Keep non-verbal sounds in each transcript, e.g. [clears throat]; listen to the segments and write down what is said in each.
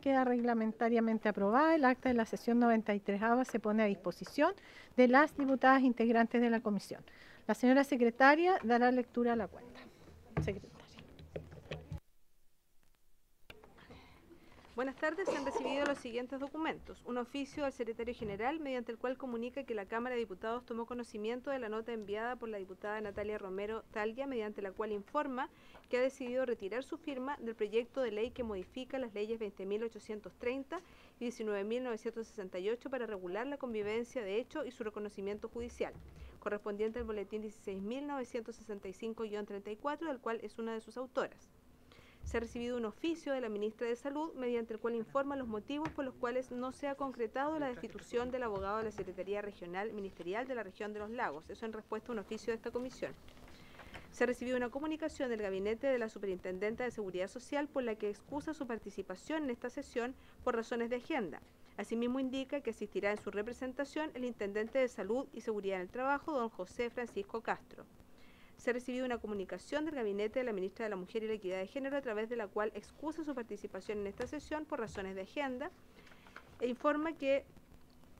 sesión 92 queda reglamentariamente aprobada. El acta de la sesión 93 se pone a disposición de las diputadas integrantes de la comisión. La señora secretaria dará lectura a la cuenta. Buenas tardes, se han recibido los siguientes documentos. Un oficio al secretario general mediante el cual comunica que la Cámara de Diputados tomó conocimiento de la nota enviada por la diputada Natalia Romero Talia, mediante la cual informa que ha decidido retirar su firma del proyecto de ley que modifica las leyes 20.830 y 19.968 para regular la convivencia de hecho y su reconocimiento judicial, correspondiente al boletín 16.965-34, del cual es una de sus autoras se ha recibido un oficio de la ministra de Salud mediante el cual informa los motivos por los cuales no se ha concretado la destitución del abogado de la Secretaría Regional Ministerial de la Región de los Lagos. Eso en respuesta a un oficio de esta comisión. Se ha recibido una comunicación del gabinete de la Superintendente de Seguridad Social por la que excusa su participación en esta sesión por razones de agenda. Asimismo indica que asistirá en su representación el Intendente de Salud y Seguridad en el Trabajo, don José Francisco Castro se ha recibido una comunicación del gabinete de la ministra de la Mujer y la Equidad de Género a través de la cual excusa su participación en esta sesión por razones de agenda e informa que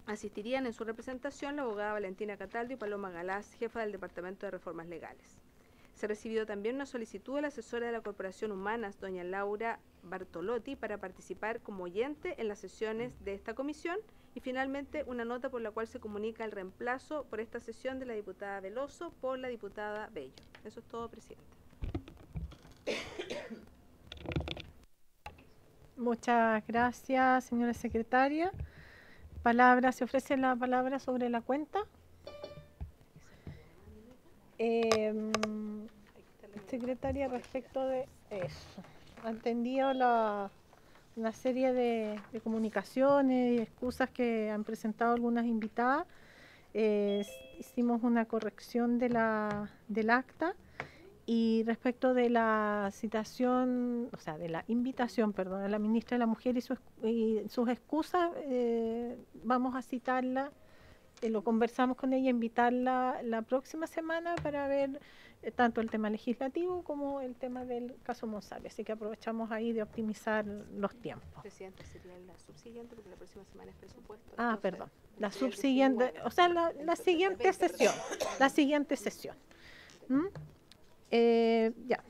asistirían en su representación la abogada Valentina Cataldo y Paloma Galás, jefa del Departamento de Reformas Legales. Se ha recibido también una solicitud de la asesora de la Corporación Humanas, doña Laura Bartolotti, para participar como oyente en las sesiones de esta comisión y finalmente, una nota por la cual se comunica el reemplazo por esta sesión de la diputada Veloso por la diputada Bello. Eso es todo, presidente. Muchas gracias, señora secretaria. Palabra, ¿se ofrece la palabra sobre la cuenta? Em, secretaria, respecto de eso, ¿ha entendido la, una serie de, comunicaciones y excusas que han presentado algunas invitadas. hicimos una corrección de la, del acta y respecto de la citación, o sea, de la invitación, perdón, a la ministra de la Mujer y, sus excusas, eh, vamos a citarla, eh, lo conversamos con ella, invitarla la próxima semana para ver eh, tanto el tema legislativo como el tema del caso Monsale. Así que aprovechamos ahí de optimizar los tiempos. Presidente, sería la subsiguiente porque la próxima semana es presupuesto. Ah, perdón. La subsiguiente, o sea, la, la siguiente sesión. La siguiente sesión. ¿Mm? Eh, ya.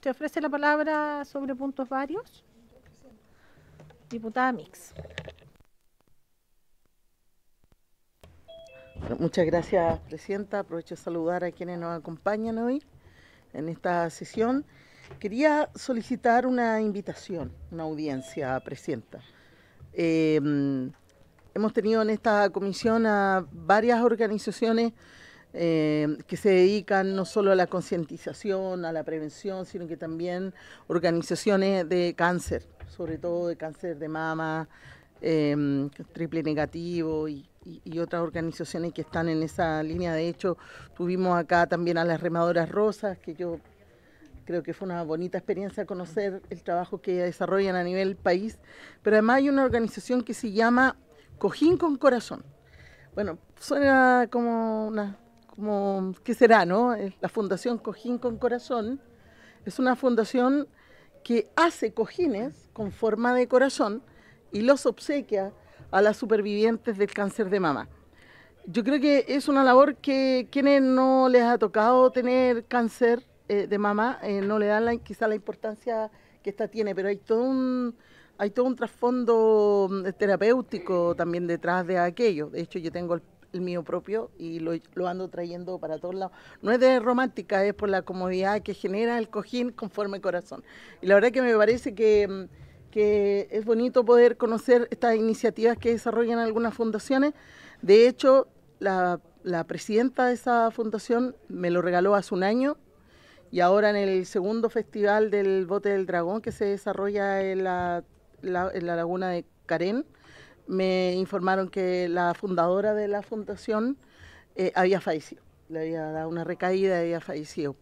¿Se ofrece la palabra sobre puntos varios? Diputada Mix. Muchas gracias, Presidenta. Aprovecho de saludar a quienes nos acompañan hoy en esta sesión. Quería solicitar una invitación, una audiencia, Presidenta. Eh, hemos tenido en esta comisión a varias organizaciones eh, que se dedican no solo a la concientización, a la prevención, sino que también organizaciones de cáncer, sobre todo de cáncer de mama, eh, triple negativo y y, otras organizaciones que están en esa línea. De hecho, tuvimos acá también a las remadoras rosas, que yo creo que fue una bonita experiencia conocer el trabajo que desarrollan a nivel país. Pero además hay una organización que se llama Cojín con Corazón. Bueno, suena como una, como, ¿qué será, no? La Fundación Cojín con Corazón es una fundación que hace cojines con forma de corazón y los obsequia a las supervivientes del cáncer de mama. Yo creo que es una labor que quienes no les ha tocado tener cáncer eh, de mama eh, no le dan la, quizá la importancia que esta tiene, pero hay todo un hay todo un trasfondo mm, terapéutico también detrás de aquello. De hecho, yo tengo el, mío propio y lo, lo, ando trayendo para todos lados. No es de romántica, es por la comodidad que genera el cojín conforme corazón. Y la verdad que me parece que mm, que es bonito poder conocer estas iniciativas que desarrollan algunas fundaciones. De hecho, la, presidenta de esa fundación me lo regaló hace un año y ahora en el segundo festival del Bote del Dragón que se desarrolla en la, laguna de Carén, me informaron que la fundadora de la fundación eh, había fallecido, le había dado una recaída y había fallecido.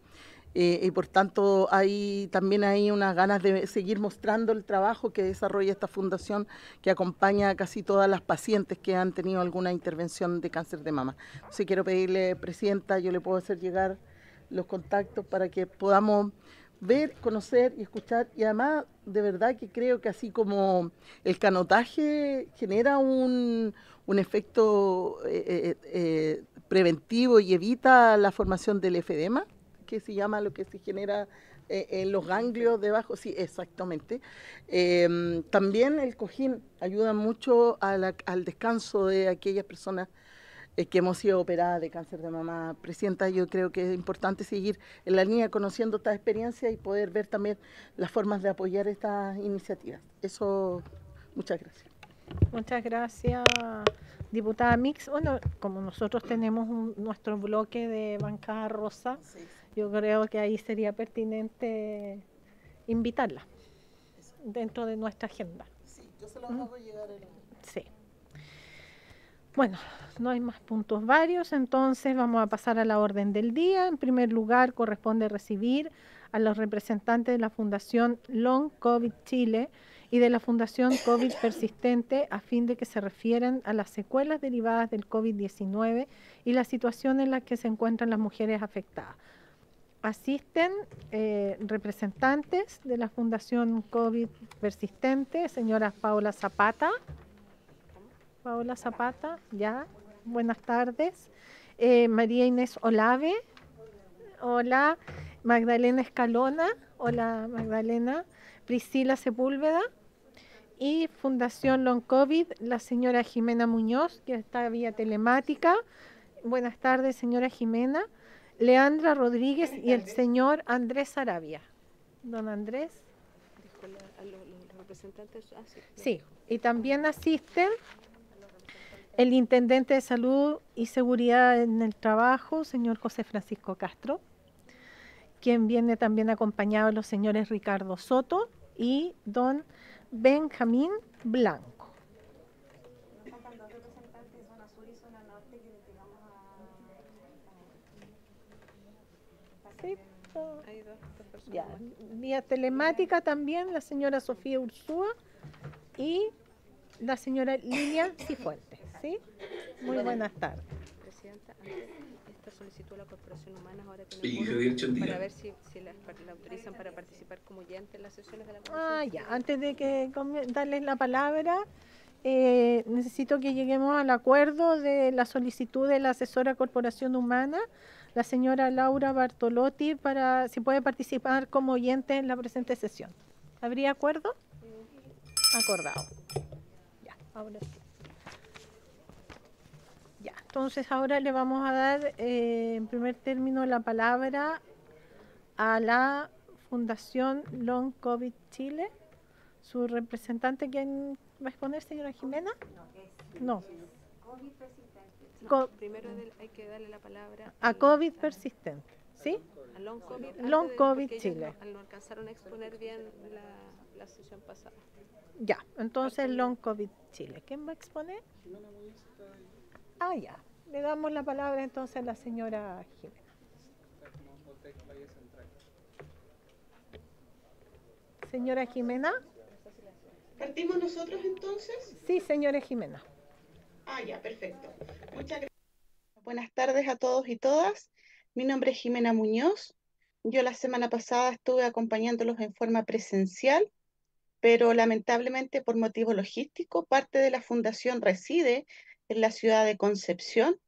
Eh, y por tanto hay también hay unas ganas de seguir mostrando el trabajo que desarrolla esta fundación que acompaña a casi todas las pacientes que han tenido alguna intervención de cáncer de mama. Si quiero pedirle, Presidenta, yo le puedo hacer llegar los contactos para que podamos ver, conocer y escuchar. Y además, de verdad que creo que así como el canotaje genera un, un efecto eh, eh, preventivo y evita la formación del efedema, que se llama lo que se genera en los ganglios debajo, sí, exactamente. Em, también el cojín ayuda mucho al descanso de aquellas personas que hemos sido operadas de cáncer de mama. Presidenta, yo creo que es importante seguir en la línea conociendo esta experiencia y poder ver también las formas de apoyar estas iniciativas. Eso, muchas gracias. Muchas gracias, diputada Mix. Bueno, como nosotros tenemos nuestro bloque de bancada rosa, yo creo que ahí sería pertinente invitarla dentro de nuestra agenda. Sí, yo se lo hago llegar. El... Sí. Bueno, no hay más puntos varios, entonces vamos a pasar a la orden del día. En primer lugar, corresponde recibir a los representantes de la Fundación Long COVID Chile y de la Fundación COVID Persistente a fin de que se refieran a las secuelas derivadas del COVID-19 y la situación en la que se encuentran las mujeres afectadas. Asisten eh, representantes de la Fundación COVID Persistente, señora Paula Zapata. Paola Zapata, ya, buenas tardes. Eh, María Inés Olave, hola. Magdalena Escalona, hola Magdalena. Priscila Sepúlveda y Fundación Long COVID, la señora Jimena Muñoz, que está vía telemática. Buenas tardes, señora Jimena. Leandra Rodríguez y el señor Andrés Arabia. Don Andrés. los, representantes. Ah, sí, y también asisten el Intendente de Salud y Seguridad en el Trabajo, señor José Francisco Castro, quien viene también acompañado de los señores Ricardo Soto y don Benjamín Blanco. Ya. Vía telemática también la señora Sofía Ursúa y la señora Lilian Cifuentes. ¿Sí? Muy buenas tardes. Presidenta, esta solicitud a la Corporación Humana ahora tiene para ver si, si la, autorizan para participar como oyente en las sesiones de la Comisión. Ah, ya. Antes de que darles la palabra, eh, necesito que lleguemos al acuerdo de la solicitud de la asesora Corporación Humana, la señora Laura Bartolotti, para si puede participar como oyente en la presente sesión. ¿Habría acuerdo? Acordado. Ya, ahora sí. Entonces ahora le vamos a dar eh, en primer término la palabra a la Fundación Long COVID Chile. ¿Su representante quién va a exponer, señora Jimena? No. Primero hay que darle la palabra a COVID persistente, ¿sí? A Long COVID, long COVID Chile. No, alcanzaron a exponer bien la, la sesión pasada. Ya, entonces Long COVID Chile. ¿Quién va a exponer? Ah, ya. Le damos la palabra entonces a la señora Jimena. Señora Jimena. ¿Partimos nosotros entonces? Sí, señora Jimena. Ah, ya, perfecto. Muchas gracias. Buenas tardes a todos y todas. Mi nombre es Jimena Muñoz. Yo la semana pasada estuve acompañándolos en forma presencial, pero lamentablemente por motivo logístico, parte de la fundación reside en la ciudad de Concepción,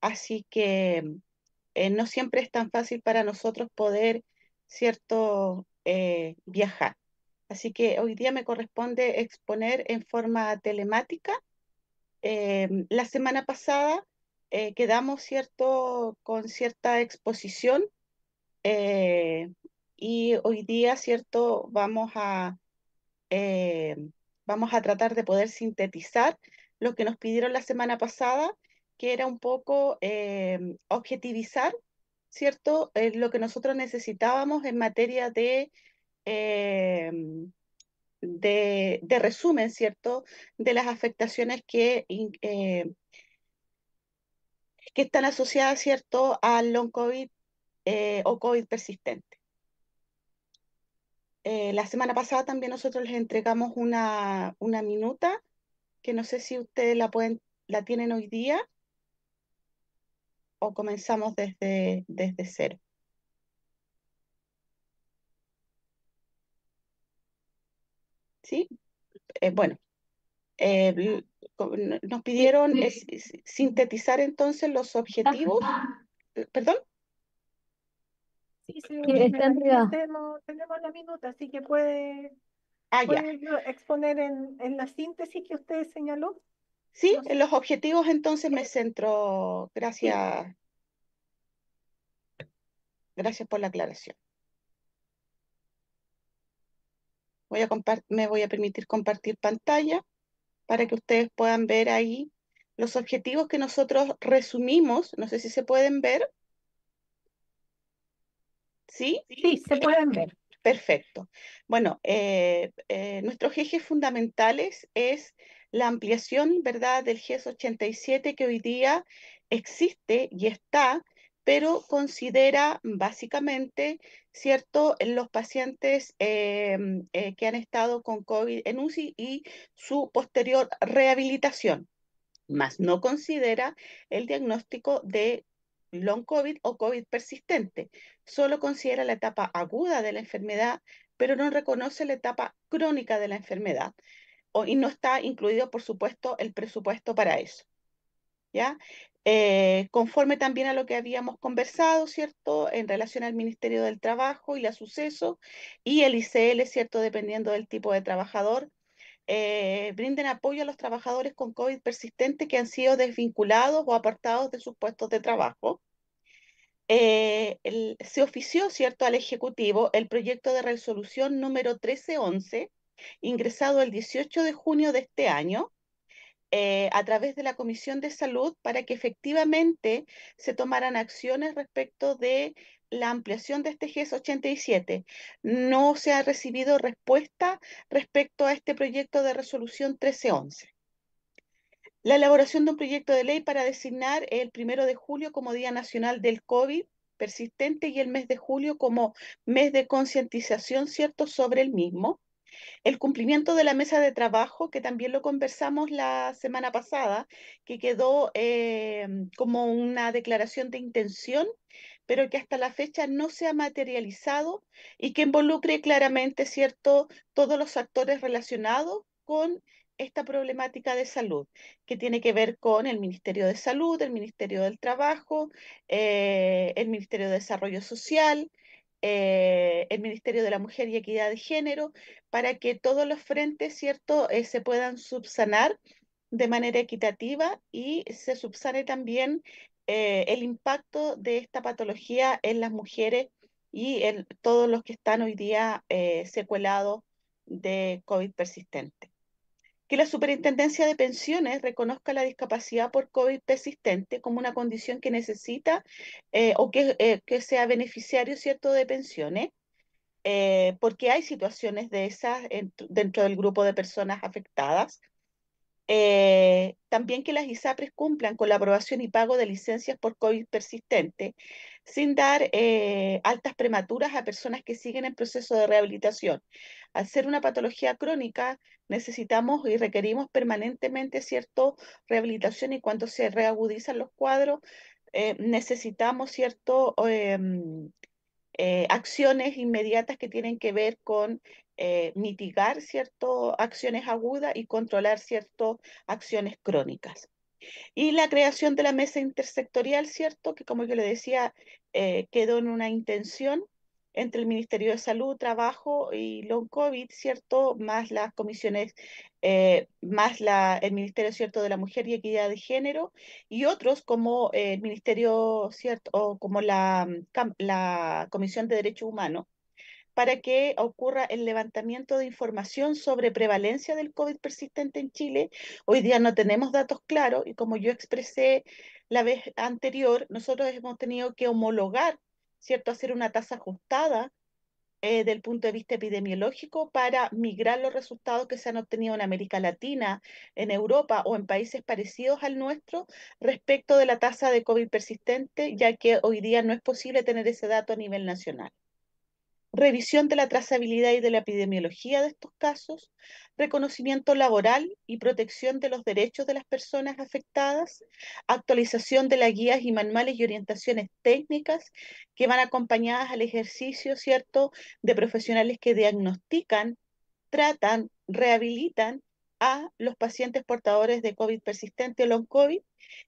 así que eh, no siempre es tan fácil para nosotros poder, ¿cierto?, eh, viajar. Así que hoy día me corresponde exponer en forma telemática. Eh, la semana pasada quedamos, ¿cierto?, con cierta exposición y hoy día, ¿cierto?, vamos a, vamos a tratar de poder sintetizar lo que nos pidieron la semana pasada, que era un poco eh, objetivizar, ¿cierto?, eh, lo que nosotros necesitábamos en materia de, eh, de, resumen, ¿cierto?, de las afectaciones que, que están asociadas, ¿cierto?, al long COVID o COVID persistente. la semana pasada también nosotros les entregamos una, una minuta que no sé si ustedes la pueden, la tienen hoy día o comenzamos desde, desde cero. ¿Sí? Eh, bueno, eh, nos pidieron sintetizar entonces los objetivos. ¿Perdón? Sí, sí, tenemos, tenemos la minuta, así que puede, ah, puede exponer en, en, la síntesis que usted señaló. Sí, en los objetivos entonces me centro. Gracias. Gracias por la aclaración. Voy a me voy a permitir compartir pantalla para que ustedes puedan ver ahí los objetivos que nosotros resumimos. No sé si se pueden ver. ¿Sí? Sí, se pueden ver. Perfecto. Bueno, eh, eh, nuestros ejes fundamentales es la ampliación, ¿verdad?, del GES 87 que hoy día existe y está, pero considera básicamente, ¿cierto?, los pacientes em, eh, que han estado con COVID en UCI y su posterior rehabilitación, más no considera el diagnóstico de long COVID o COVID persistente. Solo considera la etapa aguda de la enfermedad, pero no reconoce la etapa crónica de la enfermedad. Y no está incluido, por supuesto, el presupuesto para eso. ¿Ya? Eh, conforme también a lo que habíamos conversado, ¿cierto? En relación al Ministerio del Trabajo y la suceso y el ICL, ¿cierto? Dependiendo del tipo de trabajador, eh, brinden apoyo a los trabajadores con COVID persistente que han sido desvinculados o apartados de sus puestos de trabajo. Eh, se ofició, ¿cierto?, al Ejecutivo el proyecto de resolución número 1311, ingresado el 18 de junio de este año, eh, a través de la Comisión de Salud para que efectivamente se tomaran acciones respecto de la ampliación de este GES 87. No se ha recibido respuesta respecto a este proyecto de resolución 1311. La elaboración de un proyecto de ley para designar el primero de julio como Día Nacional del COVID persistente y el mes de julio como mes de concientización, ¿cierto?, sobre el mismo. El cumplimiento de la mesa de trabajo, que también lo conversamos la semana pasada, que quedó eh, como una declaración de intención pero que hasta la fecha no se ha materializado y que involucre claramente, ¿cierto?, todos los actores relacionados con esta problemática de salud, que tiene que ver con el Ministerio de Salud, el Ministerio del Trabajo, eh, el Ministerio de Desarrollo Social, eh, el Ministerio de la Mujer y Equidad de Género, para que todos los frentes, ¿cierto?, eh, se puedan subsanar de manera equitativa y se subsane también eh, el impacto de esta patología en las mujeres y en todos los que están hoy día secuelados de COVID persistente. Que la Superintendencia de Pensiones reconozca la discapacidad por COVID persistente como una condición que necesita eh, o que, que, sea beneficiario cierto de pensiones, porque hay situaciones de esas dentro del grupo de personas afectadas eh, también que las ISAPRES cumplan con la aprobación y pago de licencias por COVID persistente, sin dar eh, altas prematuras a personas que siguen en proceso de rehabilitación. Al ser una patología crónica, necesitamos y requerimos permanentemente cierto rehabilitación y cuando se reagudizan los cuadros, eh, necesitamos cierto em, acciones inmediatas que tienen que ver con eh, mitigar ciertas acciones agudas y controlar ciertas acciones crónicas. Y la creación de la mesa intersectorial, ¿cierto? Que como yo le decía, eh, quedó en una intención entre el Ministerio de Salud, Trabajo y Long COVID, ¿cierto? Más las comisiones, eh, más la, el Ministerio, ¿cierto? De la Mujer y Equidad de Género y otros como el Ministerio, ¿cierto? O como la, la Comisión de Derechos Humanos, para que ocurra el levantamiento de información sobre prevalencia del COVID persistente en Chile. Hoy día no tenemos datos claros y como yo expresé la vez anterior, nosotros hemos tenido que homologar, ¿cierto? Hacer una tasa ajustada eh, del punto de vista epidemiológico para migrar los resultados que se han obtenido en América Latina, en Europa o en países parecidos al nuestro respecto de la tasa de COVID persistente, ya que hoy día no es posible tener ese dato a nivel nacional revisión de la trazabilidad y de la epidemiología de estos casos, reconocimiento laboral y protección de los derechos de las personas afectadas, actualización de las guías y manuales y orientaciones técnicas que van acompañadas al ejercicio, ¿cierto?, de profesionales que diagnostican tratan, rehabilitan a los pacientes portadores de COVID persistente o long COVID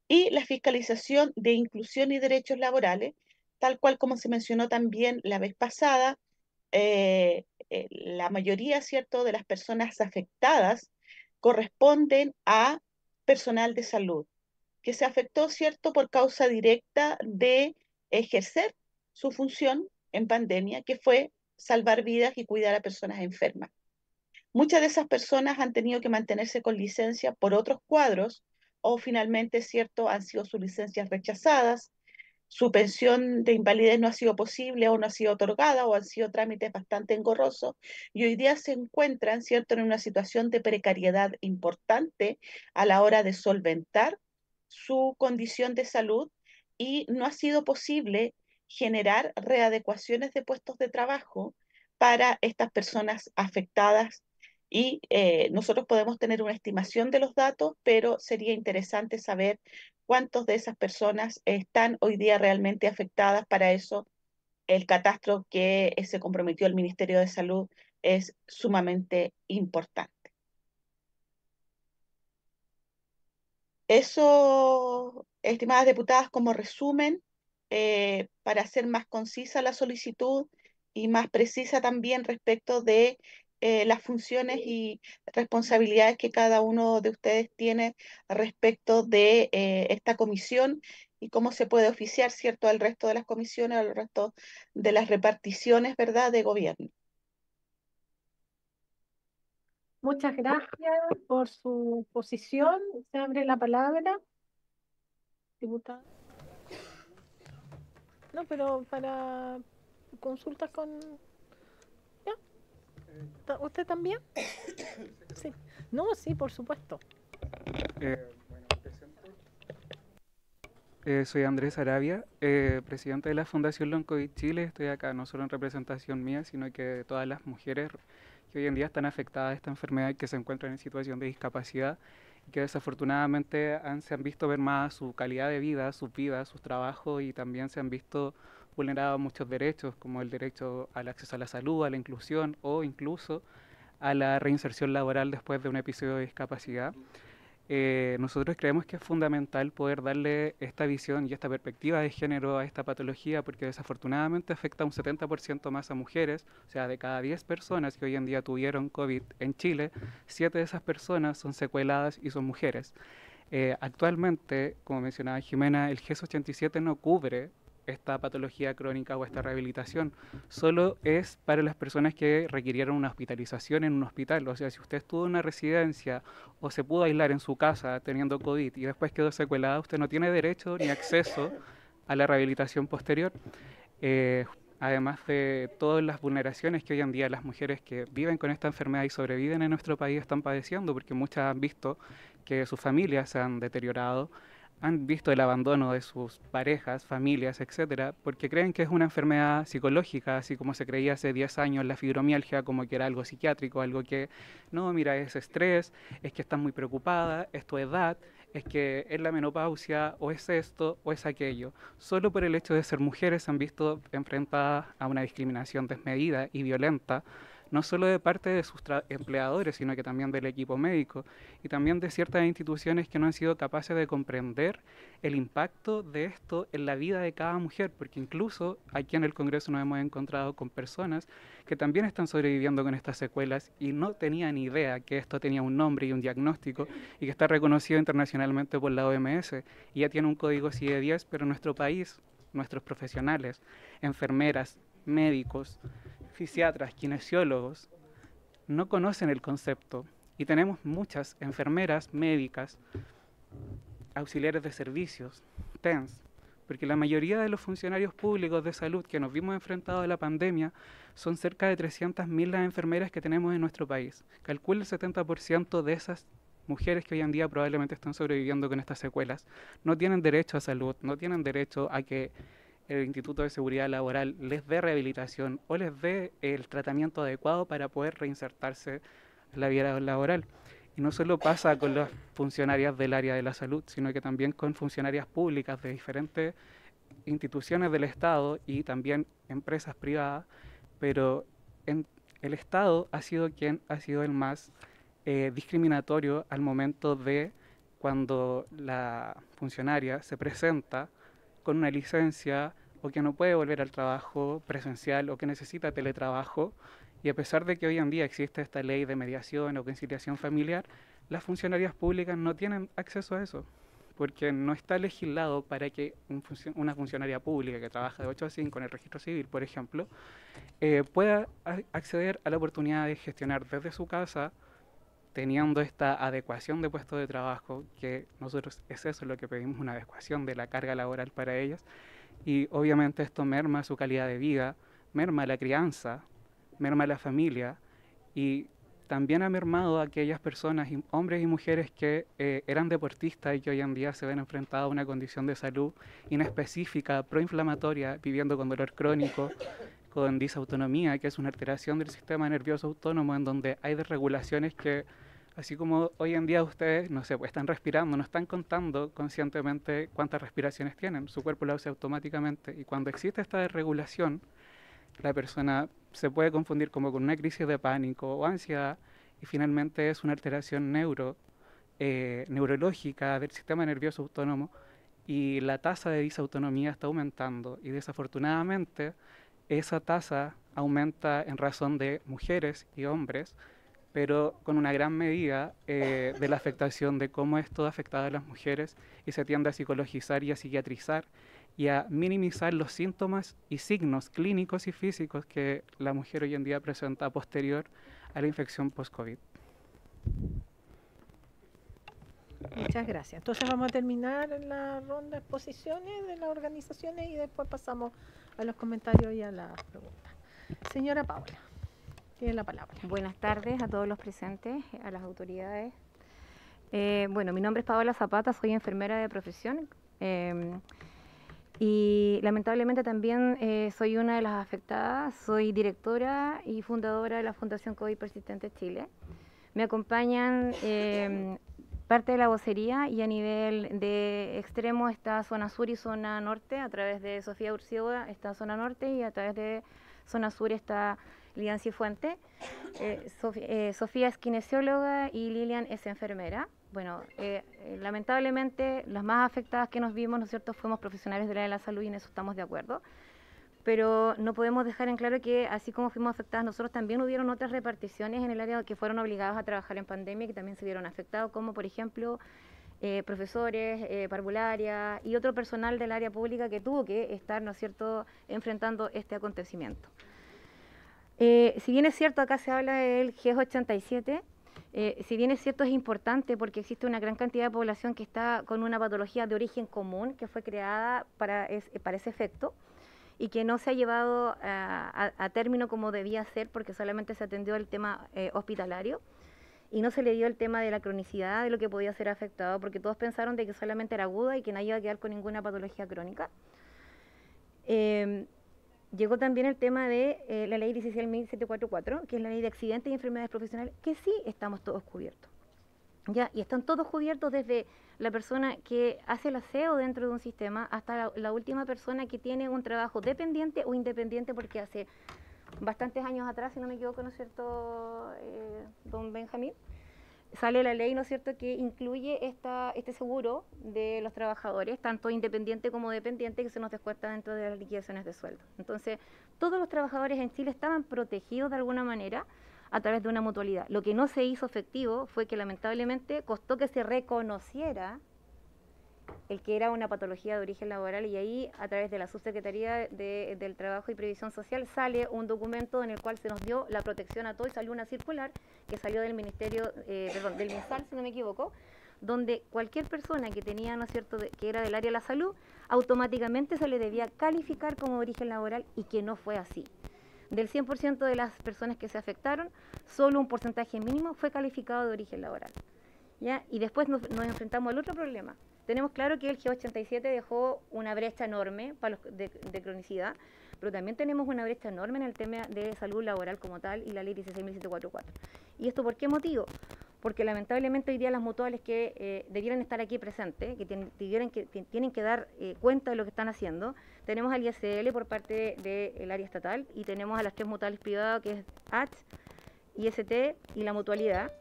y la fiscalización de inclusión y derechos laborales, tal cual como se mencionó también la vez pasada, eh, eh, la mayoría, ¿cierto?, de las personas afectadas corresponden a personal de salud, que se afectó, ¿cierto?, por causa directa de ejercer su función en pandemia, que fue salvar vidas y cuidar a personas enfermas. Muchas de esas personas han tenido que mantenerse con licencia por otros cuadros o finalmente, ¿cierto?, han sido sus licencias rechazadas, su pensión de invalidez no ha sido posible o no ha sido otorgada o han sido trámites bastante engorrosos y hoy día se encuentran, ¿cierto?, en una situación de precariedad importante a la hora de solventar su condición de salud y no ha sido posible generar readecuaciones de puestos de trabajo para estas personas afectadas y eh, nosotros podemos tener una estimación de los datos, pero sería interesante saber cuántos de esas personas están hoy día realmente afectadas. Para eso, el catastro que se comprometió el Ministerio de Salud es sumamente importante. Eso, estimadas diputadas, como resumen, eh, para hacer más concisa la solicitud y más precisa también respecto de eh, las funciones y responsabilidades que cada uno de ustedes tiene respecto de eh, esta comisión y cómo se puede oficiar, ¿cierto?, al resto de las comisiones, al resto de las reparticiones, ¿verdad?, de gobierno. Muchas gracias por su posición. Se abre la palabra. Diputada. No, pero para consultas con ¿Usted también? Sí. No, sí, por supuesto. Eh, eh, soy Andrés Arabia, eh, presidente de la Fundación Loncovid Chile. Estoy acá no solo en representación mía, sino que de todas las mujeres que hoy en día están afectadas de esta enfermedad y que se encuentran en situación de discapacidad y que desafortunadamente se han visto ver más su calidad de vida, sus vidas, sus trabajos y también se han visto vulnerado muchos derechos, como el derecho al acceso a la salud, a la inclusión o incluso a la reinserción laboral después de un episodio de discapacidad. Eh, nosotros creemos que es fundamental poder darle esta visión y esta perspectiva de género a esta patología porque desafortunadamente afecta un 70% más a mujeres, o sea, de cada 10 personas que hoy en día tuvieron COVID en Chile, 7 de esas personas son secueladas y son mujeres. Eh, actualmente, como mencionaba Jimena, el GES 87 no cubre esta patología crónica o esta rehabilitación. Solo es para las personas que requirieron una hospitalización en un hospital. O sea, si usted estuvo en una residencia o se pudo aislar en su casa teniendo COVID y después quedó secuelada, usted no tiene derecho ni acceso a la rehabilitación posterior. Eh, además de todas las vulneraciones que hoy en día las mujeres que viven con esta enfermedad y sobreviven en nuestro país están padeciendo, porque muchas han visto que sus familias se han deteriorado, han visto el abandono de sus parejas, familias, etcétera, porque creen que es una enfermedad psicológica, así como se creía hace 10 años la fibromialgia, como que era algo psiquiátrico, algo que, no, mira, es estrés, es que estás muy preocupada, es tu edad, es que es la menopausia, o es esto, o es aquello. Solo por el hecho de ser mujeres se han visto enfrentadas a una discriminación desmedida y violenta no solo de parte de sus empleadores, sino que también del equipo médico y también de ciertas instituciones que no han sido capaces de comprender el impacto de esto en la vida de cada mujer, porque incluso aquí en el Congreso nos hemos encontrado con personas que también están sobreviviendo con estas secuelas y no tenían idea que esto tenía un nombre y un diagnóstico y que está reconocido internacionalmente por la OMS y ya tiene un código CIE-10, pero en nuestro país, nuestros profesionales, enfermeras, médicos, fisiatras, kinesiólogos, no conocen el concepto y tenemos muchas enfermeras médicas, auxiliares de servicios, TENS, porque la mayoría de los funcionarios públicos de salud que nos vimos enfrentados a la pandemia son cerca de 300.000 las enfermeras que tenemos en nuestro país. Calcula el 70% de esas mujeres que hoy en día probablemente están sobreviviendo con estas secuelas. No tienen derecho a salud, no tienen derecho a que el Instituto de Seguridad Laboral les dé rehabilitación o les dé el tratamiento adecuado para poder reinsertarse en la vida laboral. Y no solo pasa con las funcionarias del área de la salud, sino que también con funcionarias públicas de diferentes instituciones del Estado y también empresas privadas, pero en el Estado ha sido quien ha sido el más eh, discriminatorio al momento de cuando la funcionaria se presenta con una licencia o que no puede volver al trabajo presencial o que necesita teletrabajo. Y a pesar de que hoy en día existe esta ley de mediación o conciliación familiar, las funcionarias públicas no tienen acceso a eso, porque no está legislado para que una funcionaria pública que trabaja de 8 a 5 en el registro civil, por ejemplo, eh, pueda acceder a la oportunidad de gestionar desde su casa teniendo esta adecuación de puesto de trabajo, que nosotros es eso lo que pedimos, una adecuación de la carga laboral para ellas, y obviamente esto merma su calidad de vida, merma la crianza, merma la familia, y también ha mermado a aquellas personas, hombres y mujeres que eh, eran deportistas y que hoy en día se ven enfrentados a una condición de salud inespecífica, proinflamatoria, viviendo con dolor crónico, con disautonomía, que es una alteración del sistema nervioso autónomo en donde hay desregulaciones que Así como hoy en día ustedes, no sé, pues están respirando, no están contando conscientemente cuántas respiraciones tienen, su cuerpo lo hace automáticamente. Y cuando existe esta desregulación, la persona se puede confundir como con una crisis de pánico o ansiedad y finalmente es una alteración neuro, eh, neurológica del sistema nervioso autónomo y la tasa de disautonomía está aumentando y desafortunadamente esa tasa aumenta en razón de mujeres y hombres pero con una gran medida eh, de la afectación de cómo esto ha afectado a las mujeres y se tiende a psicologizar y a psiquiatrizar y a minimizar los síntomas y signos clínicos y físicos que la mujer hoy en día presenta posterior a la infección post-COVID. Muchas gracias. Entonces vamos a terminar la ronda de exposiciones de las organizaciones y después pasamos a los comentarios y a las preguntas. Señora Paula. Tiene la palabra. Buenas tardes a todos los presentes, a las autoridades. Eh, bueno, mi nombre es Paola Zapata, soy enfermera de profesión em, y lamentablemente también eh, soy una de las afectadas. Soy directora y fundadora de la Fundación COVID Persistente Chile. Me acompañan em, parte de la vocería y a nivel de extremo está zona sur y zona norte. A través de Sofía Urcioga está zona norte y a través de zona sur está Lilian Cifuente. Eh, eh, Sofía es kinesióloga y Lilian es enfermera. Bueno, eh, lamentablemente las más afectadas que nos vimos, ¿no es cierto?, fuimos profesionales del área de la salud y en eso estamos de acuerdo. Pero no podemos dejar en claro que así como fuimos afectadas nosotros, también hubieron otras reparticiones en el área que fueron obligados a trabajar en pandemia que también se vieron afectados, como por ejemplo profesores, parvularia y otro personal del área pública que tuvo que estar, ¿no es cierto?, enfrentando este acontecimiento. Eh, si bien es cierto, acá se habla del GES87, eh, si bien es cierto, es importante porque existe una gran cantidad de población que está con una patología de origen común que fue creada para, ese efecto y que no se ha llevado a, término como debía ser porque solamente se atendió el tema eh, hospitalario y no se le dio el tema de la cronicidad de lo que podía ser afectado porque todos pensaron de que solamente era aguda y que no iba a quedar con ninguna patología crónica. Llegó también el tema de eh, la ley 16.744, que es la ley de accidentes y enfermedades profesionales, que sí estamos todos cubiertos. ¿ya? Y están todos cubiertos desde la persona que hace el aseo dentro de un sistema hasta la, última persona que tiene un trabajo dependiente o independiente, porque hace bastantes años atrás, si no me equivoco, ¿no es cierto, eh, don Benjamín? Sale la ley, ¿no es cierto?, que incluye esta, este seguro de los trabajadores, tanto independiente como dependiente, que se nos descuenta dentro de las liquidaciones de sueldo. Entonces, todos los trabajadores en Chile estaban protegidos de alguna manera a través de una mutualidad. Lo que no se hizo efectivo fue que lamentablemente costó que se reconociera el que era una patología de origen laboral y ahí a través de la Subsecretaría de, del Trabajo y Previsión Social sale un documento en el cual se nos dio la protección a todos salió una circular que salió del Ministerio, eh, perdón, del MinSal, si no me equivoco, donde cualquier persona que tenía, ¿no es cierto?, que era del área de la salud, automáticamente se le debía calificar como origen laboral y que no fue así. Del 100% de las personas que se afectaron, solo un porcentaje mínimo fue calificado de origen laboral. ¿ya? Y después nos, nos enfrentamos al otro problema, tenemos claro que el G87 dejó una brecha enorme para los de, cronicidad, pero también tenemos una brecha enorme en el tema de salud laboral como tal y la ley 16.744. ¿Y esto por qué motivo? Porque lamentablemente hoy día las mutuales que eh, debieran estar aquí presentes, que, que, tienen que dar eh, cuenta de lo que están haciendo, tenemos al ISL por parte del área estatal y tenemos a las tres mutuales privadas que es AT, IST y la mutualidad,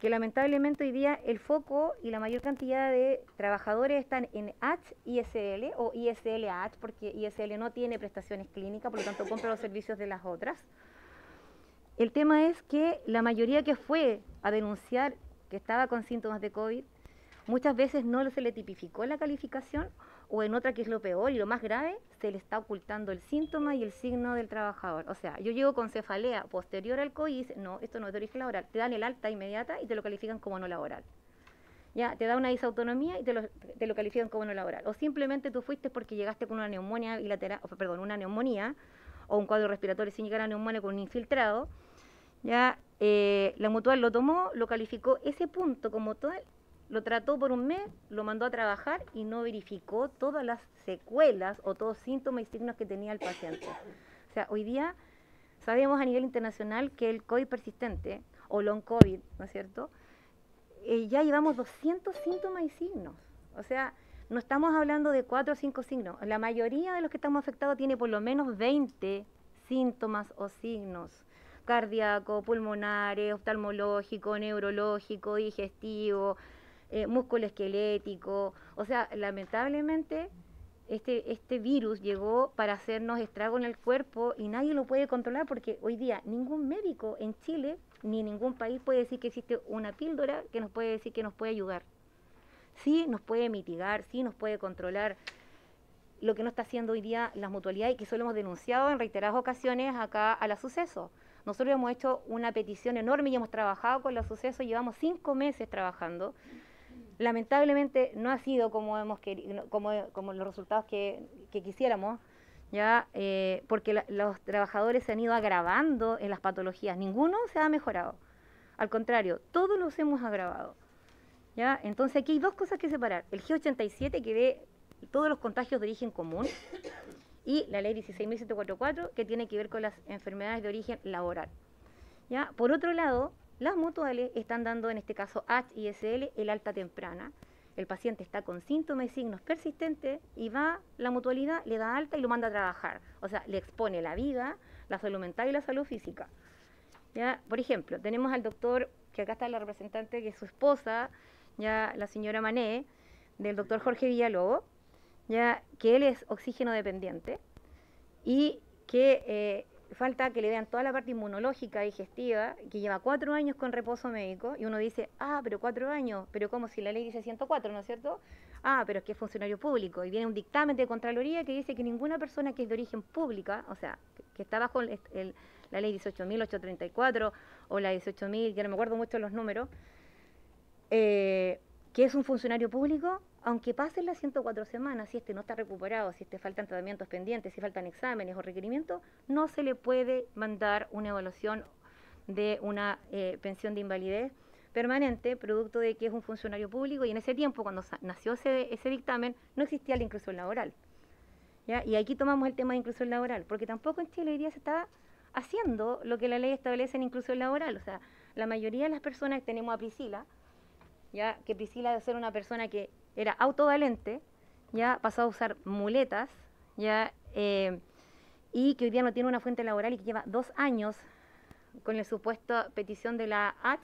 que lamentablemente hoy día el foco y la mayor cantidad de trabajadores están en AT, ISL o ISL AT, porque ISL no tiene prestaciones clínicas, por lo tanto compra los servicios de las otras. El tema es que la mayoría que fue a denunciar que estaba con síntomas de COVID, muchas veces no se le tipificó la calificación o en otra que es lo peor y lo más grave, se le está ocultando el síntoma y el signo del trabajador. O sea, yo llego con cefalea posterior al COVID, no, esto no es de origen laboral, te dan el alta inmediata y te lo califican como no laboral. Ya, te da una disautonomía y te lo, te lo califican como no laboral. O simplemente tú fuiste porque llegaste con una neumonía bilateral, o, perdón, una neumonía o un cuadro respiratorio sin llegar a neumonía con un infiltrado. Ya, eh, la mutual lo tomó, lo calificó ese punto como tal lo trató por un mes, lo mandó a trabajar y no verificó todas las secuelas o todos síntomas y signos que tenía el paciente. O sea, hoy día sabemos a nivel internacional que el COVID persistente o long COVID, ¿no es cierto? Eh, ya llevamos 200 síntomas y signos. O sea, no estamos hablando de 4 o 5 signos. La mayoría de los que estamos afectados tiene por lo menos 20 síntomas o signos cardíaco, pulmonares, oftalmológico, neurológico, digestivo, eh, músculo esquelético. O sea, lamentablemente este, este virus llegó para hacernos estrago en el cuerpo y nadie lo puede controlar porque hoy día ningún médico en Chile ni en ningún país puede decir que existe una píldora que nos puede decir que nos puede ayudar. Sí nos puede mitigar, sí nos puede controlar lo que no está haciendo hoy día las mutualidades y que solo hemos denunciado en reiteradas ocasiones acá a la suceso. Nosotros hemos hecho una petición enorme y hemos trabajado con la suceso, llevamos cinco meses trabajando lamentablemente no ha sido como hemos como, como los resultados que, quisiéramos, ya eh, porque los trabajadores se han ido agravando en las patologías, ninguno se ha mejorado. Al contrario, todos los hemos agravado. ¿ya? Entonces aquí hay dos cosas que separar. El G87 que ve todos los contagios de origen común y la ley 16.744 que tiene que ver con las enfermedades de origen laboral. ¿ya? Por otro lado, las mutuales están dando, en este caso H y SL, el alta temprana. El paciente está con síntomas y signos persistentes y va la mutualidad, le da alta y lo manda a trabajar. O sea, le expone la vida, la salud mental y la salud física. ¿Ya? Por ejemplo, tenemos al doctor, que acá está la representante, que es su esposa, ya la señora Mané, del doctor Jorge Villalobos, ya que él es oxígeno dependiente y que eh, falta que le vean toda la parte inmunológica, digestiva, que lleva cuatro años con reposo médico, y uno dice, ah, pero cuatro años, pero como si la ley dice 104, ¿no es cierto? Ah, pero es que es funcionario público, y viene un dictamen de Contraloría que dice que ninguna persona que es de origen pública, o sea, que, está bajo la ley 18.834 o la 18.000, ya no me acuerdo mucho los números, eh, que es un funcionario público, aunque pasen las 104 semanas, si este no está recuperado, si este faltan tratamientos pendientes, si faltan exámenes o requerimientos, no se le puede mandar una evaluación de una eh, pensión de invalidez permanente, producto de que es un funcionario público y en ese tiempo, cuando nació ese, ese dictamen, no existía la inclusión laboral. ¿ya? Y aquí tomamos el tema de inclusión laboral, porque tampoco en Chile hoy día se está haciendo lo que la ley establece en inclusión laboral. O sea, la mayoría de las personas tenemos a Priscila, ya que Priscila de ser una persona que era autovalente, ya pasó a usar muletas, ya eh, y que hoy día no tiene una fuente laboral y que lleva dos años con la supuesta petición de la AT,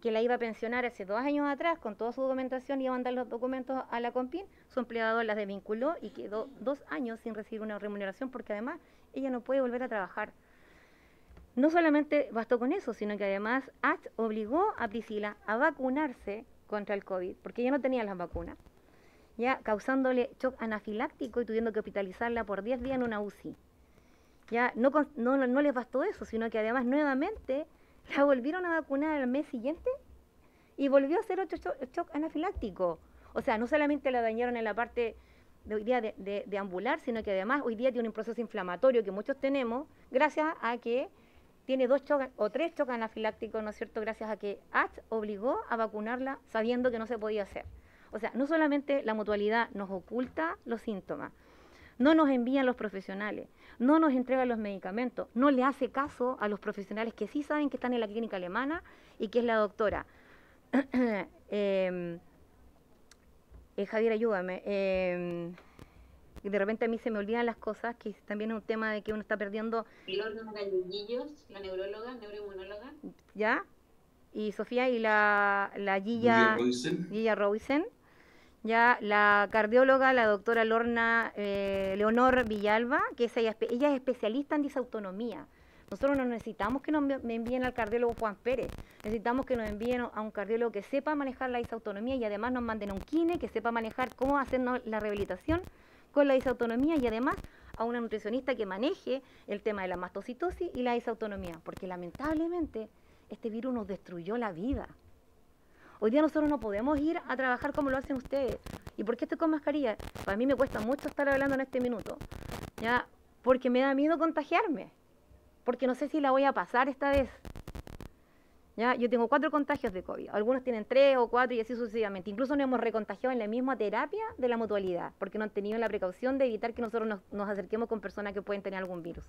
que la iba a pensionar hace dos años atrás con toda su documentación y iba a mandar los documentos a la COMPIN, su empleador las desvinculó y quedó dos años sin recibir una remuneración porque además ella no puede volver a trabajar. No solamente bastó con eso, sino que además AT obligó a Priscila a vacunarse contra el COVID, porque ella no tenía las vacunas, ya causándole shock anafiláctico y tuviendo que hospitalizarla por 10 días en una UCI. Ya no, no, no les bastó eso, sino que además nuevamente [laughs] la volvieron a vacunar al mes siguiente y volvió a hacer otro shock, anafiláctico. O sea, no solamente la dañaron en la parte de hoy día de, de, ambular, sino que además hoy día tiene un proceso inflamatorio que muchos tenemos, gracias a que tiene dos o tres choques anafilácticos, ¿no es cierto?, gracias a que ACH obligó a vacunarla sabiendo que no se podía hacer. O sea, no solamente la mutualidad nos oculta los síntomas, no nos envían los profesionales, no nos entregan los medicamentos, no le hace caso a los profesionales que sí saben que están en la clínica alemana y que es la doctora. [clears throat] Em, eh, Javier, ayúdame. Em, de repente a mí se me olvidan las cosas, que también es un tema de que uno está perdiendo... Lorna Gallillos, la neuróloga, neuroinmunóloga. ¿Ya? Y Sofía y la, la Gilla, Gilla Robinson. Ya, la cardióloga, la doctora Lorna eh, Leonor Villalba, que es ella, ella es especialista en disautonomía. Nosotros no necesitamos que nos envíen al cardiólogo Juan Pérez, necesitamos que nos envíen a un cardiólogo que sepa manejar la disautonomía y además nos manden a un kine que sepa manejar cómo hacernos la rehabilitación con la disautonomía y además a una nutricionista que maneje el tema de la mastocitosis y la disautonomía, porque lamentablemente este virus nos destruyó la vida. Hoy día nosotros no podemos ir a trabajar como lo hacen ustedes. ¿Y por qué estoy con mascarilla? Para mí me cuesta mucho estar hablando en este minuto, ¿ya? Porque me da miedo contagiarme porque no sé si la voy a pasar esta vez. ¿Ya? Yo tengo cuatro contagios de COVID, algunos tienen tres o cuatro y así sucesivamente. Incluso nos hemos recontagiado en la misma terapia de la mutualidad, porque no han tenido la precaución de evitar que nosotros nos, acerquemos con personas que pueden tener algún virus.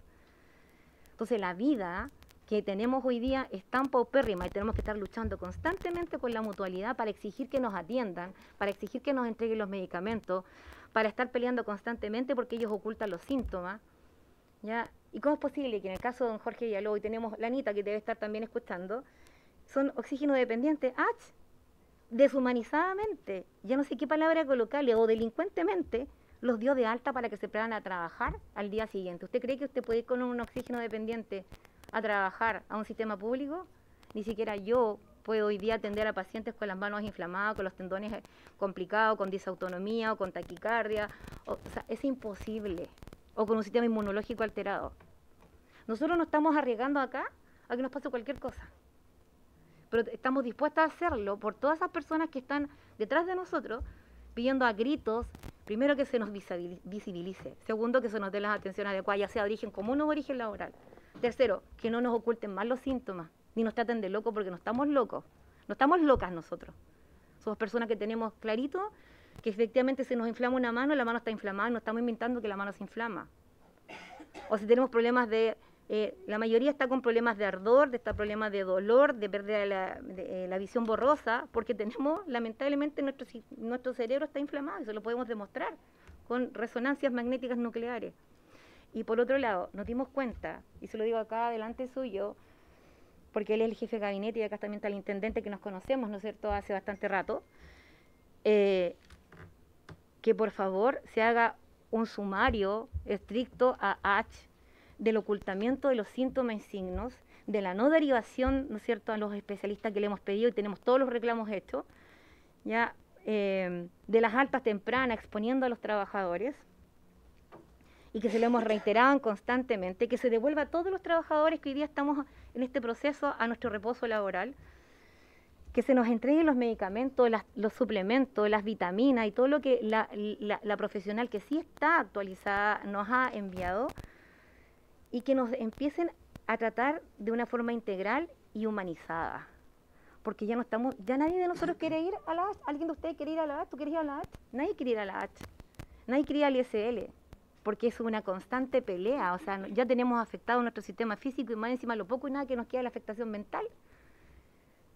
Entonces la vida que tenemos hoy día es tan paupérrima y tenemos que estar luchando constantemente con la mutualidad para exigir que nos atiendan, para exigir que nos entreguen los medicamentos, para estar peleando constantemente porque ellos ocultan los síntomas. ¿ya? ¿Y cómo es posible que en el caso de don Jorge Villalobos, y tenemos la Anita que debe estar también escuchando, son oxígeno dependientes, deshumanizadamente, ya no sé qué palabra colocarle, o delincuentemente, los dio de alta para que se puedan a trabajar al día siguiente. ¿Usted cree que usted puede ir con un oxígeno dependiente a trabajar a un sistema público? Ni siquiera yo puedo hoy día atender a pacientes con las manos inflamadas, con los tendones eh, complicados, con disautonomía o con taquicardia. o sea, es imposible o con un sistema inmunológico alterado. Nosotros no estamos arriesgando acá a que nos pase cualquier cosa, pero estamos dispuestos a hacerlo por todas esas personas que están detrás de nosotros pidiendo a gritos, primero que se nos visibilice, segundo que se nos dé las atenciones adecuadas, ya sea de origen común o origen laboral, tercero, que no nos oculten más los síntomas, ni nos traten de locos porque no estamos locos, no estamos locas nosotros. Somos personas que tenemos clarito que efectivamente se nos inflama una mano, la mano está inflamada, no estamos inventando que la mano se inflama. O si tenemos problemas de, eh, la mayoría está con problemas de ardor, de está problemas de dolor, de perder la, de, eh, la visión borrosa, porque tenemos, lamentablemente, nuestro, nuestro cerebro está inflamado, eso lo podemos demostrar con resonancias magnéticas nucleares. Y por otro lado, nos dimos cuenta, y se lo digo acá delante suyo, porque él es el jefe de gabinete y acá también está el intendente que nos conocemos, ¿no es cierto?, hace bastante rato, eh, que por favor se haga un sumario estricto a H del ocultamiento de los síntomas y signos, de la no derivación, ¿no es cierto?, a los especialistas que le hemos pedido y tenemos todos los reclamos hechos, ya eh, de las altas tempranas exponiendo a los trabajadores y que se lo hemos reiterado constantemente, que se devuelva a todos los trabajadores que hoy día estamos en este proceso a nuestro reposo laboral, que se nos entreguen los medicamentos, los suplementos, las vitaminas y todo lo que la, profesional que sí está actualizada nos ha enviado y que nos empiecen a tratar de una forma integral y humanizada. Porque ya no estamos, ya nadie de nosotros quiere ir a la H. ¿Alguien de ustedes quiere ir a la H? ¿Tú quieres ir a la H? Nadie quiere ir a la H. Nadie quiere ir al ISL. Porque es una constante pelea. O sea, ya tenemos afectado nuestro sistema físico y más encima lo poco y nada que nos queda la afectación mental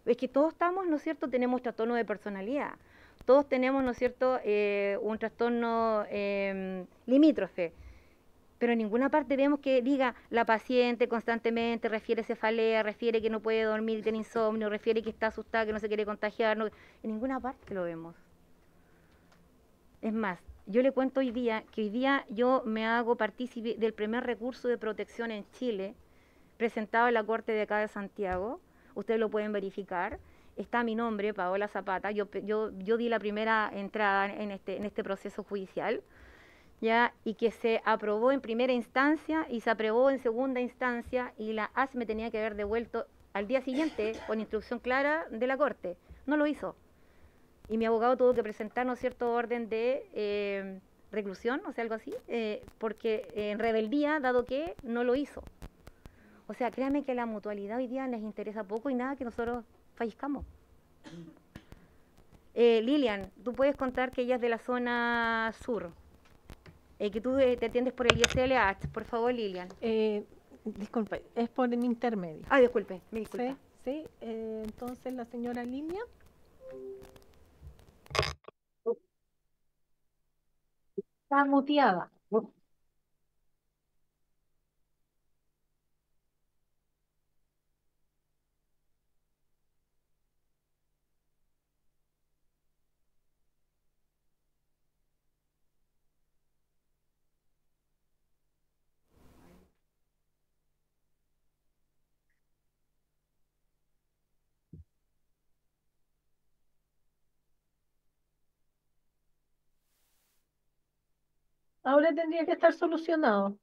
es que todos estamos, ¿no es cierto?, tenemos trastorno de personalidad. Todos tenemos, ¿no es cierto?, eh, un trastorno em, limítrofe. Pero en ninguna parte vemos que diga la paciente constantemente refiere cefalea, refiere que no puede dormir, tiene insomnio, refiere que está asustada, que no se quiere contagiar. en ninguna parte lo vemos. Es más, yo le cuento hoy día que hoy día yo me hago partícipe del primer recurso de protección en Chile presentado en la Corte de acá de Santiago, ustedes lo pueden verificar. Está mi nombre, Paola Zapata. Yo, yo, yo di la primera entrada en este, en este proceso judicial, ¿ya? y que se aprobó en primera instancia y se aprobó en segunda instancia, y la AS me tenía que haber devuelto al día siguiente con instrucción clara de la Corte. No lo hizo. Y mi abogado tuvo que presentar, ¿no cierto?, orden de eh, reclusión, o sea, algo así, eh, porque en rebeldía, dado que no lo hizo. O sea, créanme que la mutualidad hoy día les interesa poco y nada que nosotros fallezcamos. Eh, Lilian, tú puedes contar que ella es de la zona sur, eh, que tú eh, te atiendes por el ISLH. Por favor, Lilian. disculpe, es por el intermedio. Ah, disculpe, me disculpa. Sí, sí entonces la señora Lilian. Está muteada. Ahora tendría que estar solucionado.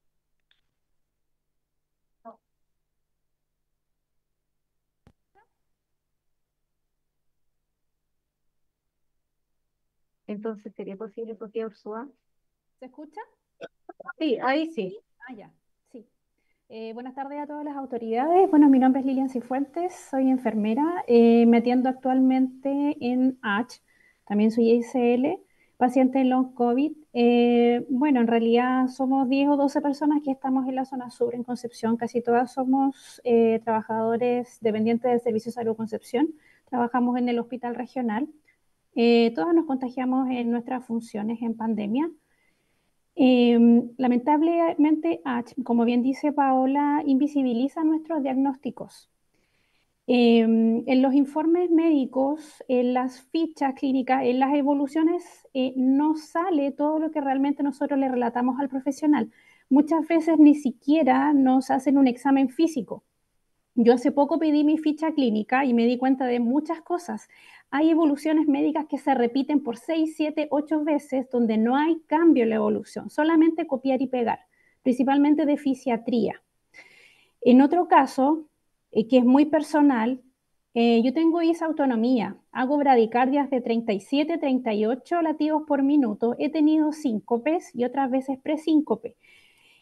Entonces, ¿sería posible, Sofía Ursúa? ¿Se escucha? Sí, ahí sí. Ah, ya, sí. Eh, buenas tardes a todas las autoridades. Bueno, mi nombre es Lilian Cifuentes, soy enfermera. Eh, me atiendo actualmente en H, también soy ICL, paciente en long COVID. Eh, bueno, en realidad somos 10 o 12 personas que estamos en la zona sur, en Concepción. Casi todas somos trabajadores dependientes del Servicio de Salud Concepción. Trabajamos en el hospital regional. todas nos contagiamos en nuestras funciones en pandemia. Em, lamentablemente, como bien dice Paola, invisibiliza nuestros diagnósticos. Em, en los informes médicos, en las fichas clínicas, en las evoluciones, eh, no sale todo lo que realmente nosotros le relatamos al profesional. Muchas veces ni siquiera nos hacen un examen físico. Yo hace poco pedí mi ficha clínica y me di cuenta de muchas cosas. Hay evoluciones médicas que se repiten por 6, 7, 8 veces donde no hay cambio en la evolución, solamente copiar y pegar, principalmente de fisiatría. En otro caso, eh, que es muy personal, eh, yo tengo esa autonomía, hago bradicardias de 37, 38 latidos por minuto, he tenido síncopes y otras veces presíncope.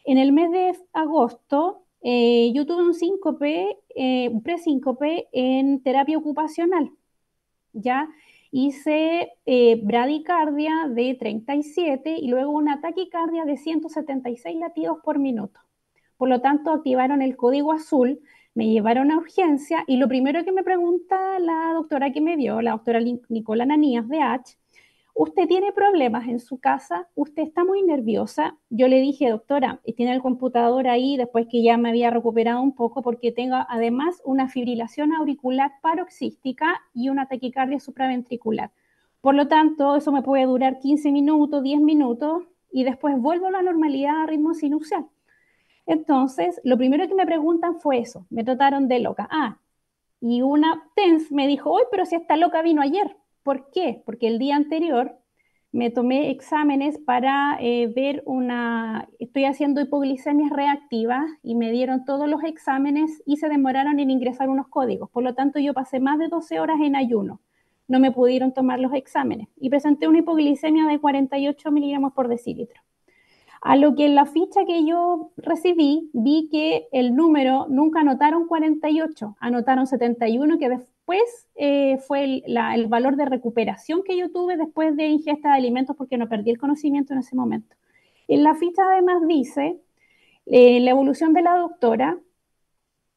En el mes de agosto eh, yo tuve un síncope, un presíncope en terapia ocupacional ya hice eh, bradicardia de 37 y luego una taquicardia de 176 latidos por minuto. Por lo tanto, activaron el código azul, me llevaron a urgencia y lo primero que me pregunta la doctora que me vio, la doctora Nicola Nanías de H, usted tiene problemas en su casa, usted está muy nerviosa. Yo le dije, doctora, tiene el computador ahí después que ya me había recuperado un poco porque tengo además una fibrilación auricular paroxística y una taquicardia supraventricular. Por lo tanto, eso me puede durar 15 minutos, 10 minutos y después vuelvo a la normalidad a ritmo sinusial. Entonces, lo primero que me preguntan fue eso, me trataron de loca. Ah, y una TENS me dijo, hoy, pero si esta loca vino ayer. ¿Por qué? Porque el día anterior me tomé exámenes para eh, ver una, estoy haciendo hipoglicemias reactivas y me dieron todos los exámenes y se demoraron en ingresar unos códigos. Por lo tanto, yo pasé más de 12 horas en ayuno. No me pudieron tomar los exámenes y presenté una hipoglicemia de 48 miligramos por decilitro. A lo que en la ficha que yo recibí, vi que el número nunca anotaron 48, anotaron 71, que después eh, fue el, valor de recuperación que yo tuve después de ingesta de alimentos porque no perdí el conocimiento en ese momento. En la ficha además dice eh, la evolución de la doctora,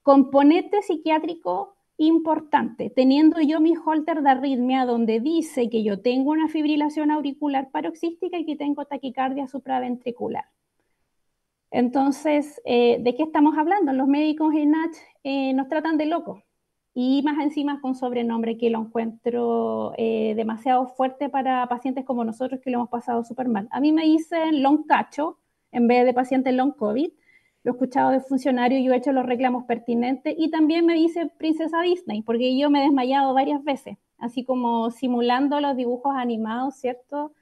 componente psiquiátrico importante, teniendo yo mi holter de arritmia donde dice que yo tengo una fibrilación auricular paroxística y que tengo taquicardia supraventricular. Entonces, eh, ¿de qué estamos hablando? Los médicos en H eh, nos tratan de locos y más encima con sobrenombre que lo encuentro eh, demasiado fuerte para pacientes como nosotros que lo hemos pasado súper mal. A mí me dicen long cacho en vez de paciente long COVID lo he escuchado de funcionarios, yo he hecho los reclamos pertinentes y también me dice princesa Disney, porque yo me he desmayado varias veces, así como simulando los dibujos animados, ¿cierto?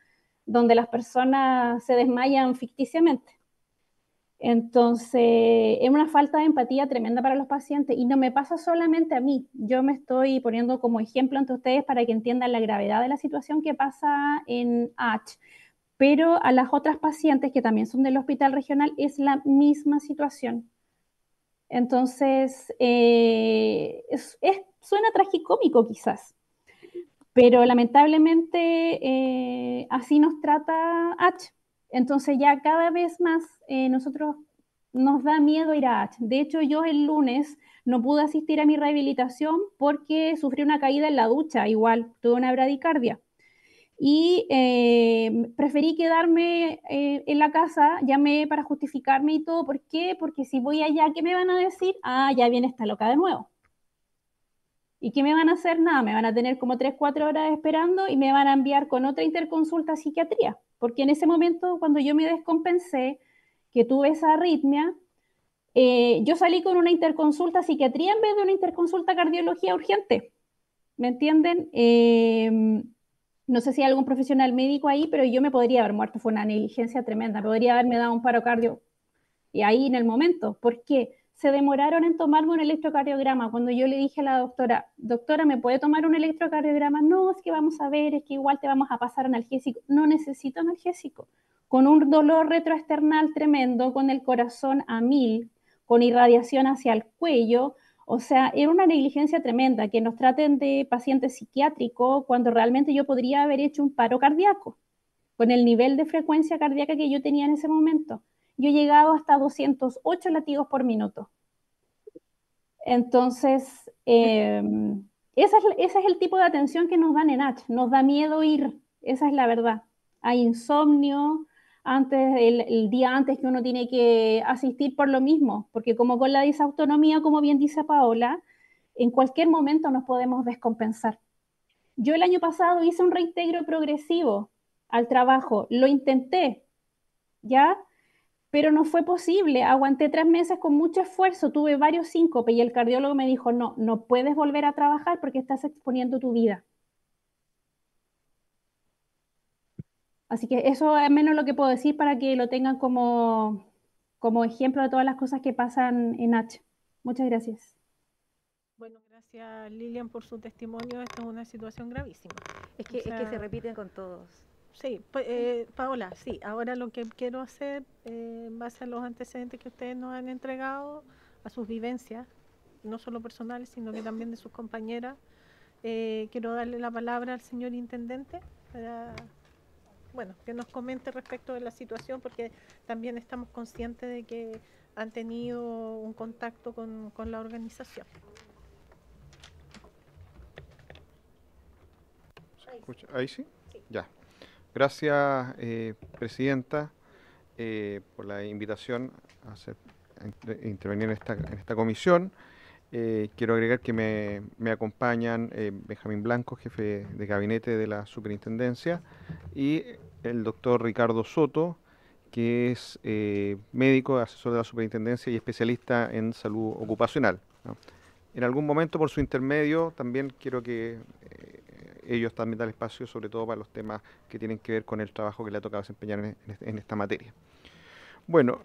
Donde las personas se desmayan ficticiamente. Entonces, es una falta de empatía tremenda para los pacientes y no me pasa solamente a mí. Yo me estoy poniendo como ejemplo ante ustedes para que entiendan la gravedad de la situación que pasa en H pero a las otras pacientes que también son del hospital regional es la misma situación. Entonces, eh, es, suena tragicómico quizás, pero lamentablemente eh, así nos trata H. Entonces ya cada vez más eh, nosotros nos da miedo ir a H. De hecho, yo el lunes no pude asistir a mi rehabilitación porque sufrí una caída en la ducha, igual tuve una bradicardia. Y eh, preferí quedarme eh, en la casa, llamé para justificarme y todo. ¿Por qué? Porque si voy allá, ¿qué me van a decir? Ah, ya viene esta loca de nuevo. ¿Y qué me van a hacer? Nada, me van a tener como 3, 4 horas esperando y me van a enviar con otra interconsulta a psiquiatría. Porque en ese momento, cuando yo me descompensé, que tuve esa arritmia, eh, yo salí con una interconsulta a psiquiatría en vez de una interconsulta cardiología urgente. ¿Me entienden? No sé si hay algún profesional médico ahí, pero yo me podría haber muerto, fue una negligencia tremenda, podría haberme dado un paro cardio y ahí en el momento. ¿Por qué? Se demoraron en tomarme un electrocardiograma. Cuando yo le dije a la doctora, doctora, ¿me puede tomar un electrocardiograma? No, es que vamos a ver, es que igual te vamos a pasar analgésico. No necesito analgésico. Con un dolor retroesternal tremendo, con el corazón a mil, con irradiación hacia el cuello, o sea, era una negligencia tremenda que nos traten de paciente psiquiátrico cuando realmente yo podría haber hecho un paro cardíaco con el nivel de frecuencia cardíaca que yo tenía en ese momento. Yo he llegado hasta 208 latidos por minuto. Entonces, em, ese, es, el tipo de atención que nos dan en H. Nos da miedo ir, esa es la verdad. Hay insomnio, antes, el, día antes que uno tiene que asistir por lo mismo, porque como con la disautonomía, como bien dice Paola, en cualquier momento nos podemos descompensar. Yo el año pasado hice un reintegro progresivo al trabajo, lo intenté, ¿ya? Pero no fue posible, aguanté tres meses con mucho esfuerzo, tuve varios síncopes y el cardiólogo me dijo, no, no puedes volver a trabajar porque estás exponiendo tu vida. Así que eso es menos lo que puedo decir para que lo tengan como, como ejemplo de todas las cosas que pasan en H. Muchas gracias. Bueno, gracias Lilian por su testimonio. Esta es una situación gravísima. Es que, es que se repiten con todos. Sí, eh, Paola, sí. Ahora lo que quiero hacer, eh, en base a los antecedentes que ustedes nos han entregado, a sus vivencias, no solo personales, sino que también de sus compañeras, eh, quiero darle la palabra al señor intendente para bueno, que nos comente respecto de la situación, porque también estamos conscientes de que han tenido un contacto con, la organización. ¿Ahí sí? Ya. Gracias, eh, Presidenta, eh, por la invitación a, hacer, intervenir en esta, en esta comisión. Eh, quiero agregar que me, acompañan eh, Benjamín Blanco, jefe de gabinete de la superintendencia, y el doctor Ricardo Soto, que es eh, médico, asesor de la superintendencia y especialista en salud ocupacional. En algún momento, por su intermedio, también quiero que ellos también dan espacio, sobre todo para los temas que tienen que ver con el trabajo que le ha tocado desempeñar en esta materia. Bueno,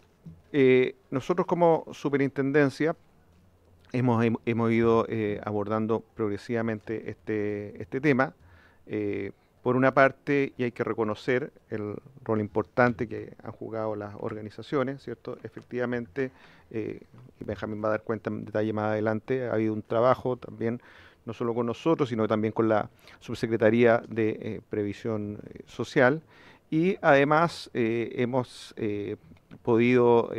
nosotros como superintendencia hemos, hemos ido eh, abordando progresivamente este, este tema. Eh, por una parte, y hay que reconocer el rol importante que han jugado las organizaciones, ¿cierto? Efectivamente, eh, y Benjamín va a dar cuenta en detalle más adelante, ha habido un trabajo también, no solo con nosotros, sino también con la Subsecretaría de Previsión Social, y además hemos podido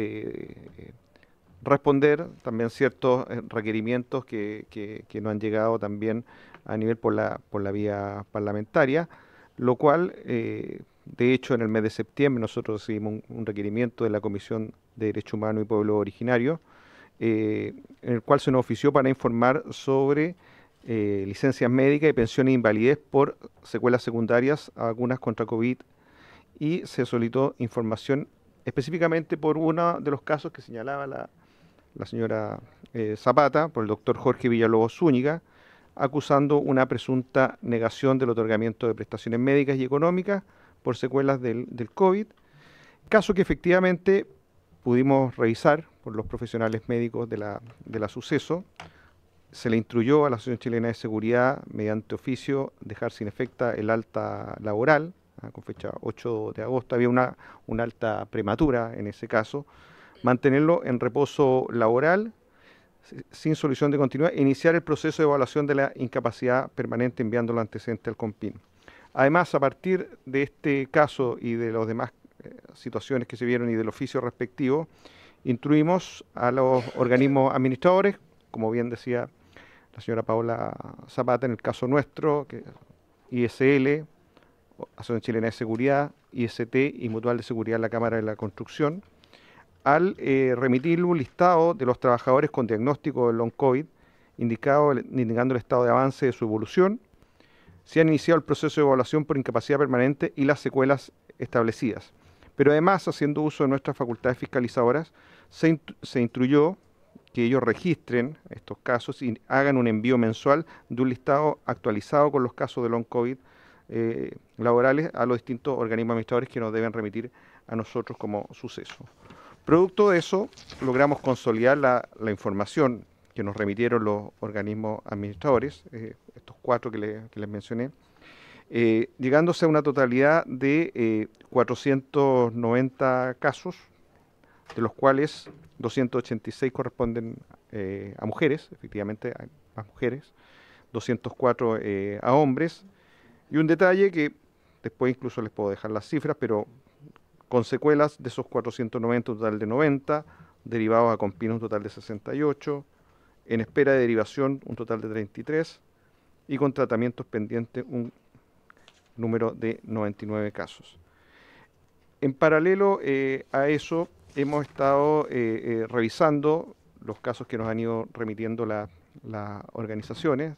responder también ciertos eh, requerimientos que, que, no han llegado también a nivel por la, por la vía parlamentaria, lo cual, eh, de hecho, en el mes de septiembre nosotros recibimos un, requerimiento de la Comisión de Derechos Humanos y Pueblo Originario, eh, en el cual se nos ofició para informar sobre licencias médicas y pensiones de invalidez por secuelas secundarias a vacunas contra COVID y se solicitó información específicamente por uno de los casos que señalaba la, la señora eh, Zapata, por el doctor Jorge Villalobos Zúñiga, acusando una presunta negación del otorgamiento de prestaciones médicas y económicas por secuelas del, del COVID, caso que efectivamente pudimos revisar por los profesionales médicos de la, de suceso. Se le instruyó a la Asociación Chilena de Seguridad, mediante oficio, dejar sin efecta el alta laboral, ah, con fecha 8 de agosto. Había una, una alta prematura en ese caso, mantenerlo en reposo laboral sin solución de continuidad iniciar el proceso de evaluación de la incapacidad permanente enviándolo antecedente al COMPIN. Además, a partir de este caso y de las demás eh, situaciones que se vieron y del oficio respectivo, instruimos a los organismos administradores, como bien decía la señora Paola Zapata en el caso nuestro, que ISL, Asociación Chilena de Seguridad, IST y Mutual de Seguridad de la Cámara de la Construcción, al eh, remitir un listado de los trabajadores con diagnóstico de long COVID, indicado, indicando el estado de avance de su evolución, se ha iniciado el proceso de evaluación por incapacidad permanente y las secuelas establecidas. Pero además, haciendo uso de nuestras facultades fiscalizadoras, se, instruyó que ellos registren estos casos y hagan un envío mensual de un listado actualizado con los casos de long COVID eh, laborales a los distintos organismos administradores que nos deben remitir a nosotros como suceso. Producto de eso, logramos consolidar la, información que nos remitieron los organismos administradores, eh, estos cuatro que, les mencioné, eh, llegándose a una totalidad de 490 casos, de los cuales 286 corresponden eh, a mujeres, efectivamente hay más mujeres, 204 eh, a hombres, y un detalle que después incluso les puedo dejar las cifras, pero con secuelas de esos 490, un total de 90, derivados a Compino un total de 68, en espera de derivación un total de 33, y con tratamientos pendientes un número de 99 casos. En paralelo eh, a eso, hemos estado eh, eh, revisando los casos que nos han ido remitiendo las organizaciones,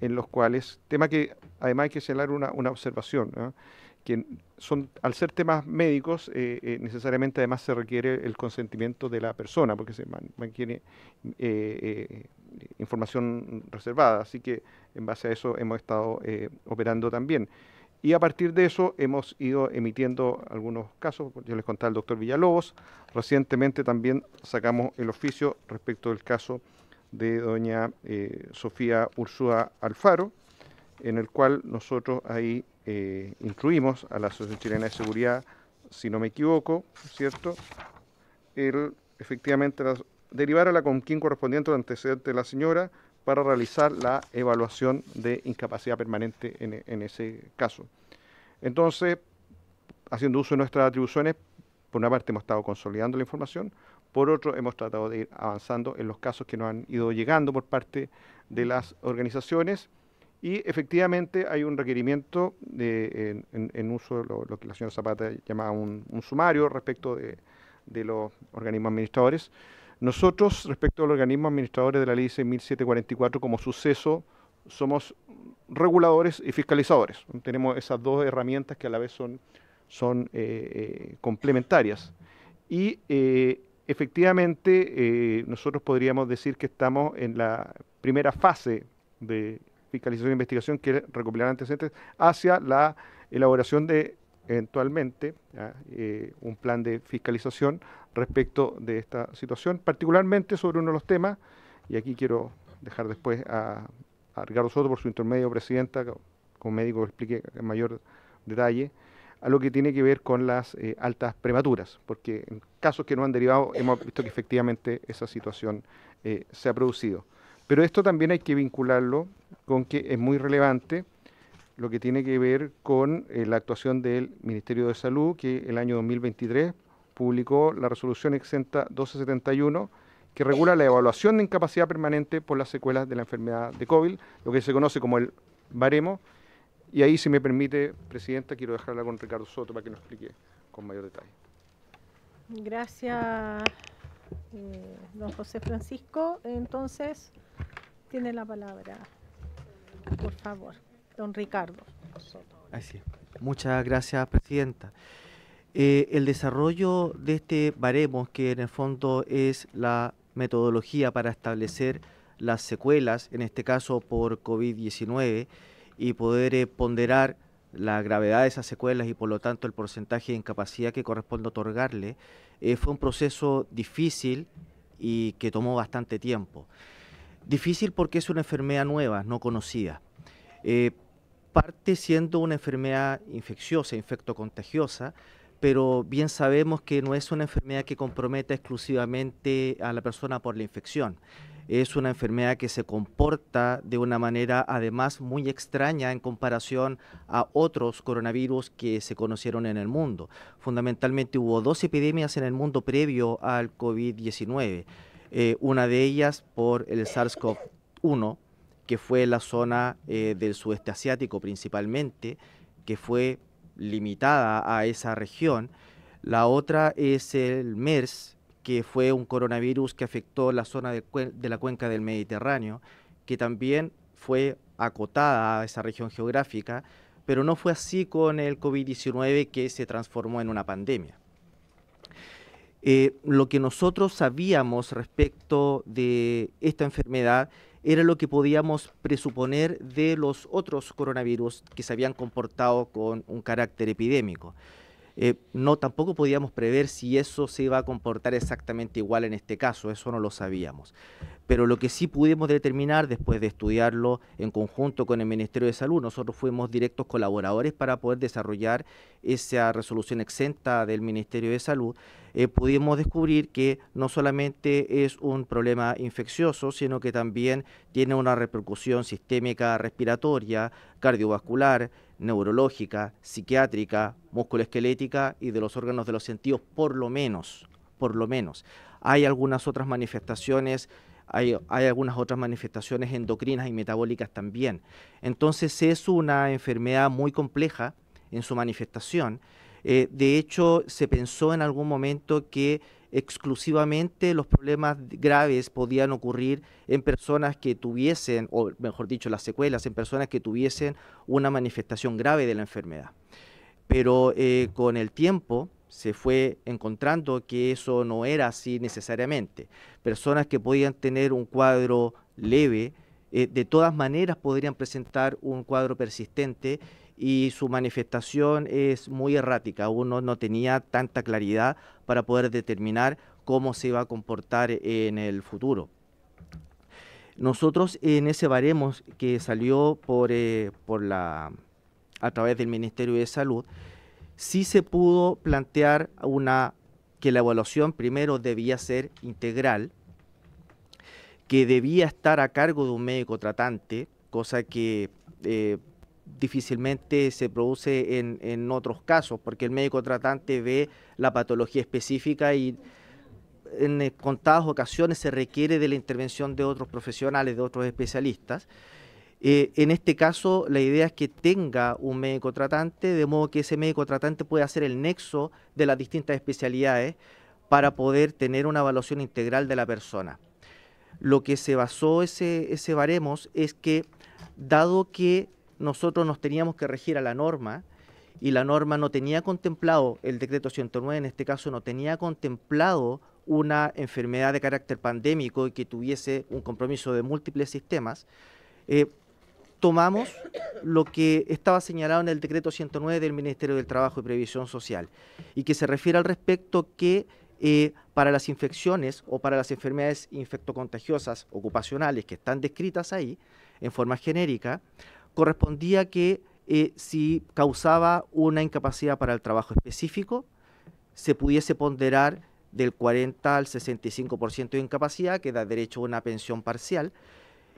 en los cuales, tema que además hay que señalar una, observación, que son, al ser temas médicos, eh, necesariamente además se requiere el consentimiento de la persona, porque se mantiene información reservada, así que en base a eso hemos estado operando también. Y a partir de eso hemos ido emitiendo algunos casos. Yo les conté al doctor Villalobos. Recientemente también sacamos el oficio respecto del caso de doña eh, Sofía Ursúa Alfaro, en el cual nosotros ahí eh, incluimos a la Asociación Chilena de Seguridad, si no me equivoco, ¿cierto? El, efectivamente, derivar a la conquín correspondiente al antecedente de la señora, para realizar la evaluación de incapacidad permanente en, ese caso. Entonces, haciendo uso de nuestras atribuciones, por una parte hemos estado consolidando la información, por otro hemos tratado de ir avanzando en los casos que nos han ido llegando por parte de las organizaciones y efectivamente hay un requerimiento en, uso de lo, que la señora Zapata llamaba un, sumario respecto de, de los organismos administradores. Nosotros, respecto a los organismos administradores de la ley 6744, como suceso, somos reguladores y fiscalizadores. Tenemos esas dos herramientas que a la vez son, son eh, eh, complementarias. Y eh, efectivamente, nosotros podríamos decir que estamos en la primera fase de fiscalización e investigación, que es recopilar antecedentes, hacia la elaboración de eventualmente eh, un plan de fiscalización respecto de esta situación, particularmente sobre uno de los temas, y aquí quiero dejar después a, Ricardo Soto por su intermedio, presidenta, como médico explique en mayor detalle, a lo que tiene que ver con las eh, altas prematuras, porque en casos que no han derivado hemos visto que efectivamente esa situación eh, se ha producido. Pero esto también hay que vincularlo con que es muy relevante lo que tiene que ver con eh, la actuación del Ministerio de Salud, que el año 2023 publicó la resolución exenta 1271, que regula la evaluación de incapacidad permanente por las secuelas de la enfermedad de COVID, lo que se conoce como el baremo. Y ahí, si me permite, Presidenta, quiero dejarla con Ricardo Soto para que nos explique con mayor detalle. Gracias, eh, don José Francisco. Entonces, tiene la palabra, por favor don Ricardo. Así. Muchas gracias, Presidenta. Eh, el desarrollo de este baremo, que en el fondo es la metodología para establecer las secuelas, en este caso por COVID-19, y poder eh, ponderar la gravedad de esas secuelas y por lo tanto el porcentaje de incapacidad que corresponde otorgarle, eh, fue un proceso difícil y que tomó bastante tiempo. Difícil porque es una enfermedad nueva, no conocida parte siendo una enfermedad infecciosa, infectocontagiosa, pero bien sabemos que no es una enfermedad que comprometa exclusivamente a la persona por la infección. Es una enfermedad que se comporta de una manera además muy extraña en comparación a otros coronavirus que se conocieron en el mundo. Fundamentalmente hubo dos epidemias en el mundo previo al COVID-19. Eh, una de ellas por el SARS-CoV-1, que fue la zona eh, del sudeste asiático principalmente, que fue limitada a esa región. La otra es el MERS, que fue un coronavirus que afectó la zona de, la cuenca del Mediterráneo, que también fue acotada a esa región geográfica, pero no fue así con el COVID-19 que se transformó en una pandemia. Eh, lo que nosotros sabíamos respecto de esta enfermedad era lo que podíamos presuponer de los otros coronavirus que se habían comportado con un carácter epidémico. Eh, no tampoco podíamos prever si eso se iba a comportar exactamente igual en este caso, eso no lo sabíamos. Pero lo que sí pudimos determinar después de estudiarlo en conjunto con el Ministerio de Salud, nosotros fuimos directos colaboradores para poder desarrollar esa resolución exenta del Ministerio de Salud, eh, pudimos descubrir que no solamente es un problema infeccioso, sino que también tiene una repercusión sistémica respiratoria, cardiovascular, neurológica, psiquiátrica, musculoesquelética y de los órganos de los sentidos, por lo menos, por lo menos. Hay algunas otras manifestaciones, hay, hay, algunas otras manifestaciones endocrinas y metabólicas también. Entonces es una enfermedad muy compleja en su manifestación. Eh, de hecho, se pensó en algún momento que exclusivamente los problemas graves podían ocurrir en personas que tuviesen, o mejor dicho, las secuelas, en personas que tuviesen una manifestación grave de la enfermedad. Pero eh, con el tiempo se fue encontrando que eso no era así necesariamente. Personas que podían tener un cuadro leve, eh, de todas maneras podrían presentar un cuadro persistente y su manifestación es muy errática. Uno no tenía tanta claridad para poder determinar cómo se iba a comportar en el futuro. Nosotros en ese baremos que salió por, eh, por la, a través del Ministerio de Salud, sí se pudo plantear una, que la evaluación primero debía ser integral, que debía estar a cargo de un médico tratante, cosa que eh, difícilmente se produce en, otros casos, porque el médico tratante ve la patología específica y en eh, contadas ocasiones se requiere de la intervención de otros profesionales, de otros especialistas. Eh, en este caso, la idea es que tenga un médico tratante, de modo que ese médico tratante pueda hacer el nexo de las distintas especialidades para poder tener una evaluación integral de la persona. Lo que se basó ese, ese baremos es que, dado que nosotros nos teníamos que regir a la norma y la norma no tenía contemplado, el decreto 109 en este caso no tenía contemplado una enfermedad de carácter pandémico y que tuviese un compromiso de múltiples sistemas, eh, tomamos lo que estaba señalado en el decreto 109 del Ministerio del Trabajo y Previsión Social y que se refiere al respecto que eh, para las infecciones o para las enfermedades infectocontagiosas ocupacionales que están descritas ahí en forma genérica, correspondía que eh, si causaba una incapacidad para el trabajo específico, se pudiese ponderar del 40 al 65% de incapacidad, que da derecho a una pensión parcial,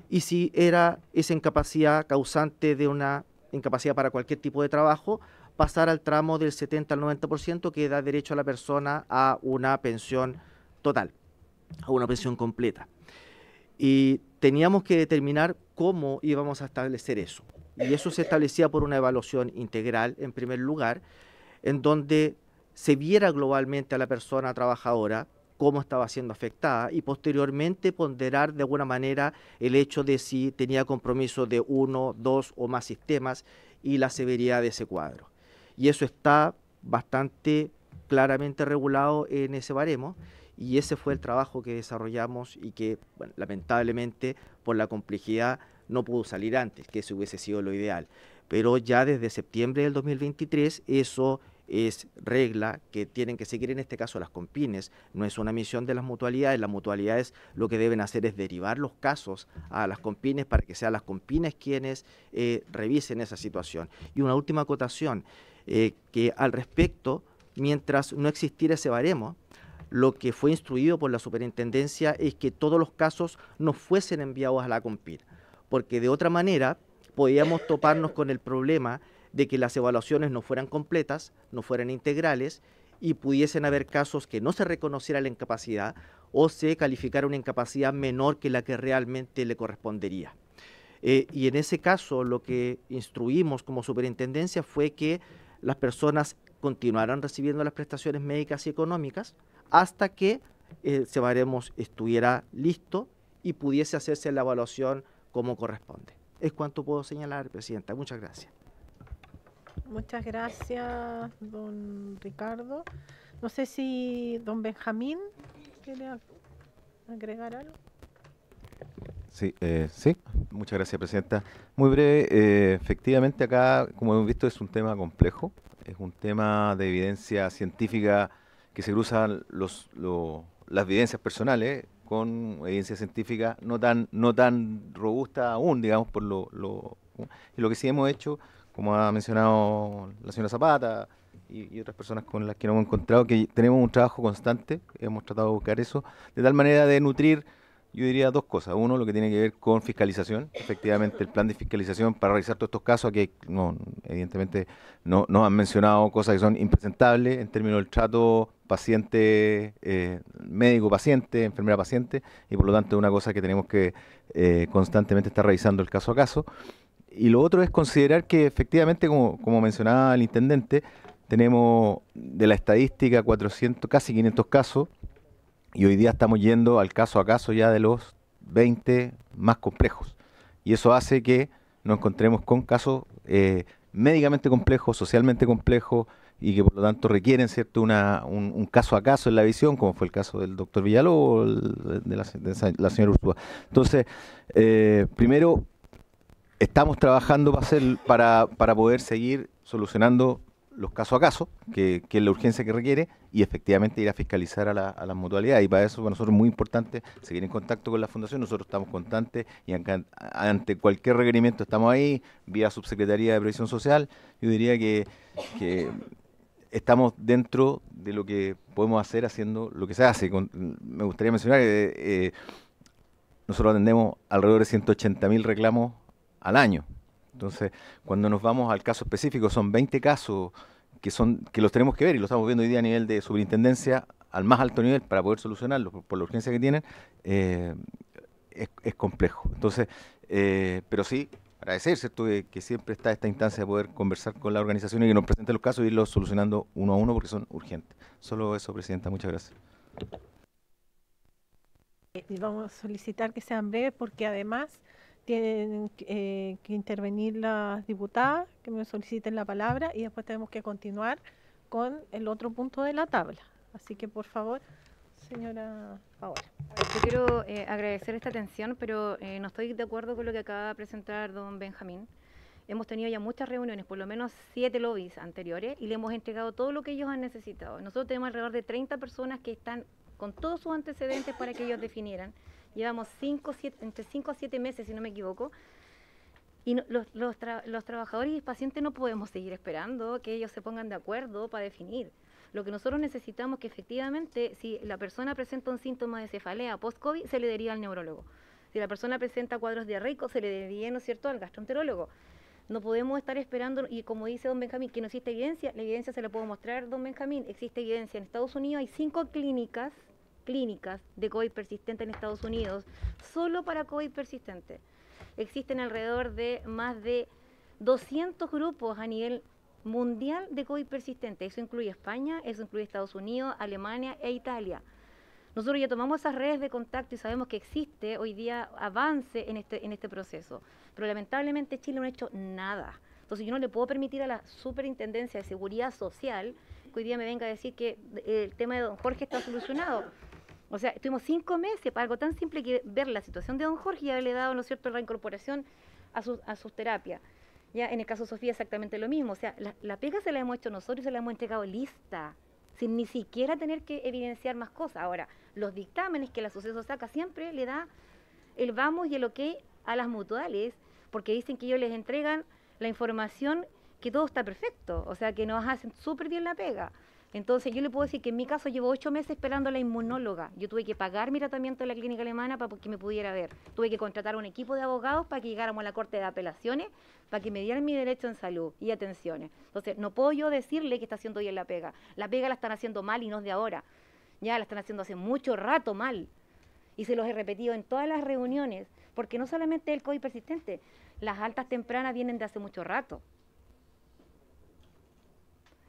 y si era esa incapacidad causante de una incapacidad para cualquier tipo de trabajo, pasar al tramo del 70 al 90%, que da derecho a la persona a una pensión total, a una pensión completa. Y teníamos que determinar cómo íbamos a establecer eso. Y eso se establecía por una evaluación integral, en primer lugar, en donde se viera globalmente a la persona trabajadora cómo estaba siendo afectada y posteriormente ponderar de alguna manera el hecho de si tenía compromiso de uno, dos o más sistemas y la severidad de ese cuadro. Y eso está bastante claramente regulado en ese baremo y ese fue el trabajo que desarrollamos y que lamentablemente por la complejidad no pudo salir antes, que eso hubiese sido lo ideal. Pero ya desde septiembre del 2023 eso es regla que tienen que seguir en este caso las compines. No es una misión de las mutualidades. Las mutualidades lo que deben hacer es derivar los casos a las compines para que sean las compines quienes eh, revisen esa situación. Y una última acotación, eh, que al respecto, mientras no existiera ese baremo, lo que fue instruido por la superintendencia es que todos los casos no fuesen enviados a la COMPIR, porque de otra manera podíamos toparnos con el problema de que las evaluaciones no fueran completas, no fueran integrales y pudiesen haber casos que no se reconociera la incapacidad o se calificara una incapacidad menor que la que realmente le correspondería. Eh, y en ese caso lo que instruimos como superintendencia fue que las personas continuaran recibiendo las prestaciones médicas y económicas hasta que el Cebaremos estuviera listo y pudiese hacerse la evaluación como corresponde. Es cuanto puedo señalar, Presidenta. Muchas gracias. Muchas gracias, don Ricardo. No sé si don Benjamín quiere agregar algo. Sí, eh, sí, muchas gracias, Presidenta. Muy breve, eh, efectivamente acá, como hemos visto, es un tema complejo, es un tema de evidencia científica que se cruzan los, las evidencias personales con evidencia científica no tan no tan robusta aún, digamos, por lo, lo, y lo que sí hemos hecho, como ha mencionado la señora Zapata y, y, otras personas con las que nos hemos encontrado, que tenemos un trabajo constante, hemos tratado de buscar eso, de tal manera de nutrir yo diría dos cosas. Uno, lo que tiene que ver con fiscalización. Efectivamente, el plan de fiscalización para realizar todos estos casos, que no, evidentemente no, no han mencionado cosas que son impresentables en términos del trato paciente, eh, médico-paciente, enfermera-paciente, y por lo tanto es una cosa que tenemos que eh, constantemente estar revisando el caso a caso. Y lo otro es considerar que efectivamente, como, como mencionaba el intendente, tenemos de la estadística 400, casi 500 casos, y hoy día estamos yendo al caso a caso ya de los 20 más complejos. Y eso hace que nos encontremos con casos eh, médicamente complejos, socialmente complejos y que por lo tanto requieren cierto una, un, caso a caso en la visión, como fue el caso del doctor Villalobos, de la, de la señora Ursúa. Entonces, eh, primero, estamos trabajando para, hacer, para, para poder seguir solucionando los casos a caso, que, es la urgencia que requiere, y efectivamente ir a fiscalizar a, la, a las mutualidades. Y para eso para nosotros es muy importante seguir en contacto con la Fundación. Nosotros estamos constantes y ante cualquier requerimiento estamos ahí, vía Subsecretaría de Previsión Social. Yo diría que, estamos dentro de lo que podemos hacer haciendo lo que se hace. me gustaría mencionar que eh, nosotros atendemos alrededor de 180 mil reclamos al año. Entonces, cuando nos vamos al caso específico, son 20 casos que son que los tenemos que ver y lo estamos viendo hoy día a nivel de superintendencia al más alto nivel para poder solucionarlo por, la urgencia que tienen, eh, es, complejo. Entonces, eh, pero sí, agradecer, ¿cierto? Que, que, siempre está esta instancia de poder conversar con la organización y que nos presenten los casos y irlos solucionando uno a uno porque son urgentes. Solo eso, Presidenta, muchas gracias. Y vamos a solicitar que sean breves porque además tienen eh, que intervenir las diputadas que me soliciten la palabra y después tenemos que continuar con el otro punto de la tabla. Así que por favor, señora Paola. Yo quiero eh, agradecer esta atención, pero eh, no estoy de acuerdo con lo que acaba de presentar don Benjamín. Hemos tenido ya muchas reuniones, por lo menos siete lobbies anteriores, y le hemos entregado todo lo que ellos han necesitado. Nosotros tenemos alrededor de 30 personas que están con todos sus antecedentes para que ellos definieran Llevamos cinco, siete, entre 5 a 7 meses, si no me equivoco. Y los, los, trabajadores y pacientes no podemos seguir esperando que ellos se pongan de acuerdo para definir. Lo que nosotros necesitamos es que efectivamente, si la persona presenta un síntoma de cefalea post-COVID, se le deriva al neurólogo. Si la persona presenta cuadros diarreicos, se le deriva, ¿no es cierto?, al gastroenterólogo. No podemos estar esperando, y como dice don Benjamín, que no existe evidencia, la evidencia se la puedo mostrar, don Benjamín, existe evidencia. En Estados Unidos hay cinco clínicas clínicas de COVID persistente en Estados Unidos, solo para COVID persistente. Existen alrededor de más de 200 grupos a nivel mundial de COVID persistente. Eso incluye España, eso incluye Estados Unidos, Alemania e Italia. Nosotros ya tomamos esas redes de contacto y sabemos que existe hoy día avance en este, en este proceso, pero lamentablemente Chile no ha hecho nada. Entonces yo no le puedo permitir a la Superintendencia de Seguridad Social que hoy día me venga a decir que el tema de don Jorge está solucionado. O sea, estuvimos cinco meses para algo tan simple que ver la situación de don Jorge y haberle dado, ¿no es cierto?, la incorporación a, sus, a sus terapias. Ya en el caso de Sofía exactamente lo mismo. O sea, la, pega se la hemos hecho nosotros y se la hemos entregado lista, sin ni siquiera tener que evidenciar más cosas. Ahora, los dictámenes que la suceso saca siempre le da el vamos y el ok a las mutuales, porque dicen que ellos les entregan la información que todo está perfecto, o sea, que nos hacen súper bien la pega. Entonces, yo le puedo decir que en mi caso llevo ocho meses esperando a la inmunóloga. Yo tuve que pagar mi tratamiento en la clínica alemana para que me pudiera ver. Tuve que contratar un equipo de abogados para que llegáramos a la corte de apelaciones, para que me dieran mi derecho en salud y atenciones. Entonces, no puedo yo decirle que está haciendo bien la pega. La pega la están haciendo mal y no es de ahora. Ya la están haciendo hace mucho rato mal. Y se los he repetido en todas las reuniones. porque no solamente el COVID persistente, las altas tempranas vienen de hace mucho rato.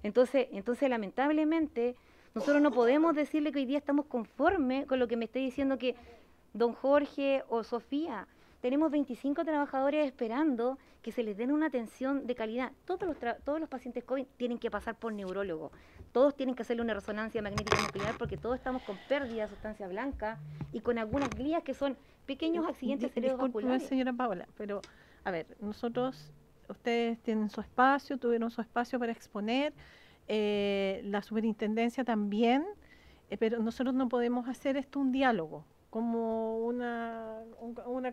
Entonces, entonces lamentablemente, nosotros no podemos decirle que hoy día estamos conformes con lo que me esté diciendo que don Jorge o Sofía. Tenemos 25 trabajadores esperando que se les den una atención de calidad. Todos los, todos los pacientes COVID tienen que pasar por neurólogo. Todos tienen que hacerle una resonancia magnética nuclear porque todos estamos con pérdida de sustancia blanca y con algunas glías que son pequeños accidentes cerebrovasculares. señora Paola, pero a ver, nosotros, ustedes tienen su espacio, tuvieron su espacio para exponer, eh, la superintendencia también, eh, pero nosotros no podemos hacer esto un diálogo como una,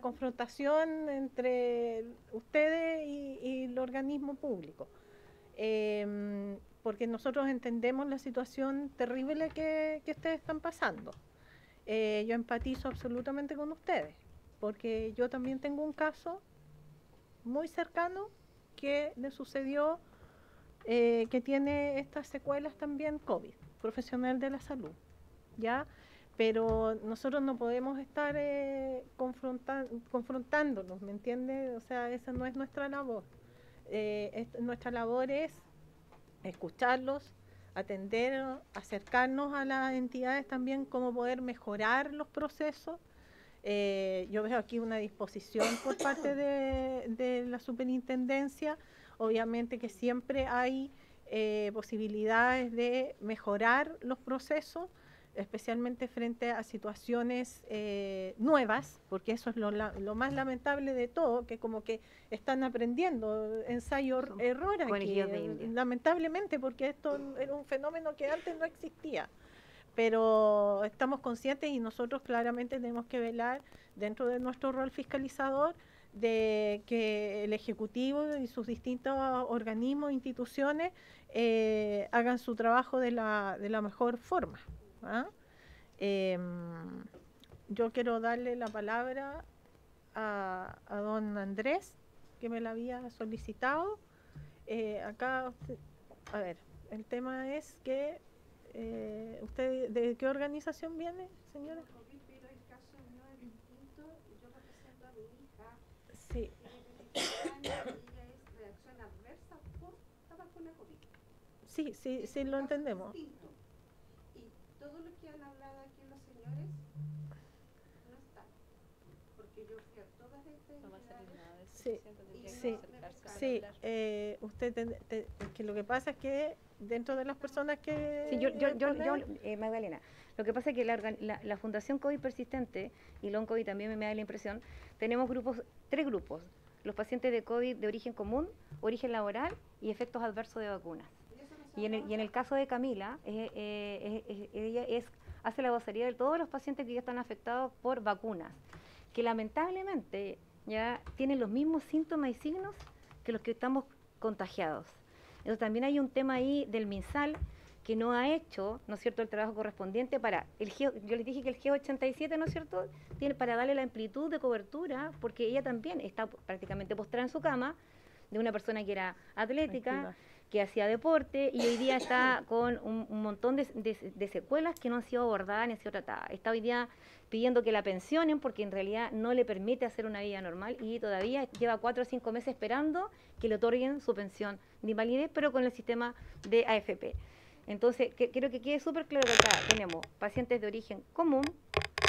confrontación entre ustedes y, el organismo público. Em, porque nosotros entendemos la situación terrible que, ustedes están pasando. Eh, yo empatizo absolutamente con ustedes, porque yo también tengo un caso muy cercano que le sucedió, eh, que tiene estas secuelas también COVID, profesional de la salud. ¿ya? pero nosotros no podemos estar eh, confrontándonos, ¿me entiendes? O sea, esa no es nuestra labor. Eh, nuestra labor es escucharlos, atender, acercarnos a las entidades también, cómo poder mejorar los procesos. Eh, yo veo aquí una disposición por parte de, de la superintendencia, obviamente que siempre hay posibilidades de mejorar los procesos especialmente frente a situaciones eh, nuevas, porque eso es lo, más lamentable de todo, que como que están aprendiendo. Ensayo-error aquí, eh, lamentablemente, porque esto era un fenómeno que antes no existía. Pero estamos conscientes y nosotros claramente tenemos que velar dentro de nuestro rol fiscalizador de que el Ejecutivo y sus distintos organismos, instituciones, eh, hagan su trabajo de la, de la mejor forma. ¿ah? Em, yo quiero darle la palabra a, don Andrés, que me la había solicitado. Eh, acá, a ver, el tema es que eh, usted, ¿de qué organización viene, señora? Sí. Sí, sí, sí, lo entendemos todo lo que han hablado aquí los señores no está. Porque yo fui a todas estas Sí, sí, sí. Eh, usted, que lo que pasa es que dentro de las personas que... Sí, yo, yo, yo, eh, Magdalena, lo que pasa es que la, la, la Fundación COVID Persistente y Long COVID también me da la impresión, tenemos grupos, tres grupos, los pacientes de COVID de origen común, origen laboral y efectos adversos de vacunas. Y en el, y en el caso de Camila, eh, eh, ella es, hace la vocería de todos los pacientes que ya están afectados por vacunas, que lamentablemente ya tienen los mismos síntomas y signos que los que estamos contagiados. Entonces también hay un tema ahí del MinSal que no ha hecho, ¿no es cierto?, el trabajo correspondiente para el yo les dije que el G87, ¿no es cierto?, tiene para darle la amplitud de cobertura, porque ella también está prácticamente postrada en su cama, de una persona que era atlética, que hacía deporte y hoy día está con un, montón de, secuelas que no han sido abordadas ni han sido tratadas. Está hoy día pidiendo que la pensionen porque en realidad no le permite hacer una vida normal y todavía lleva cuatro o cinco meses esperando que le otorguen su pensión de invalidez, pero con el sistema de AFP. Entonces, quiero que quede súper claro que acá tenemos pacientes de origen común,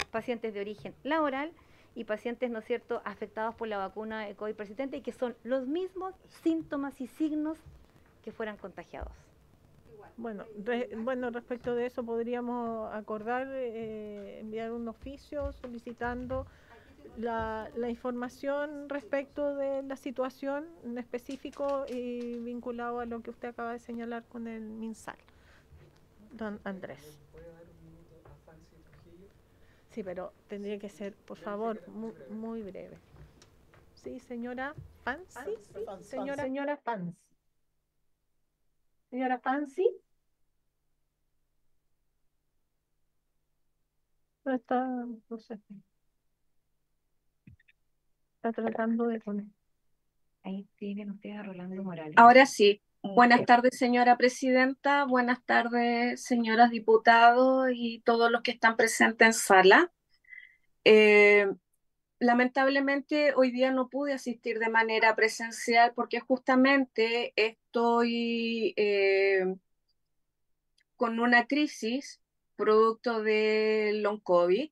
pacientes de origen laboral y pacientes, ¿no es cierto?, afectados por la vacuna de COVID persistente y que son los mismos síntomas y signos que fueran contagiados. Bueno, bueno, respecto de eso podríamos acordar eh, enviar un oficio solicitando la, la, información respecto de la situación en específico y vinculado a lo que usted acaba de señalar con el MinSal. Don Andrés. Sí, pero tendría que ser, por favor, muy, breve. Sí, señora Pansy. Señora, señora Pansy. Señora Fancy. No está, no sé. Está tratando de poner. Ahí tienen ustedes a Rolando Morales. Ahora sí. Buenas tardes, señora presidenta. Buenas tardes, señoras diputados y todos los que están presentes en sala. Eh, lamentablemente hoy día no pude asistir de manera presencial porque justamente estoy eh, con una crisis producto del long COVID,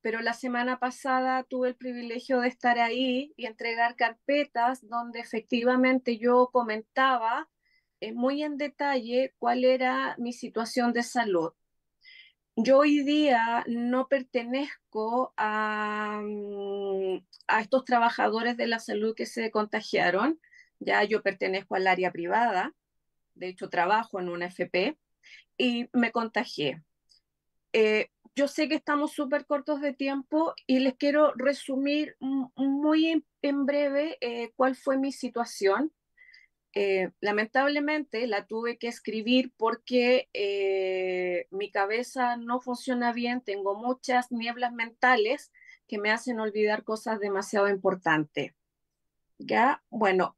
pero la semana pasada tuve el privilegio de estar ahí y entregar carpetas donde efectivamente yo comentaba eh, muy en detalle cuál era mi situación de salud. Yo hoy día no pertenezco a, mm, a estos trabajadores de la salud que se contagiaron, ya yo pertenezco al área privada, de hecho trabajo en una FP y me contagié. Eh, yo sé que estamos súper cortos de tiempo y les quiero resumir muy en, breve eh, cuál fue mi situación. Eh, lamentablemente la tuve que escribir porque mi cabeza no funciona bien, tengo muchas nieblas mentales que me hacen olvidar cosas demasiado importantes. Ya, bueno,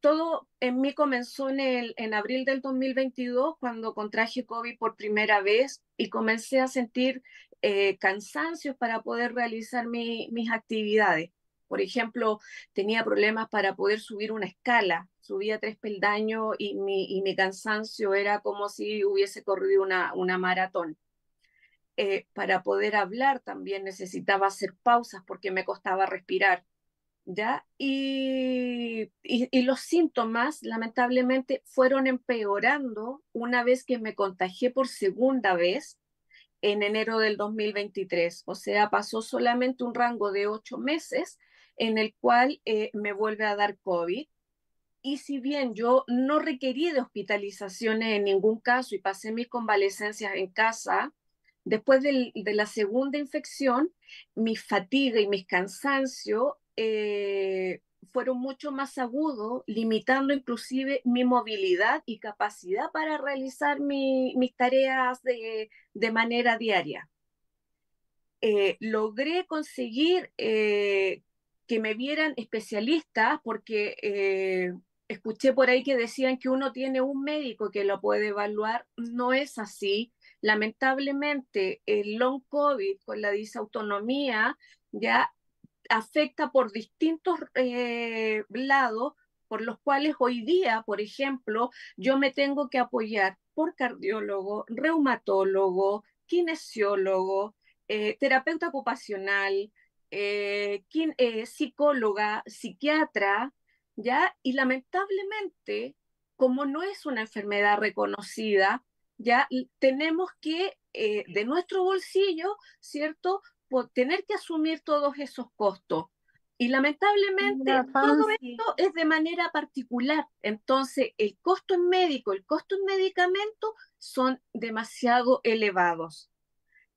todo en mí comenzó en, el, en abril del 2022 cuando contraje COVID por primera vez y comencé a sentir eh, cansancios para poder realizar mis actividades. Por ejemplo, tenía problemas para poder subir una escala, subía tres peldaños y mi, y mi cansancio era como si hubiese corrido una, una maratón. Eh, para poder hablar también necesitaba hacer pausas porque me costaba respirar. ¿ya? Y, y, los síntomas, lamentablemente, fueron empeorando una vez que me contagié por segunda vez en enero del 2023. O sea, pasó solamente un rango de ocho meses en el cual eh, me vuelve a dar COVID. Y si bien yo no requerí de hospitalizaciones en ningún caso y pasé mis convalecencias en casa, después de la segunda infección, mi fatiga y mis cansancios eh, fueron mucho más agudos, limitando inclusive mi movilidad y capacidad para realizar mis tareas de, manera diaria. Eh, logré conseguir eh, que me vieran especialistas porque escuché por ahí que decían que uno tiene un médico que lo puede evaluar. No es así. Lamentablemente, el long COVID con la disautonomía ya afecta por distintos eh, lados por los cuales hoy día, por ejemplo, yo me tengo que apoyar por cardiólogo, reumatólogo, kinesiólogo, eh, terapeuta ocupacional, eh, psicóloga, psiquiatra, ¿ya? Y lamentablemente, como no es una enfermedad reconocida, ya tenemos que de nuestro bolsillo, ¿cierto? tener que asumir todos esos costos. Y lamentablemente todo esto es de manera particular. Entonces, el costo en médico, el costo en medicamento son demasiado elevados.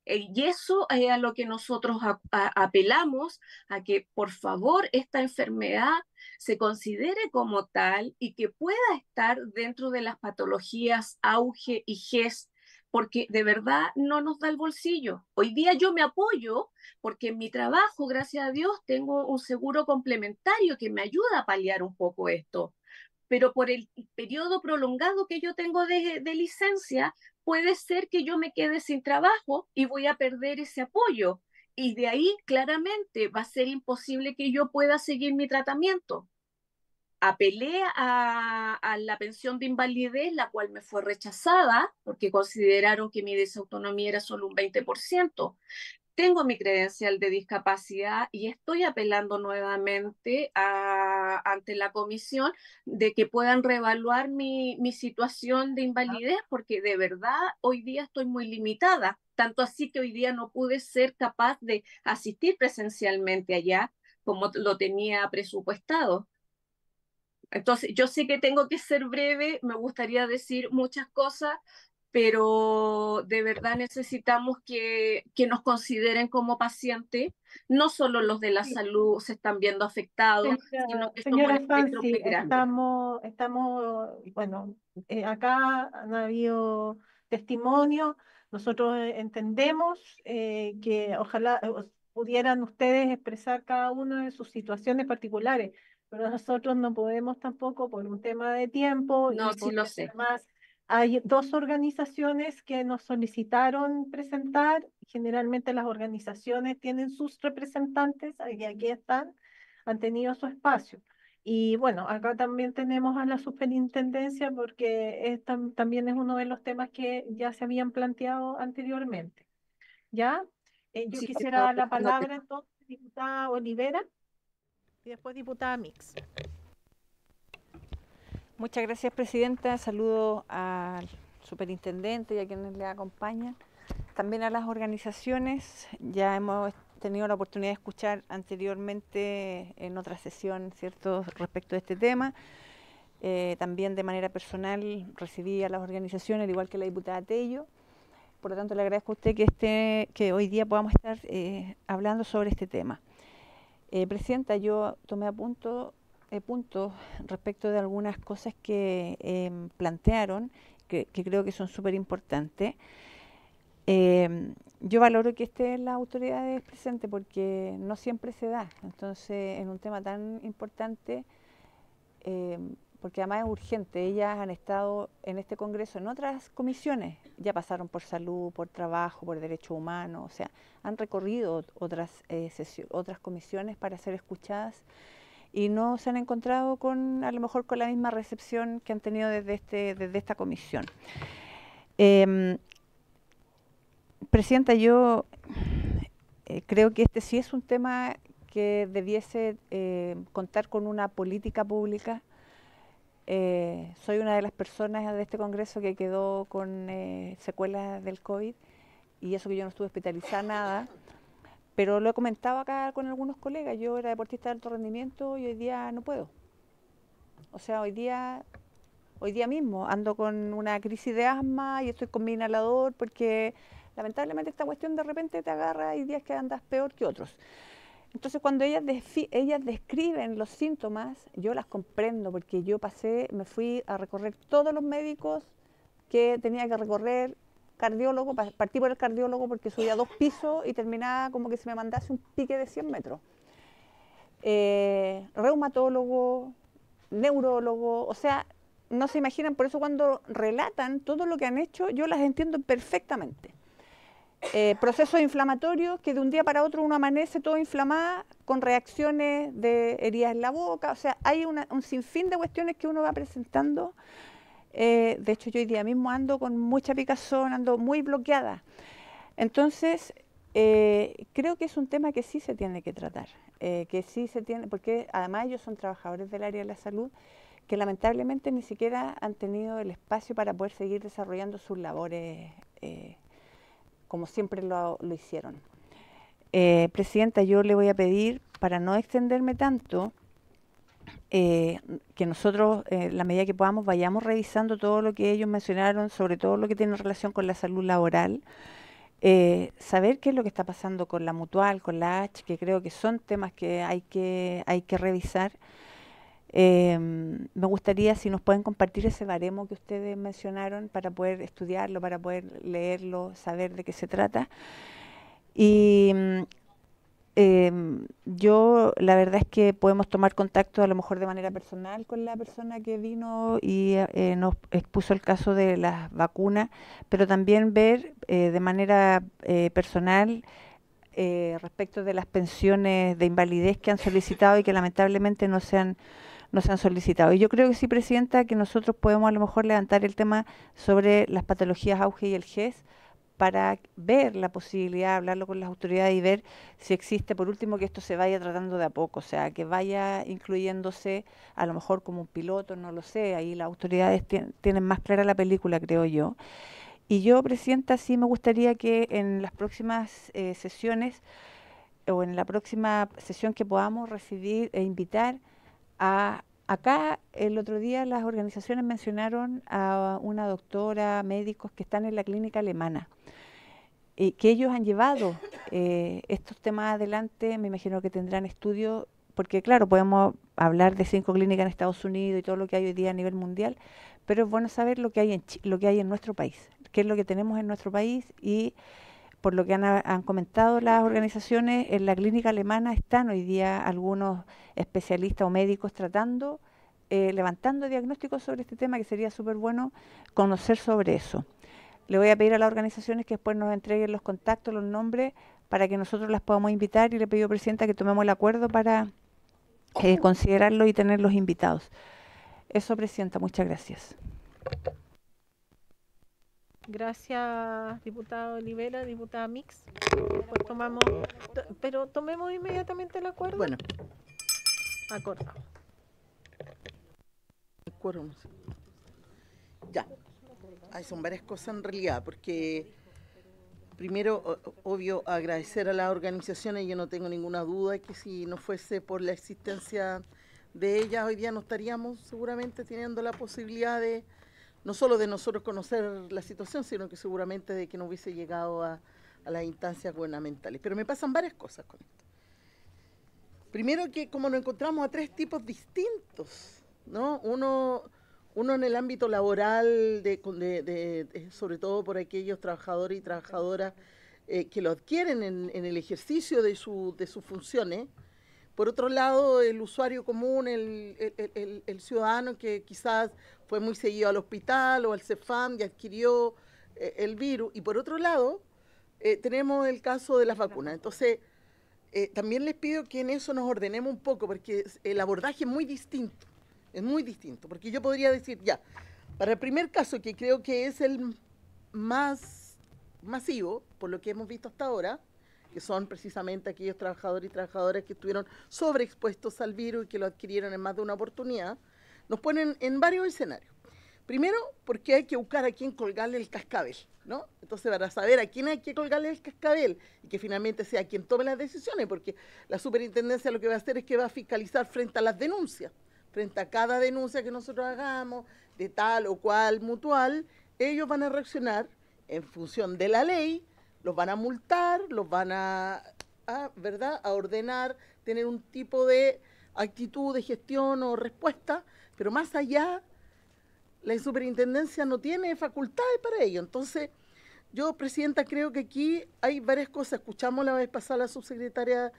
Eh, y eso es a lo que nosotros apelamos, a que por favor esta enfermedad se considere como tal y que pueda estar dentro de las patologías auge y GES porque de verdad no nos da el bolsillo. Hoy día yo me apoyo porque en mi trabajo, gracias a Dios, tengo un seguro complementario que me ayuda a paliar un poco esto. Pero por el periodo prolongado que yo tengo de, licencia, puede ser que yo me quede sin trabajo y voy a perder ese apoyo. Y de ahí claramente va a ser imposible que yo pueda seguir mi tratamiento apelé a, la pensión de invalidez, la cual me fue rechazada porque consideraron que mi desautonomía era solo un 20%. Tengo mi credencial de discapacidad y estoy apelando nuevamente ante la comisión de que puedan reevaluar mi, mi situación de invalidez porque de verdad hoy día estoy muy limitada, tanto así que hoy día no pude ser capaz de asistir presencialmente allá como lo tenía presupuestado. Entonces, yo sé que tengo que ser breve, me gustaría decir muchas cosas, pero de verdad necesitamos que, que nos consideren como pacientes. No solo los de la salud se están viendo afectados, sino que Fancy, estamos, estamos, bueno, eh, acá han habido testimonios, nosotros eh, entendemos eh, que ojalá pudieran ustedes expresar cada una de sus situaciones particulares pero nosotros no podemos tampoco por un tema de tiempo no, y sí lo sé. Hay dos organizaciones que nos solicitaron presentar. Generalmente las organizaciones tienen sus representantes, y aquí están, han tenido su espacio. Y bueno, acá también tenemos a la superintendencia porque también es uno de los temas que ya se habían planteado anteriormente. ¿Ya? Eh, yo quisiera dar la palabra entonces, diputada Olivera y después diputada Mix. Muchas gracias, Presidenta. Saludo al superintendente y a quienes le acompañan. También a las organizaciones. Ya hemos tenido la oportunidad de escuchar anteriormente en otra sesión, ¿cierto?, respecto de este tema. Eh, también de manera personal recibí a las organizaciones, al igual que la diputada Tello. Por lo tanto, le agradezco a usted que, esté, que hoy día podamos estar eh, hablando sobre este tema. Eh, Presidenta, yo tomé a punto eh, puntos respecto de algunas cosas que em, plantearon, que, creo que son súper importantes. Em, yo valoro que estén las autoridades presentes porque no siempre se da. Entonces, en un tema tan importante, em, porque además es urgente, ellas han estado en este Congreso en otras comisiones, ya pasaron por salud, por trabajo, por derechos humanos, o sea, han recorrido otras, eh, otras comisiones para ser escuchadas y no se han encontrado con, a lo mejor, con la misma recepción que han tenido desde, este, desde esta comisión. Em, Presidenta, yo eh, creo que este sí es un tema que debiese eh, contar con una política pública. Eh, soy una de las personas de este Congreso que quedó con secuelas del COVID y eso que yo no estuve hospitalizada nada. Pero lo he comentado acá con algunos colegas, yo era deportista de alto rendimiento y hoy día no puedo. O sea, hoy día, hoy día mismo ando con una crisis de asma y estoy con mi inhalador porque lamentablemente esta cuestión de repente te agarra y días que andas peor que otros. Entonces cuando ellas, ellas describen los síntomas, yo las comprendo porque yo pasé, me fui a recorrer todos los médicos que tenía que recorrer, cardiólogo, partí por el cardiólogo porque subía dos pisos y terminaba como que se me mandase un pique de 100 metros. Eh, reumatólogo, neurólogo, o sea, no se imaginan, por eso cuando relatan todo lo que han hecho, yo las entiendo perfectamente. Eh, procesos inflamatorios que de un día para otro uno amanece todo inflamada con reacciones de heridas en la boca, o sea, hay un sinfín de cuestiones que uno va presentando eh, de hecho, yo hoy día mismo ando con mucha picazón, ando muy bloqueada. Entonces, eh, creo que es un tema que sí se tiene que tratar, eh, que sí se tiene, porque además ellos son trabajadores del área de la salud que lamentablemente ni siquiera han tenido el espacio para poder seguir desarrollando sus labores como siempre lo, lo hicieron. Presidenta, yo le voy a pedir, para no extenderme tanto, eh, que nosotros, en eh, la medida que podamos, vayamos revisando todo lo que ellos mencionaron, sobre todo lo que tiene relación con la salud laboral, eh, saber qué es lo que está pasando con la mutual, con la H, que creo que son temas que hay que, hay que revisar. Em, me gustaría si nos pueden compartir ese baremo que ustedes mencionaron para poder estudiarlo, para poder leerlo, saber de qué se trata. Y Em, yo la verdad es que podemos tomar contacto a lo mejor de manera personal con la persona que vino y eh, nos expuso el caso de las vacunas, pero también ver eh, de manera eh, personal respecto de las pensiones de invalidez que han solicitado y que lamentablemente no se han no se han solicitado. Y yo creo que sí, Presidenta, que nosotros podemos a lo mejor levantar el tema sobre las patologías auge y el GES, para ver la posibilidad hablarlo con las autoridades y ver si existe, por último, que esto se vaya tratando de a poco, o sea, que vaya incluyéndose a lo mejor como un piloto, no lo sé, ahí las autoridades tienen más clara la película, creo yo. Y yo, Presidenta, sí me gustaría que en las próximas eh, sesiones o en la próxima sesión que podamos recibir e invitar a Acá el otro día las organizaciones mencionaron a una doctora, médicos que están en la clínica alemana, y que ellos han llevado eh, estos temas adelante, me imagino que tendrán estudios, porque claro, podemos hablar de cinco clínicas en Estados Unidos y todo lo que hay hoy día a nivel mundial, pero es bueno saber lo que hay en, lo que hay en nuestro país, qué es lo que tenemos en nuestro país y por lo que han, comentado las organizaciones, en la clínica alemana están hoy día algunos especialistas o médicos tratando eh, levantando diagnósticos sobre este tema, que sería súper bueno conocer sobre eso. Le voy a pedir a las organizaciones que después nos entreguen los contactos, los nombres, para que nosotros las podamos invitar y le pido, Presidenta, que tomemos el acuerdo para eh, considerarlo y tener los invitados. Eso, Presidenta, muchas gracias. Gracias, diputado Olivera, diputada Mix. Pues tomamos, to- pero tomemos inmediatamente el acuerdo. Bueno. Acordado. Sí. Ya. Ay, son varias cosas en realidad, porque primero, obvio, agradecer a las organizaciones. Yo no tengo ninguna duda que si no fuese por la existencia de ellas, hoy día no estaríamos seguramente teniendo la posibilidad de, no solo de nosotros conocer la situación, sino que seguramente de que no hubiese llegado a, las instancias gubernamentales. Pero me pasan varias cosas con esto. Primero que como nos encontramos a tres tipos distintos, ¿no? Uno, uno en el ámbito laboral, de, de- sobre todo por aquellos trabajadores y trabajadoras eh, que lo adquieren en, el ejercicio de, su, de sus funciones. Por otro lado, el usuario común, el ciudadano que quizás fue muy seguido al hospital o al CEFAM y adquirió eh, el virus. Y por otro lado, eh, tenemos el caso de las vacunas. Entonces, eh, también les pido que en eso nos ordenemos un poco, porque el abordaje es muy distinto, es muy distinto, porque yo podría decir, ya, para el primer caso, que creo que es el más masivo, por lo que hemos visto hasta ahora, que son precisamente aquellos trabajadores y trabajadoras que estuvieron sobreexpuestos al virus y que lo adquirieron en más de una oportunidad, nos ponen en varios escenarios. Primero, porque hay que buscar a quién colgarle el cascabel, ¿no? Entonces, para saber a quién hay que colgarle el cascabel y que finalmente sea quien tome las decisiones, porque la superintendencia lo que va a hacer es que va a fiscalizar frente a las denuncias, frente a cada denuncia que nosotros hagamos, de tal o cual mutual, ellos van a reaccionar en función de la ley, los van a multar, los van a, a, ¿verdad?, a ordenar, tener un tipo de actitud de gestión o respuesta, pero más allá la superintendencia no tiene facultades para ello. Entonces, yo, Presidenta, creo que aquí hay varias cosas. Escuchamos la vez pasada a la subsecretaria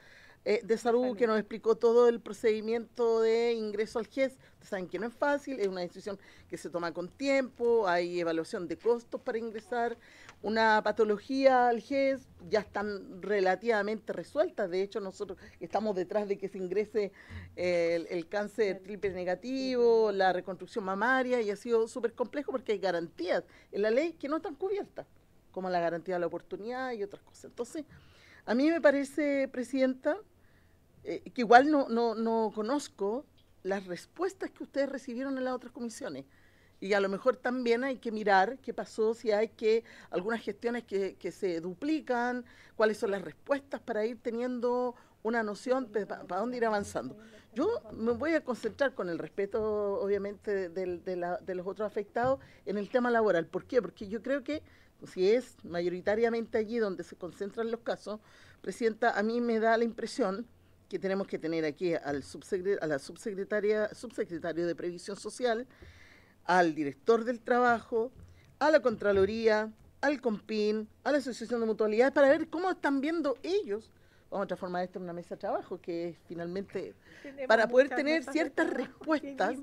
eh, de Salud que nos explicó todo el procedimiento de ingreso al GES. Ustedes saben que no es fácil, es una decisión que se toma con tiempo, hay evaluación de costos para ingresar. Una patología al GES ya están relativamente resueltas. De hecho, nosotros estamos detrás de que se ingrese eh, el, el cáncer triple negativo, la reconstrucción mamaria, y ha sido súper complejo porque hay garantías en la ley que no están cubiertas, como la garantía de la oportunidad y otras cosas. Entonces, a mí me parece, Presidenta, eh, que igual no, no, no conozco las respuestas que ustedes recibieron en las otras comisiones. Y a lo mejor también hay que mirar qué pasó, si hay que algunas gestiones que, que se duplican, cuáles son las respuestas para ir teniendo una noción de para dónde ir avanzando. Yo me voy a concentrar con el respeto, obviamente, del- de, la- de los otros afectados en el tema laboral. ¿Por qué? Porque yo creo que si es mayoritariamente allí donde se concentran los casos, Presidenta, a mí me da la impresión que tenemos que tener aquí al a la subsecretaria, subsecretario de Previsión Social, al director del trabajo, a la Contraloría, al COMPIN, a la Asociación de Mutualidades, para ver cómo están viendo ellos. Vamos a transformar esto en una mesa de trabajo, que es finalmente Tenemos para poder tener ciertas respuestas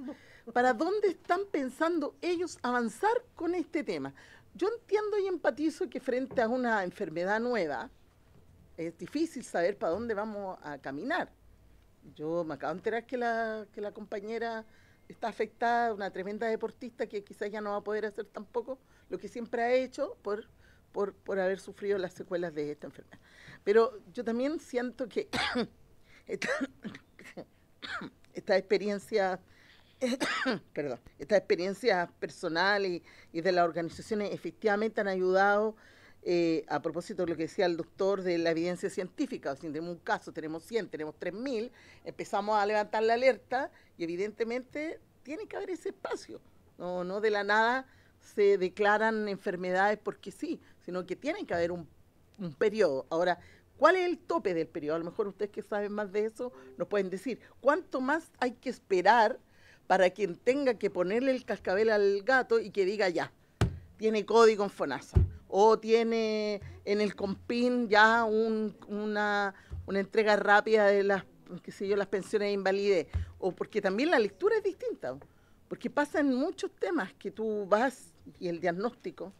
para dónde están pensando ellos avanzar con este tema. Yo entiendo y empatizo que frente a una enfermedad nueva es difícil saber para dónde vamos a caminar. Yo me acabo de enterar que la, que la compañera está afectada, una tremenda deportista que quizás ya no va a poder hacer tampoco lo que siempre ha hecho por, por, por haber sufrido las secuelas de esta enfermedad. Pero yo también siento que [coughs] [coughs] esta, experiencia, [coughs] perdón, estas experiencias personales y, y de las organizaciones efectivamente han ayudado eh, a propósito de lo que decía el doctor de la evidencia científica, si tenemos un caso, tenemos 100, tenemos 3.000, empezamos a levantar la alerta y evidentemente tiene que haber ese espacio. No, no de la nada se declaran enfermedades porque sí, sino que tiene que haber un, un periodo. Ahora, ¿cuál es el tope del periodo? A lo mejor ustedes que saben más de eso nos pueden decir. ¿Cuánto más hay que esperar para quien tenga que ponerle el cascabel al gato y que diga ya, tiene código en FONASA? O tiene en el COMPIN ya un- una, una entrega rápida de las, qué sé yo, las pensiones de invalidez, o porque también la lectura es distinta, porque pasan muchos temas que tú vas y el diagnóstico,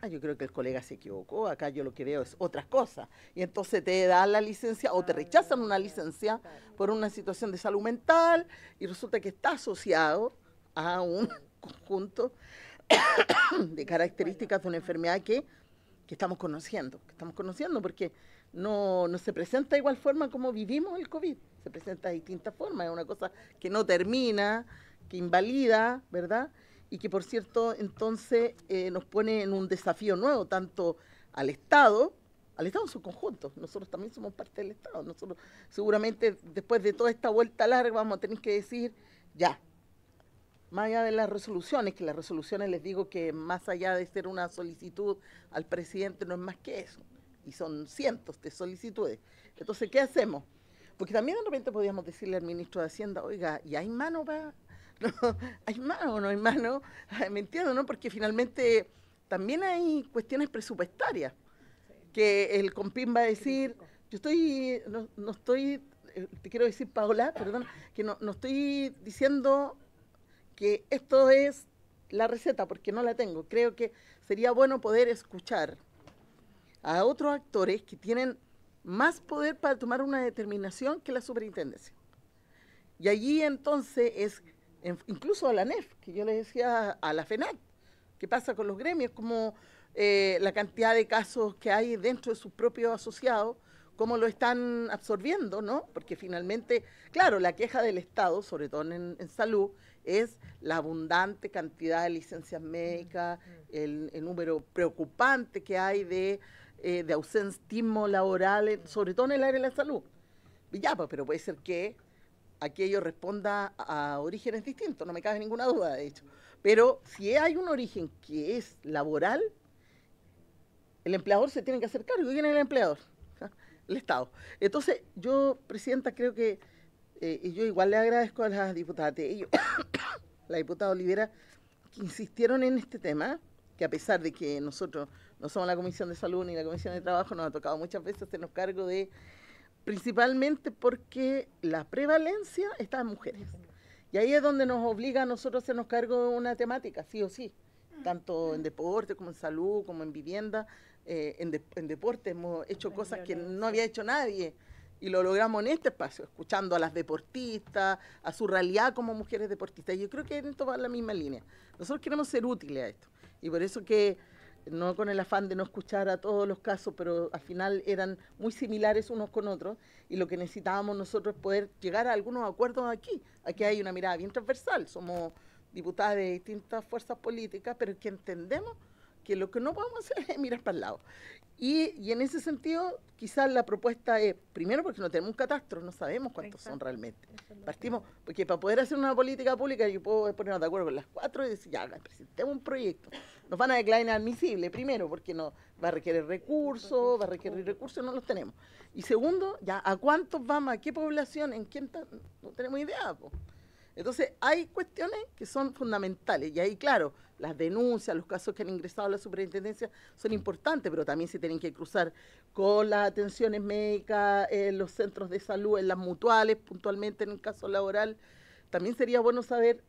ah, yo creo que el colega se equivocó, acá yo lo que veo es otras cosas, y entonces te dan la licencia o te rechazan una licencia por una situación de salud mental y resulta que está asociado a un [laughs] conjunto [coughs] de características de una enfermedad que, que estamos conociendo, que estamos conociendo porque no, no se presenta de igual forma como vivimos el COVID, se presenta de distintas formas, es una cosa que no termina, que invalida, ¿verdad? Y que por cierto entonces eh, nos pone en un desafío nuevo, tanto al Estado, al Estado en su conjunto, nosotros también somos parte del Estado, nosotros seguramente después de toda esta vuelta larga vamos a tener que decir, ya, más allá de las resoluciones, que las resoluciones les digo que más allá de ser una solicitud al presidente no es más que eso, y son cientos de solicitudes. Entonces, ¿qué hacemos? Porque también de repente podríamos decirle al ministro de Hacienda, oiga, ¿y hay mano para...? [laughs] No, ¿Hay mano o no hay mano? [laughs] ¿Me entiendo, no? Porque finalmente también hay cuestiones presupuestarias, que el COMPIN va a decir, yo estoy, no, no estoy, eh, te quiero decir, Paola, perdón, que no, no estoy diciendo que esto es la receta, porque no la tengo. Creo que sería bueno poder escuchar a otros actores que tienen más poder para tomar una determinación que la superintendencia. Y allí entonces es, incluso a la NEF, que yo le decía a la FENAC, ¿qué pasa con los gremios? Como eh, la cantidad de casos que hay dentro de sus propios asociados, cómo lo están absorbiendo, ¿no? Porque finalmente, claro, la queja del Estado, sobre todo en salud, es la abundante cantidad de licencias médicas, el, el número preocupante que hay de, eh, de ausentismo laboral, sobre todo en el área de la salud. Ya, pues, pero puede ser que aquello responda a orígenes distintos, no me cabe ninguna duda, de hecho. Pero si hay un origen que es laboral, el empleador se tiene que hacer cargo. ¿Quién es el empleador? [laughs] El Estado. Entonces, yo, Presidenta, creo que eh, y yo igual le agradezco a las diputadas de ellos, [coughs] la diputada Olivera, que insistieron en este tema, que a pesar de que nosotros no somos la Comisión de Salud ni la Comisión de Trabajo, nos ha tocado muchas veces hacernos cargo de, principalmente porque la prevalencia está en mujeres. Y ahí es donde nos obliga a nosotros a hacernos cargo de una temática, sí o sí, tanto en deporte como en salud, como en vivienda. Eh, en, en deporte hemos hecho cosas que no había hecho nadie y lo logramos en este espacio, escuchando a las deportistas, a su realidad como mujeres deportistas. Yo creo que en esto va la misma línea. Nosotros queremos ser útiles a esto. Y por eso que, no con el afán de no escuchar a todos los casos, pero al final eran muy similares unos con otros. Y lo que necesitábamos nosotros es poder llegar a algunos acuerdos aquí. Aquí hay una mirada bien transversal. Somos diputadas de distintas fuerzas políticas, pero que entendemos que lo que no podemos [laughs] hacer es mirar para el lado. Y, y, en ese sentido, quizás la propuesta es, primero porque no tenemos un catastro, no sabemos cuántos son realmente. Partimos, porque para poder hacer una política pública yo puedo ponernos de acuerdo con las cuatro y decir, ya, presentemos un proyecto. Nos van a declarar inadmisible, primero, porque no va a requerir recursos, va a requerir recursos, no los tenemos. Y segundo, ya, ¿a cuántos vamos? ¿A qué población? ¿En quién? No tenemos idea. Po. Entonces, hay cuestiones que son fundamentales. Y ahí, claro, las denuncias, los casos que han ingresado a la superintendencia son importantes, pero también se tienen que cruzar con las atenciones médicas, en los centros de salud, en las mutuales, puntualmente en el caso laboral. También sería bueno saber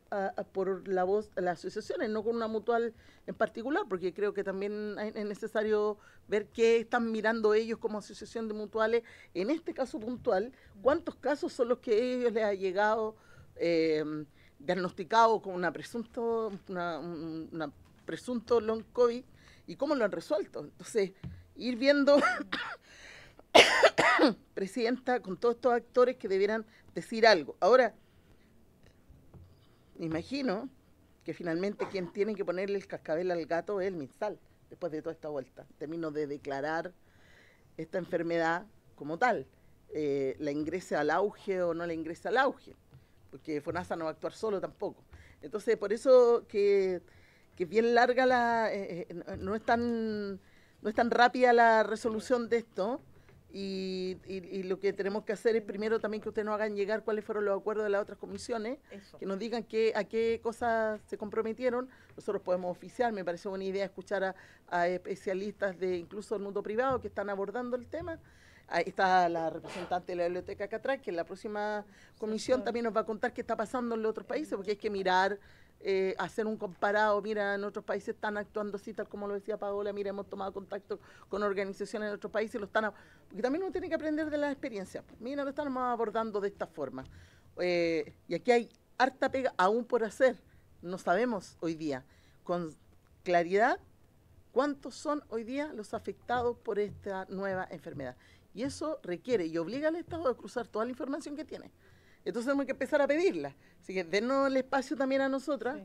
por la voz las asociaciones, no con una mutual en particular, porque creo que también es necesario ver qué están mirando ellos como asociación de mutuales. En este caso puntual, cuántos casos son los que ellos les ha llegado. Eh, diagnosticado con una presunto, una, presunto long COVID y cómo lo han resuelto. Entonces, ir viendo, [coughs] Presidenta, con todos estos actores que debieran decir algo. Ahora, me imagino que finalmente quien tiene que ponerle el cascabel al gato es el MinSal, después de toda esta vuelta, en términos de declarar esta enfermedad como tal, eh, la ingrese al auge o no la ingrese al auge porque FONASA no va a actuar solo tampoco. Entonces, por eso que, que bien larga la, eh, eh no es tan no es tan rápida la resolución de esto y, y, y, lo que tenemos que hacer es primero también que ustedes nos hagan llegar cuáles fueron los acuerdos de las otras comisiones, Eso. que nos digan qué, a qué cosas se comprometieron, nosotros podemos oficiar, me parece buena idea escuchar a, a especialistas de incluso el mundo privado que están abordando el tema, Ahí está la representante de la biblioteca acá atrás, que en la próxima comisión también nos va a contar qué está pasando en los otros países, porque hay que mirar, eh, hacer un comparado. Mira, en otros países están actuando así, tal como lo decía Paola. Mira, hemos tomado contacto con organizaciones en otros países, lo están, a- porque también uno tiene que aprender de las experiencias. Mira, lo estamos abordando de esta forma. Eh, y aquí hay harta pega aún por hacer. No sabemos hoy día con claridad cuántos son hoy día los afectados por esta nueva enfermedad. Y eso requiere y obliga al Estado a cruzar toda la información que tiene. Entonces tenemos que empezar a pedirla. Así que denos el espacio también a nosotras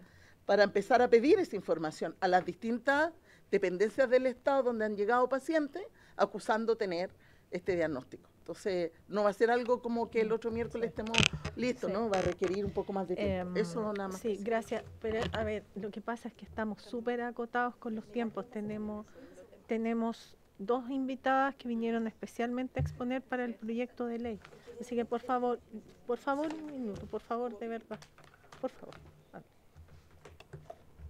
para empezar a pedir esa información a las distintas dependencias del Estado donde han llegado pacientes acusando tener este diagnóstico. Entonces, no va a ser algo como que el otro miércoles estemos listos, ¿no? Va a requerir un poco más de tiempo. Em, Eso nada más. Sí, gracias. Pero a ver, lo que pasa es que estamos súper acotados con los tiempos. Tenemos, tenemos dos invitadas que vinieron especialmente a exponer para el proyecto de ley. Así que por favor, por favor, un minuto, por favor, de verdad. Por favor.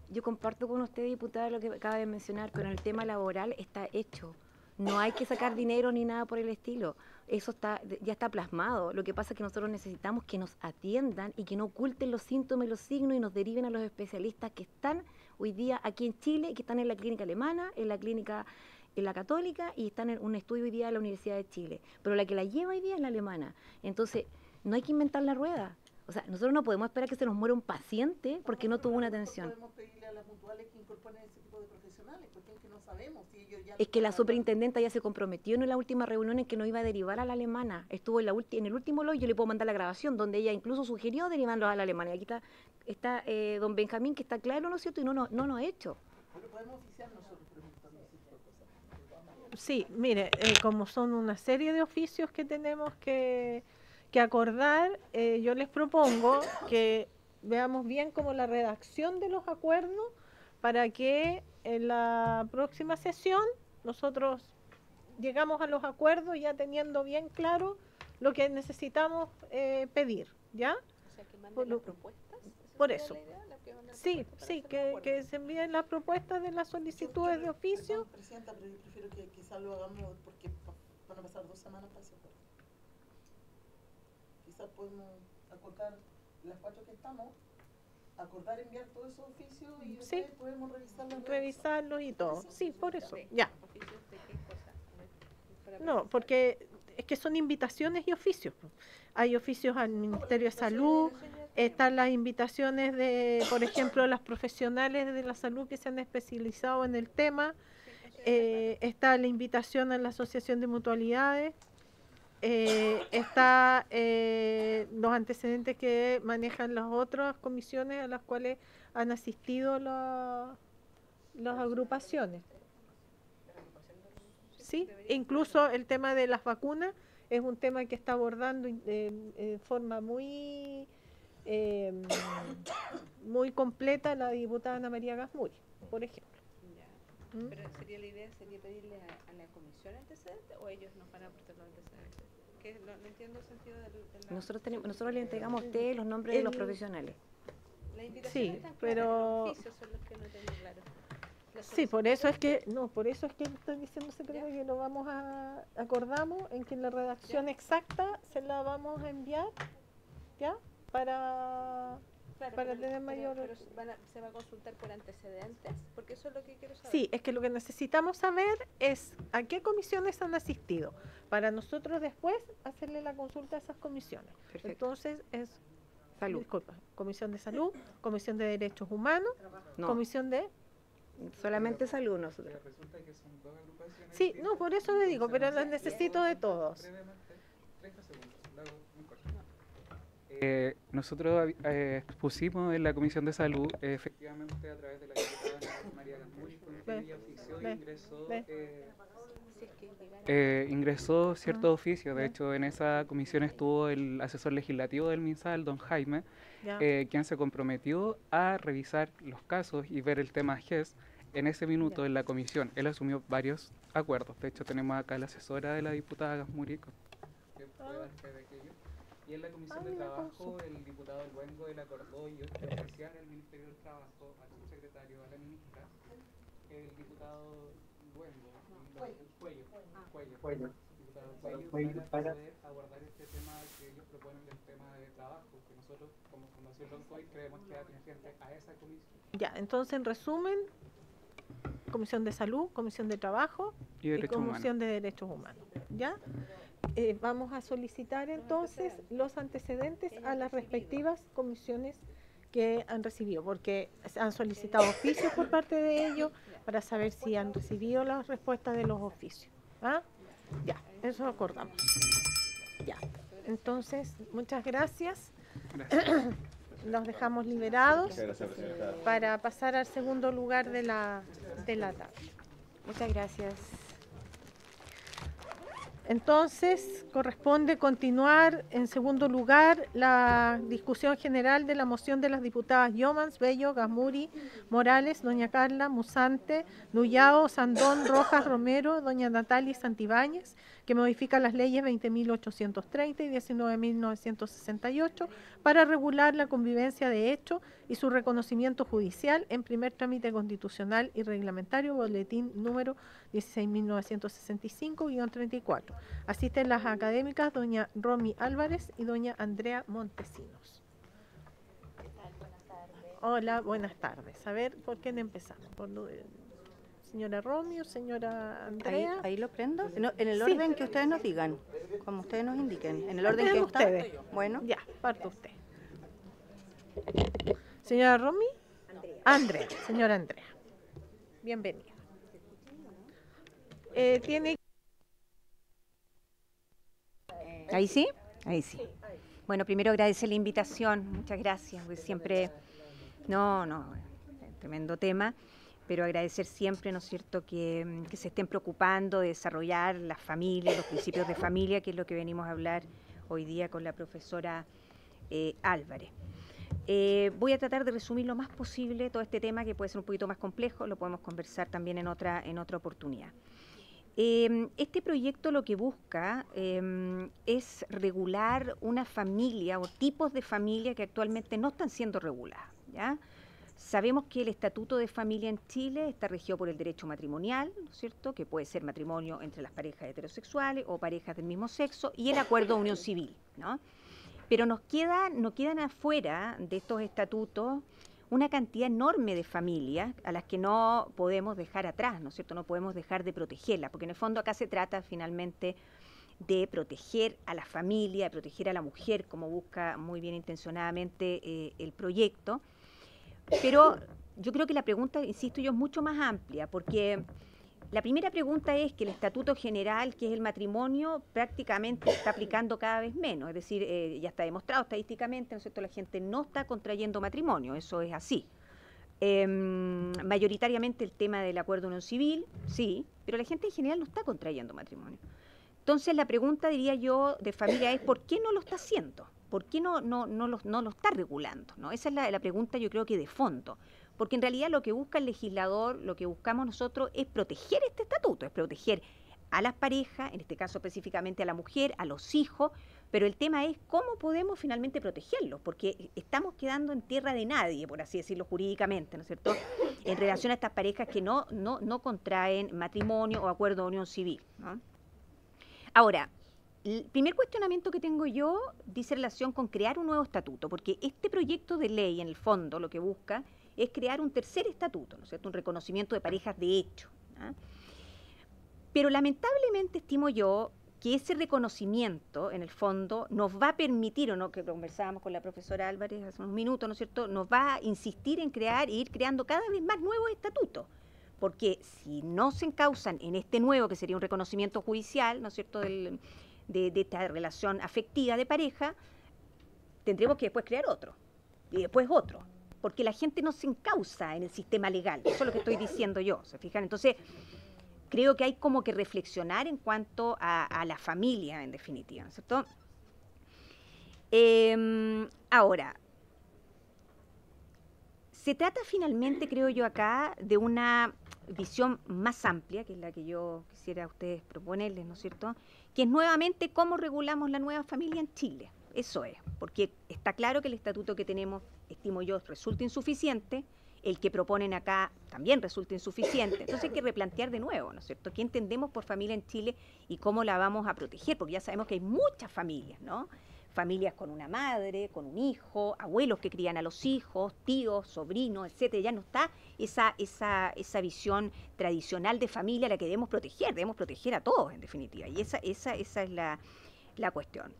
Yo comparto con usted, diputada, lo que acaba de mencionar, pero en el tema laboral está hecho. No hay que sacar dinero ni nada por el estilo. Eso está, ya está plasmado. Lo que pasa es que nosotros necesitamos que nos atiendan y que no oculten los síntomas los signos y nos deriven a los especialistas que están hoy día aquí en Chile, que están en la clínica alemana, en la clínica en la católica y están en un estudio hoy día de la Universidad de Chile. Pero la que la lleva hoy día es la alemana. Entonces, no hay que inventar la rueda. O sea, nosotros no podemos esperar que se nos muera un paciente porque no tuvo una atención. Podemos pedirle a las mutuales que incorporen ese tipo de profesionales, cuestión que no sabemos si ellos ya Es que la superintendenta ya se comprometió en la última reunión en que nos iba a derivar a la alemana. Estuvo en, la ulti- en el último log, yo le puedo mandar la grabación, donde ella incluso sugirió derivarlos a la alemana. Y aquí está, está eh, don Benjamín, que está claro, ¿no es cierto? Y no, no, no lo ha hecho. Pero podemos oficiar nosotros preguntando ese tipo de cosas. de todas maneras. Sí, mire, eh, como son una serie de oficios que tenemos que, que acordar, eh, yo les propongo que veamos bien como la redacción de los acuerdos para que en la próxima sesión nosotros llegamos a los acuerdos ya teniendo bien claro lo que necesitamos eh, pedir, ¿ya? O sea, que manden Por las propuestas. ¿esa por eso. la idea? ¿La que Sí, sí, que, que se envíen las propuestas de las solicitudes de oficio. Perdón, Presidenta, pero yo prefiero que quizás lo hagamos porque van a pasar dos semanas para ese acuerdo. Quizás podemos acordar las cuatro que estamos, acordar enviar todos esos oficios y Sí. podemos revisar las revisarlos y todo. Sí, por eso, ya. ¿Oficios de qué cosa? A ver, para No, porque es que son invitaciones y oficios. Hay oficios al Ministerio de Salud, están las invitaciones de, por ejemplo, las profesionales de la salud que se han especializado en el tema, eh, está la invitación a la Asociación de Mutualidades, eh, está eh, los antecedentes que manejan las otras comisiones a las cuales han asistido la- las agrupaciones. Sí, incluso el tema de las vacunas es un tema que está abordando en, en forma muy eh, muy completa la diputada Ana María Gasmuri, por ejemplo. Ya. ¿Mm? Pero sería la idea, sería pedirle a, a la comisión antecedentes o ellos nos van a aportar los antecedentes. Que no, no entiendo el sentido del, de la, Nosotros, tenemos, nosotros le entregamos a ustedes los nombres de los El- profesionales. la invitación Sí, pero- los son los que no tengo claro. Sí, por eso es que, no, por eso es que estoy diciendo secretario, que lo vamos a, acordamos en que la redacción exacta se la vamos a enviar, ¿ya? Para, Claro, para pero- tener pero- mayor... pero van a- se va a consultar por antecedentes, porque eso es lo que quiero saber. Sí, es que lo que necesitamos saber es a qué comisiones han asistido, para nosotros después hacerle la consulta a esas comisiones. Perfecto. Entonces es, Salud. disculpa, Comisión de Salud, Comisión de Derechos Humanos, No. Comisión de... Solamente salud nosotros. Resulta que son dos agrupaciones Sí, no, por eso le digo, pero las necesito de todos. Brevemente, 30 segundos, lo hago muy corto. Eh, nosotros eh, expusimos en la Comisión de Salud, eh, efectivamente, a través de la diputada María Gamuri, Ve, ella ofició ingresó, eh, eh, ingresó ciertos Ah, oficios. De hecho, en esa comisión estuvo el asesor legislativo del MinSal, don Jaime, eh, quien se comprometió a revisar los casos y ver el tema GES en ese minuto en la comisión. Él asumió varios acuerdos. De hecho, tenemos acá la asesora de la diputada Gasmuri, Y en la comisión de trabajo, el diputado Luengo él acordó y ofrecía al Ministerio del Trabajo, al subsecretario, a la ministra, el diputado Luengo, lo- Cuello. Cuello, Ah. Cuello, Cuello. diputado para poder abordar este tema que ellos proponen del tema de trabajo, que nosotros como Fundación Loncoy creemos que atingente a esa comisión. Ya, entonces en resumen, Comisión de Salud, Comisión de Trabajo Y Comisión de Derechos Humanos. ¿Ya? Eh, vamos a solicitar entonces los antecedentes a las respectivas comisiones que han recibido, porque han solicitado oficios por parte de ellos para saber si han recibido las respuestas de los oficios. ¿Ah? Ya, eso acordamos. Ya, entonces, muchas gracias. Los dejamos liberados gracias, para pasar al segundo lugar de la, de la tarde. Muchas gracias. Entonces, corresponde continuar en segundo lugar la discusión general de la moción de las diputadas Yomans, Bello, Gamuri, Morales, doña Carla, Musante, Nuyao, Sandón, Rojas, Romero, doña Natalia Santibáñez, que modifica las leyes 20.830 y 19.968 para regular la convivencia de hecho y su reconocimiento judicial en primer trámite constitucional y reglamentario, boletín número 16.965-34. Asisten las académicas doña Romy Álvarez y doña Andrea Montesinos. Hola, buenas tardes. A ver, ¿por quién empezamos? ¿Por lo de señora Romy o señora Andrea? ahí lo prendo. No, en el Sí. orden que ustedes nos digan, como ustedes nos indiquen. En el orden que está. ustedes. Bueno. Ya, parte usted. Señora Romy. Andrea. Señora Andrea. Bienvenida. Eh, tiene Ahí sí, ahí sí. Bueno, primero agradecer la invitación, muchas gracias, porque siempre, no, no, eh, tremendo tema, pero agradecer siempre, ¿no es cierto?, que, mm, que se estén preocupando de desarrollar las familias, los principios de familia, que es lo que venimos a hablar hoy día con la profesora eh, Álvarez. Eh, voy a tratar de resumir lo más posible todo este tema, que puede ser un poquito más complejo, lo podemos conversar también en otra, en otra oportunidad. Eh, este proyecto lo que busca eh, es regular una familia o tipos de familia que actualmente no están siendo reguladas. ¿ya? Sabemos que el Estatuto de Familia en Chile está regido por el derecho matrimonial, ¿no es cierto? Que puede ser matrimonio entre las parejas heterosexuales o parejas del mismo sexo y el acuerdo de unión civil, ¿no? Pero nos queda, no quedan afuera de estos estatutos una cantidad enorme de familias a las que no podemos dejar atrás, ¿no es cierto? No podemos dejar de protegerlas, porque en el fondo acá se trata finalmente de proteger a la familia, de proteger a la mujer, como busca muy bien intencionadamente eh, el proyecto. Pero yo creo que la pregunta, insisto yo, es mucho más amplia, porque la primera pregunta es que el Estatuto General, que es el matrimonio, prácticamente está aplicando cada vez menos. Es decir, eh, ya está demostrado estadísticamente, ¿no es cierto? La gente no está contrayendo matrimonio, eso es así. Em, mayoritariamente el tema del acuerdo unión civil, sí, pero la gente en general no está contrayendo matrimonio. Entonces la pregunta, diría yo, de familia es, ¿por qué no lo está haciendo? ¿Por qué no, no, no, lo, no lo está regulando? ¿no? Esa es la, la pregunta yo creo que de fondo. Porque en realidad lo que busca el legislador, lo que buscamos nosotros es proteger este estatuto, es proteger a las parejas, en este caso específicamente a la mujer, a los hijos, pero el tema es cómo podemos finalmente protegerlos, porque estamos quedando en tierra de nadie, por así decirlo jurídicamente, ¿no es cierto?, en relación a estas parejas que no, no, no contraen matrimonio o acuerdo de unión civil. Ahora, el primer cuestionamiento que tengo yo dice relación con crear un nuevo estatuto, porque este proyecto de ley, en el fondo, lo que busca es crear un tercer estatuto, ¿no es cierto? Un reconocimiento de parejas de hecho. Pero lamentablemente estimo yo que ese reconocimiento, en el fondo, nos va a permitir, o no, que conversábamos con la profesora Álvarez hace unos minutos, ¿no es cierto?, nos va a insistir en crear e ir creando cada vez más nuevos estatutos. Porque si no se encausan en este nuevo, que sería un reconocimiento judicial, ¿no es cierto?, Del, de, esta relación afectiva de pareja, tendremos que después crear otro, y después otro, porque la gente no se encausa en el sistema legal, eso es lo que estoy diciendo yo, ¿se fijan? Entonces, creo que hay como que reflexionar en cuanto a, la familia, en definitiva, ¿no es cierto? Eh, ahora, se trata finalmente, creo yo acá, de una visión más amplia, que es la que yo quisiera a ustedes proponerles, ¿no es cierto? Que es nuevamente cómo regulamos la nueva familia en Chile. Eso es, porque está claro que el estatuto que tenemos, estimo yo, resulta insuficiente, el que proponen acá también resulta insuficiente. Entonces hay que replantear de nuevo, ¿no es cierto? ¿Qué entendemos por familia en Chile y cómo la vamos a proteger? Porque ya sabemos que hay muchas familias, ¿no? Familias con una madre, con un hijo, abuelos que crían a los hijos, tíos, sobrinos, etcétera. Ya no está esa, esa, esa visión tradicional de familia a la que debemos proteger, debemos proteger a todos, en definitiva. Y esa, esa, esa es la, la cuestión.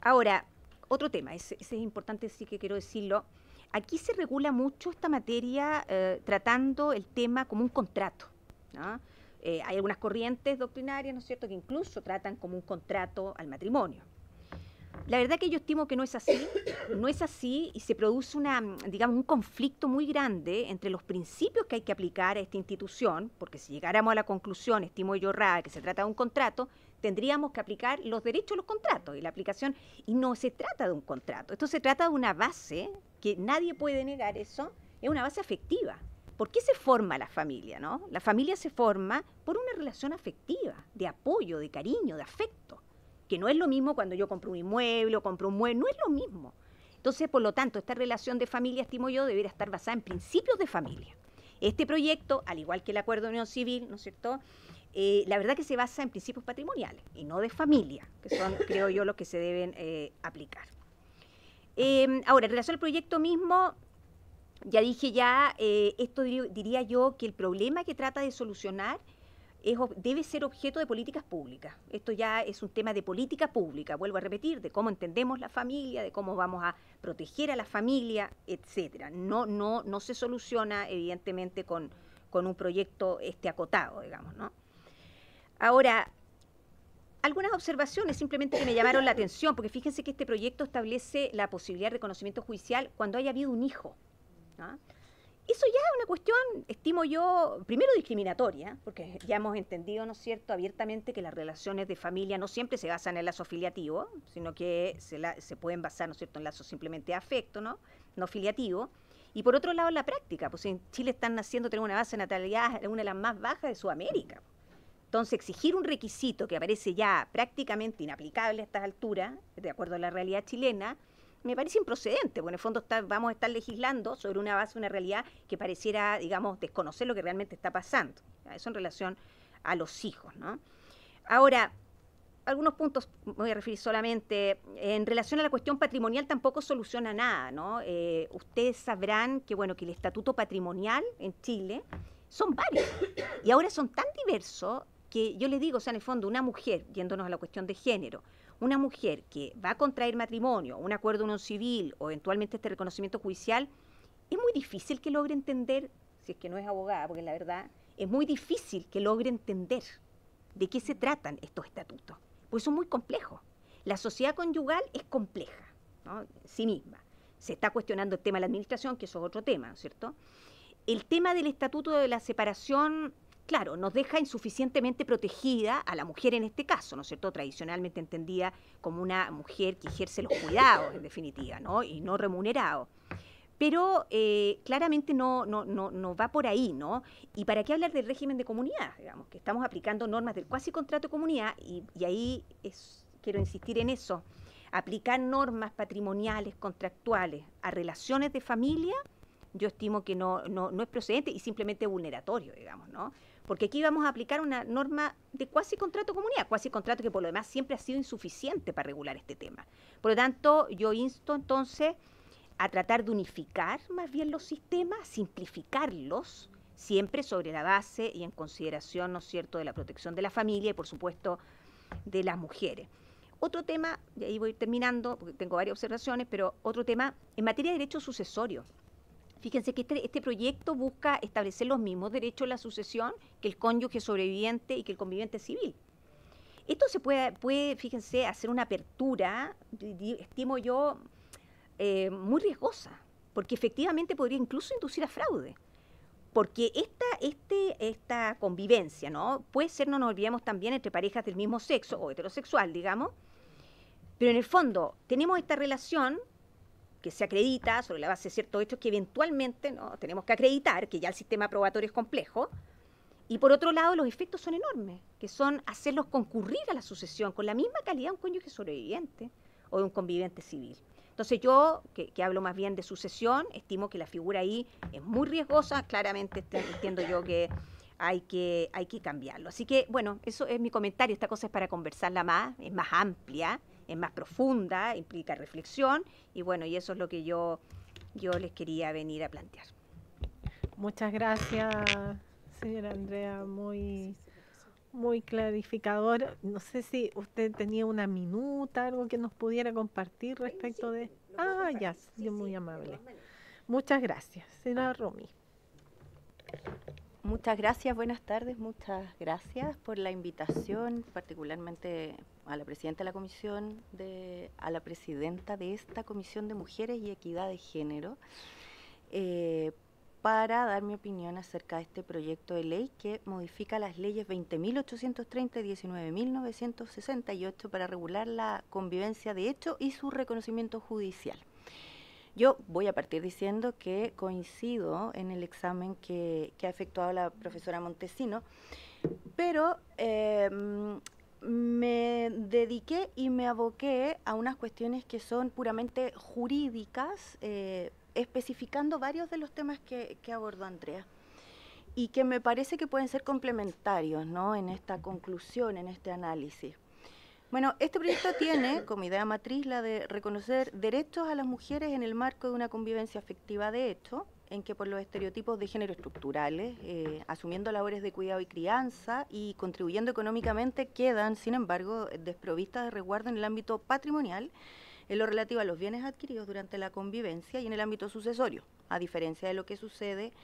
Ahora, otro tema, ese, ese es importante, sí que quiero decirlo. Aquí se regula mucho esta materia eh, tratando el tema como un contrato. Eh, hay algunas corrientes doctrinarias, ¿no es cierto?, que incluso tratan como un contrato al matrimonio. La verdad que yo estimo que no es así, no es así y se produce una, digamos, un conflicto muy grande entre los principios que hay que aplicar a esta institución, porque si llegáramos a la conclusión, estimo yo, Ra, que se trata de un contrato, tendríamos que aplicar los derechos de los contratos y la aplicación, y no se trata de un contrato, esto se trata de una base, que nadie puede negar eso, es una base afectiva. ¿Por qué se forma la familia? No? La familia se forma por una relación afectiva, de apoyo, de cariño, de afecto que no es lo mismo cuando yo compro un inmueble o compro un mueble, no es lo mismo. Entonces, por lo tanto, esta relación de familia, estimo yo, debería estar basada en principios de familia. Este proyecto, al igual que el acuerdo de unión civil, ¿no es cierto?, eh, la verdad que se basa en principios patrimoniales y no de familia, que son, [coughs] creo yo, los que se deben eh, aplicar. Eh, ahora, en relación al proyecto mismo, ya dije ya, eh, esto dir- diría yo que el problema que trata de solucionar debe ser objeto de políticas públicas. Esto ya es un tema de política pública, vuelvo a repetir, de cómo entendemos la familia, de cómo vamos a proteger a la familia, etcétera. No, no, no se soluciona, evidentemente, con, con un proyecto este acotado, digamos, ¿no? Ahora, algunas observaciones simplemente que me llamaron la atención, porque fíjense que este proyecto establece la posibilidad de reconocimiento judicial cuando haya habido un hijo. ¿ah? Eso ya es una cuestión, estimo yo, primero discriminatoria, porque ya hemos entendido, ¿no es cierto?, abiertamente que las relaciones de familia no siempre se basan en el lazo filiativo, sino que se, la- se pueden basar, ¿no es cierto?, en lazos simplemente de afecto, ¿no?, no filiativo. Y por otro lado, la práctica, pues en Chile están naciendo, tenemos una base de natalidad, una de las más bajas de Sudamérica. Entonces, exigir un requisito que aparece ya prácticamente inaplicable a estas alturas, de acuerdo a la realidad chilena, me parece improcedente, porque en el fondo vamos a estar legislando sobre una base, una realidad que pareciera, digamos, desconocer lo que realmente está pasando. Eso en relación a los hijos, ¿no? Ahora, algunos puntos me voy a referir solamente. En relación a la cuestión patrimonial tampoco soluciona nada, ¿no? Eh, ustedes sabrán que, bueno, que el estatuto patrimonial en Chile son varios. Y ahora son tan diversos que yo les digo, o sea, en el fondo, una mujer, yéndonos a la cuestión de género, una mujer que va a contraer matrimonio, un acuerdo unión civil o eventualmente este reconocimiento judicial, es muy difícil que logre entender, si es que no es abogada, porque la verdad, es muy difícil que logre entender de qué se tratan estos estatutos, porque son muy complejos. La sociedad conyugal es compleja, ¿no? en sí misma. Se está cuestionando el tema de la administración, que eso es otro tema, ¿cierto? El tema del estatuto de la separación, claro, nos deja insuficientemente protegida a la mujer en este caso, ¿no es cierto? Tradicionalmente entendida como una mujer que ejerce los cuidados, en definitiva, ¿no? Y no remunerado. Pero eh, claramente no, no, no, no va por ahí, ¿no? ¿Y para qué hablar del régimen de comunidad? Digamos, que estamos aplicando normas del cuasi contrato de comunidad y, ahí es, quiero insistir en eso. Aplicar normas patrimoniales, contractuales a relaciones de familia, yo estimo que no, no, no es procedente y simplemente vulneratorio, digamos, ¿no? Porque aquí vamos a aplicar una norma de cuasi contrato comunidad, cuasi contrato que por lo demás siempre ha sido insuficiente para regular este tema. Por lo tanto, yo insto entonces a tratar de unificar más bien los sistemas, simplificarlos, siempre sobre la base y en consideración, ¿no es cierto?, de la protección de la familia y, por supuesto, de las mujeres. Otro tema, y ahí voy terminando, porque tengo varias observaciones, pero otro tema, en materia de derecho sucesorio. Fíjense que este, este proyecto busca establecer los mismos derechos a la sucesión que el cónyuge sobreviviente y que el conviviente civil. Esto se puede, puede fíjense, hacer una apertura, estimo yo, eh, muy riesgosa, porque efectivamente podría incluso inducir a fraude. Porque esta, este, esta convivencia, ¿no? Puede ser, no nos olvidemos también, entre parejas del mismo sexo o heterosexual, digamos, pero en el fondo tenemos esta relación que se acredita sobre la base de ciertos hechos que eventualmente ¿no? tenemos que acreditar, que ya el sistema probatorio es complejo, y por otro lado los efectos son enormes, que son hacerlos concurrir a la sucesión con la misma calidad de un cónyuge sobreviviente o de un conviviente civil. Entonces yo, que, que hablo más bien de sucesión, estimo que la figura ahí es muy riesgosa, claramente este- entiendo yo que hay que, hay que cambiarlo. Así que, bueno, eso es mi comentario. Esta cosa es para conversarla más, es más amplia, es más profunda, implica reflexión, y bueno, y eso es lo que yo, yo les quería venir a plantear. Muchas gracias, señora Andrea, muy, muy clarificador. No sé si usted tenía una minuta, algo que nos pudiera compartir respecto de... Ah, ya, sí, muy amable. Muchas gracias, señora Romy. Muchas gracias, buenas tardes, muchas gracias por la invitación, particularmente a la presidenta de la comisión, de, a la presidenta de esta Comisión de Mujeres y Equidad de Género, eh, para dar mi opinión acerca de este proyecto de ley que modifica las leyes 20.830 y 19.968 para regular la convivencia de hecho y su reconocimiento judicial. Yo voy a partir diciendo que coincido en el examen que, que ha efectuado la profesora Montesino, pero mm, me dediqué y me aboqué a unas cuestiones que son puramente jurídicas, eh, especificando varios de los temas que, que abordó Andrea y que me parece que pueden ser complementarios ¿no? en esta conclusión, en este análisis. Bueno, este proyecto tiene como idea matriz la de reconocer derechos a las mujeres en el marco de una convivencia afectiva de hecho, en que por los estereotipos de género estructurales, eh, asumiendo labores de cuidado y crianza y contribuyendo económicamente, quedan, sin embargo, desprovistas de resguardo en el ámbito patrimonial, en lo relativo a los bienes adquiridos durante la convivencia y en el ámbito sucesorio, a diferencia de lo que sucede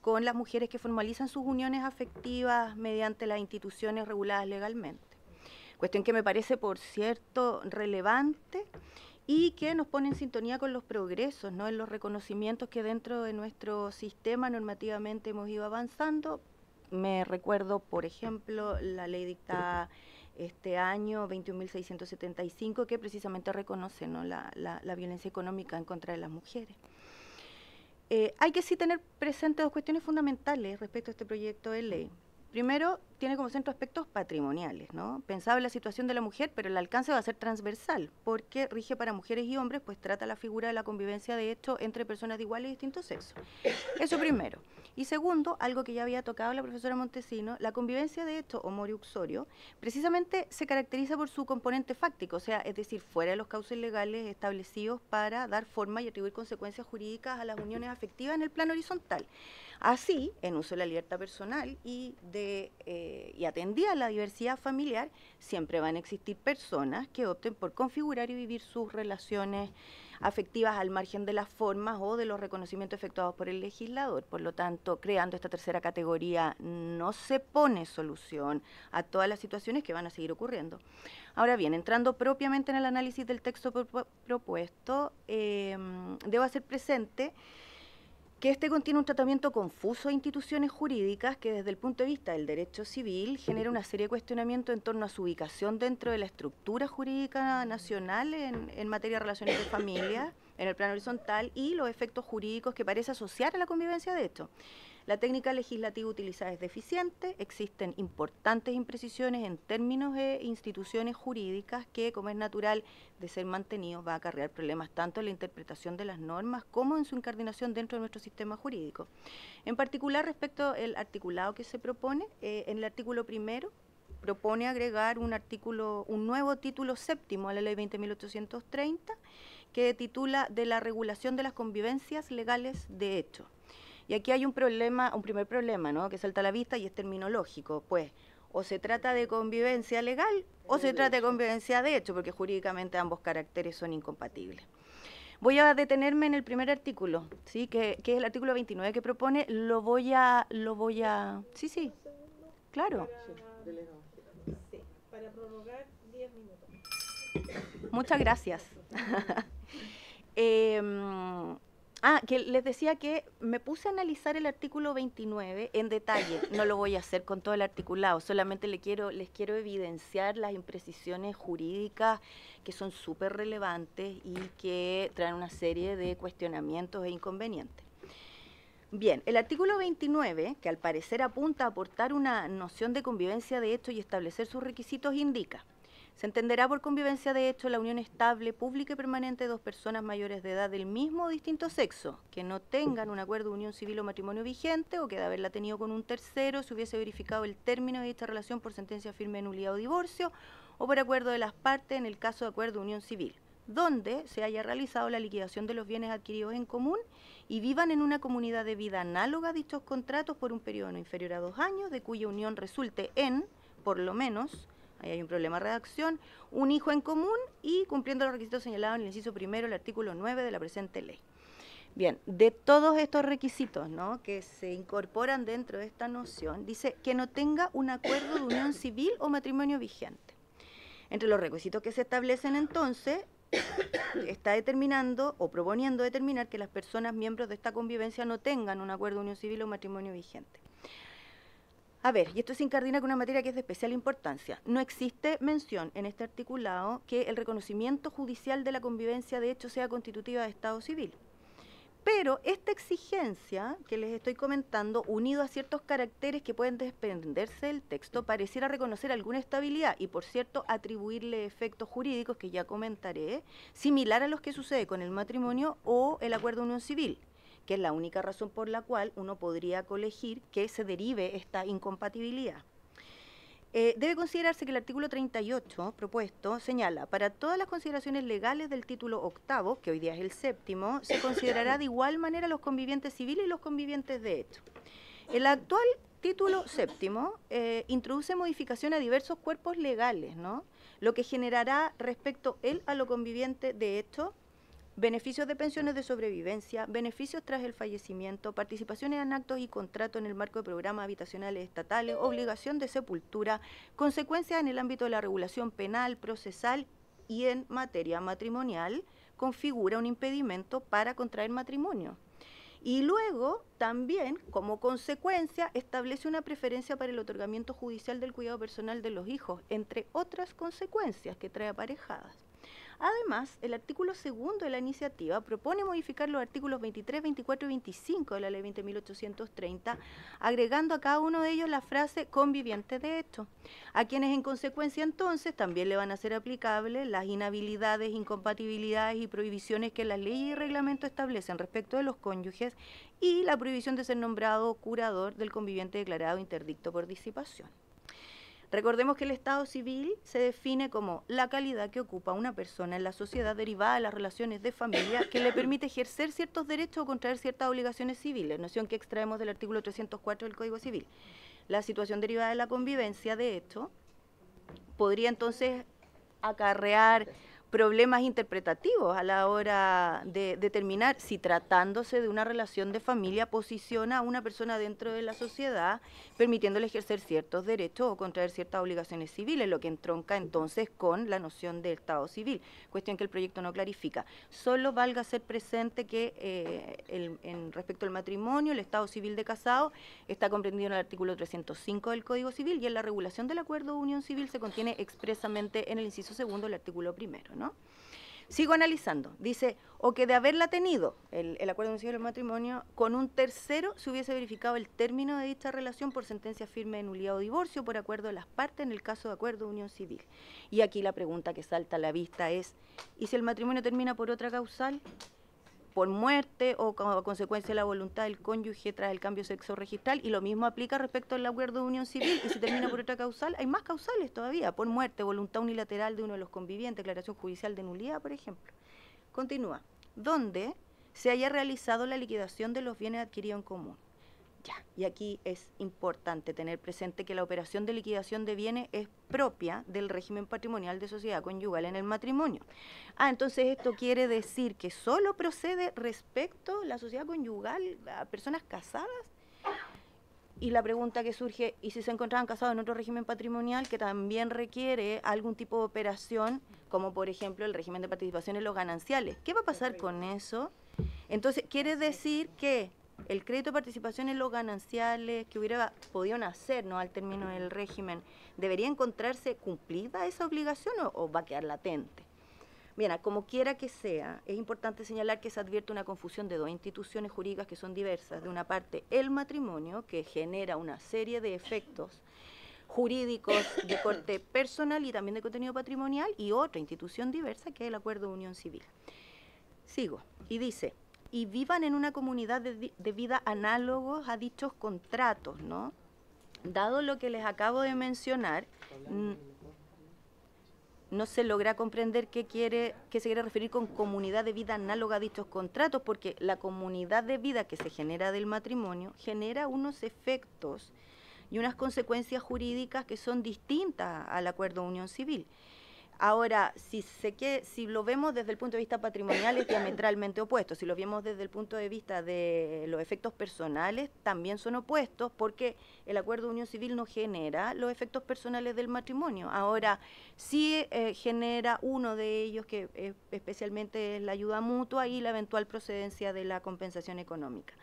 con las mujeres que formalizan sus uniones afectivas mediante las instituciones reguladas legalmente. Cuestión que me parece, por cierto, relevante y que nos pone en sintonía con los progresos, ¿no? en los reconocimientos que dentro de nuestro sistema normativamente hemos ido avanzando. Me recuerdo, por ejemplo, la ley dictada este año 21.675 que precisamente reconoce ¿no? la, la, violencia económica en contra de las mujeres. Eh, hay que sí tener presentes dos cuestiones fundamentales respecto a este proyecto de ley. Primero, tiene como centro aspectos patrimoniales, ¿no? Pensaba en la situación de la mujer, pero el alcance va a ser transversal, porque rige para mujeres y hombres, pues trata la figura de la convivencia de hecho entre personas de igual y distinto sexo. Eso primero. Y segundo, algo que ya había tocado la profesora Montesino, la convivencia de hecho, o moriuxorio, precisamente se caracteriza por su componente fáctico, o sea, es decir, fuera de los cauces legales establecidos para dar forma y atribuir consecuencias jurídicas a las uniones afectivas en el plano horizontal. Así, en uso de la libertad personal y, de, eh, y atendida a la diversidad familiar, siempre van a existir personas que opten por configurar y vivir sus relaciones afectivas al margen de las formas o de los reconocimientos efectuados por el legislador. Por lo tanto, creando esta tercera categoría no se pone solución a todas las situaciones que van a seguir ocurriendo. Ahora bien, entrando propiamente en el análisis del texto pro propuesto, eh, debo hacer presente que este contiene un tratamiento confuso de instituciones jurídicas que desde el punto de vista del derecho civil genera una serie de cuestionamientos en torno a su ubicación dentro de la estructura jurídica nacional en, en materia de relaciones de familia, en el plano horizontal, y los efectos jurídicos que parece asociar a la convivencia de hecho. La técnica legislativa utilizada es deficiente, existen importantes imprecisiones en términos de instituciones jurídicas que, como es natural de ser mantenidos, va a acarrear problemas tanto en la interpretación de las normas como en su incardinación dentro de nuestro sistema jurídico. En particular, respecto al articulado que se propone, eh, en el artículo primero propone agregar un artículo, un nuevo título séptimo a la ley 20.830 que titula de la regulación de las convivencias legales de hecho. Y aquí hay un problema, un primer problema, ¿no? Que salta a la vista y es terminológico, pues o se trata de convivencia legal o se trata de convivencia de hecho, porque jurídicamente ambos caracteres son incompatibles. Voy a detenerme en el primer artículo, ¿sí? que, que es el artículo 29 que propone, lo voy a, lo voy a, sí, sí, claro. Sí, para prorrogar 10 minutos. Muchas gracias. [laughs] eh, Ah, que les decía que me puse a analizar el artículo 29 en detalle. No lo voy a hacer con todo el articulado, solamente les quiero evidenciar las imprecisiones jurídicas que son súper relevantes y que traen una serie de cuestionamientos e inconvenientes. Bien, el artículo 29, que al parecer apunta a aportar una noción de convivencia de hecho y establecer sus requisitos, indica Se entenderá por convivencia de hecho la unión estable, pública y permanente de dos personas mayores de edad del mismo o distinto sexo, que no tengan un acuerdo de unión civil o matrimonio vigente o que de haberla tenido con un tercero se hubiese verificado el término de dicha relación por sentencia firme de nulidad o divorcio o por acuerdo de las partes en el caso de acuerdo de unión civil, donde se haya realizado la liquidación de los bienes adquiridos en común y vivan en una comunidad de vida análoga a dichos contratos por un periodo no inferior a dos años, de cuya unión resulte en, por lo menos, ahí hay un problema de redacción, un hijo en común y cumpliendo los requisitos señalados en el inciso primero del artículo 9 de la presente ley. Bien, de todos estos requisitos ¿no? que se incorporan dentro de esta noción, dice que no tenga un acuerdo de unión civil o matrimonio vigente. Entre los requisitos que se establecen entonces, está determinando o proponiendo determinar que las personas miembros de esta convivencia no tengan un acuerdo de unión civil o matrimonio vigente. A ver, y esto se incardina con una materia que es de especial importancia. No existe mención en este articulado que el reconocimiento judicial de la convivencia de hecho sea constitutiva de Estado civil. Pero esta exigencia que les estoy comentando, unido a ciertos caracteres que pueden desprenderse del texto, pareciera reconocer alguna estabilidad y, por cierto, atribuirle efectos jurídicos que ya comentaré, similar a los que sucede con el matrimonio o el acuerdo de unión civil, que es la única razón por la cual uno podría colegir que se derive esta incompatibilidad. Eh, debe considerarse que el artículo 38 propuesto señala, para todas las consideraciones legales del título octavo, que hoy día es el séptimo, se considerará de igual manera los convivientes civiles y los convivientes de hecho. El actual título séptimo eh, introduce modificación a diversos cuerpos legales, ¿no? Lo que generará respecto él a lo conviviente de hecho beneficios de pensiones de sobrevivencia, beneficios tras el fallecimiento, participaciones en actos y contratos en el marco de programas habitacionales estatales, obligación de sepultura, consecuencias en el ámbito de la regulación penal, procesal y en materia matrimonial, configura un impedimento para contraer matrimonio. Y luego, también, como consecuencia, establece una preferencia para el otorgamiento judicial del cuidado personal de los hijos, entre otras consecuencias que trae aparejadas. Además, el artículo segundo de la iniciativa propone modificar los artículos 23, 24 y 25 de la ley 20.830, agregando a cada uno de ellos la frase conviviente de hecho, a quienes en consecuencia entonces también le van a ser aplicables las inhabilidades, incompatibilidades y prohibiciones que las leyes y reglamentos establecen respecto de los cónyuges y la prohibición de ser nombrado curador del conviviente declarado interdicto por disipación. Recordemos que el Estado civil se define como la calidad que ocupa una persona en la sociedad derivada de las relaciones de familia que le permite ejercer ciertos derechos o contraer ciertas obligaciones civiles, noción que extraemos del artículo 304 del Código Civil. La situación derivada de la convivencia, de hecho, podría entonces acarrear problemas interpretativos a la hora de determinar si tratándose de una relación de familia posiciona a una persona dentro de la sociedad, permitiéndole ejercer ciertos derechos o contraer ciertas obligaciones civiles, lo que entronca entonces con la noción del Estado civil, cuestión que el proyecto no clarifica. Solo valga ser presente que eh, en respecto al matrimonio, el Estado civil de casado está comprendido en el artículo 305 del Código Civil y en la regulación del acuerdo de unión civil se contiene expresamente en el inciso segundo del artículo primero. ¿no? Sigo analizando. Dice, o que de haberla tenido, el, acuerdo de del matrimonio, con un tercero se hubiese verificado el término de dicha relación por sentencia firme de nulidad o divorcio por acuerdo de las partes en el caso de acuerdo de unión civil. Y aquí la pregunta que salta a la vista es, ¿y si el matrimonio termina por otra causal? Por muerte o como consecuencia de la voluntad del cónyuge tras el cambio sexo registral y lo mismo aplica respecto al acuerdo de unión civil y si termina por otra causal, hay más causales todavía, por muerte, voluntad unilateral de uno de los convivientes, declaración judicial de nulidad, por ejemplo. Continúa, donde se haya realizado la liquidación de los bienes adquiridos en común. Ya, y aquí es importante tener presente que la operación de liquidación de bienes es propia del régimen patrimonial de sociedad conyugal en el matrimonio. Ah, entonces esto quiere decir que solo procede respecto a la sociedad conyugal a personas casadas. Y la pregunta que surge, ¿y si se encontraban casados en otro régimen patrimonial que también requiere algún tipo de operación, como por ejemplo el régimen de participación en los gananciales? ¿Qué va a pasar con eso? Entonces, quiere decir que el crédito de participación en los gananciales que hubiera podido nacer ¿no? al término del régimen, ¿debería encontrarse cumplida esa obligación o, va a quedar latente? Bien, como quiera que sea, es importante señalar que se advierte una confusión de dos instituciones jurídicas que son diversas. De una parte, el matrimonio, que genera una serie de efectos jurídicos de corte personal y también de contenido patrimonial y otra institución diversa que es el acuerdo de unión civil. Sigo y dice, y vivan en una comunidad de, vida análogos a dichos contratos, ¿no? Dado lo que les acabo de mencionar, no se logra comprender qué quiere, qué se quiere referir con comunidad de vida análoga a dichos contratos, porque la comunidad de vida que se genera del matrimonio genera unos efectos y unas consecuencias jurídicas que son distintas al acuerdo de unión civil. Ahora, si, se que, si lo vemos desde el punto de vista patrimonial es diametralmente opuesto, si lo vemos desde el punto de vista de los efectos personales también son opuestos porque el acuerdo de unión civil no genera los efectos personales del matrimonio. Ahora, sí eh, genera uno de ellos que eh, especialmente es la ayuda mutua y la eventual procedencia de la compensación económica.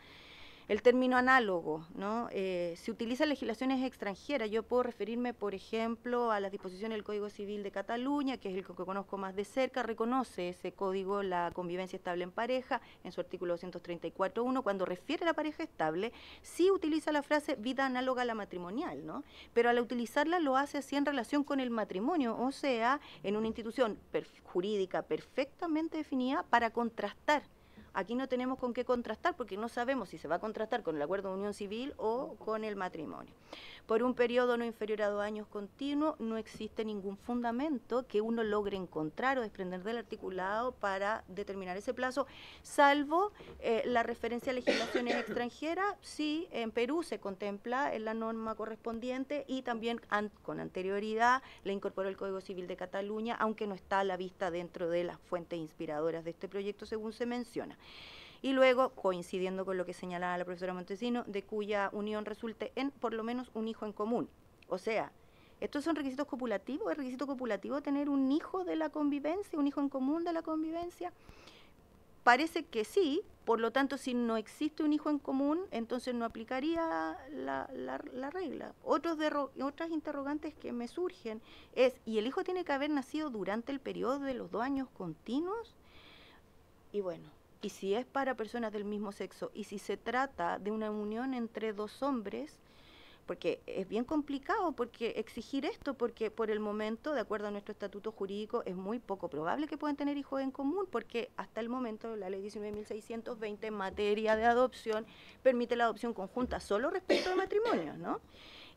El término análogo, ¿no? Eh, se utiliza en legislaciones extranjeras. Yo puedo referirme, por ejemplo, a las disposiciones del Código Civil de Cataluña, que es el que conozco más de cerca. Reconoce ese código la convivencia estable en pareja, en su artículo 234.1, cuando refiere a la pareja estable, sí utiliza la frase vida análoga a la matrimonial, ¿no? Pero al utilizarla lo hace así en relación con el matrimonio, o sea, en una institución jurídica perfectamente definida para contrastar Aquí no tenemos con qué contrastar porque no sabemos si se va a contrastar con el acuerdo de unión civil o con el matrimonio. Por un periodo no inferior a dos años continuo, no existe ningún fundamento que uno logre encontrar o desprender del articulado para determinar ese plazo, salvo eh, la referencia a legislaciones [coughs] extranjeras. Sí, en Perú se contempla en la norma correspondiente y también an- con anterioridad le incorporó el Código Civil de Cataluña, aunque no está a la vista dentro de las fuentes inspiradoras de este proyecto, según se menciona y luego, coincidiendo con lo que señalaba la profesora Montesino, de cuya unión resulte en por lo menos un hijo en común. O sea, ¿estos son requisitos copulativos? ¿Es requisito copulativo tener un hijo de la convivencia, un hijo en común de la convivencia? Parece que sí, por lo tanto, si no existe un hijo en común, entonces no aplicaría la, la- la regla. Otros otras interrogantes que me surgen es, ¿y el hijo tiene que haber nacido durante el periodo de los dos años continuos? Y bueno, y si es para personas del mismo sexo y si se trata de una unión entre dos hombres, porque es bien complicado porque exigir esto, porque por el momento, de acuerdo a nuestro estatuto jurídico, es muy poco probable que puedan tener hijos en común, porque hasta el momento la ley 19.620 en materia de adopción permite la adopción conjunta solo respecto de matrimonios, ¿no?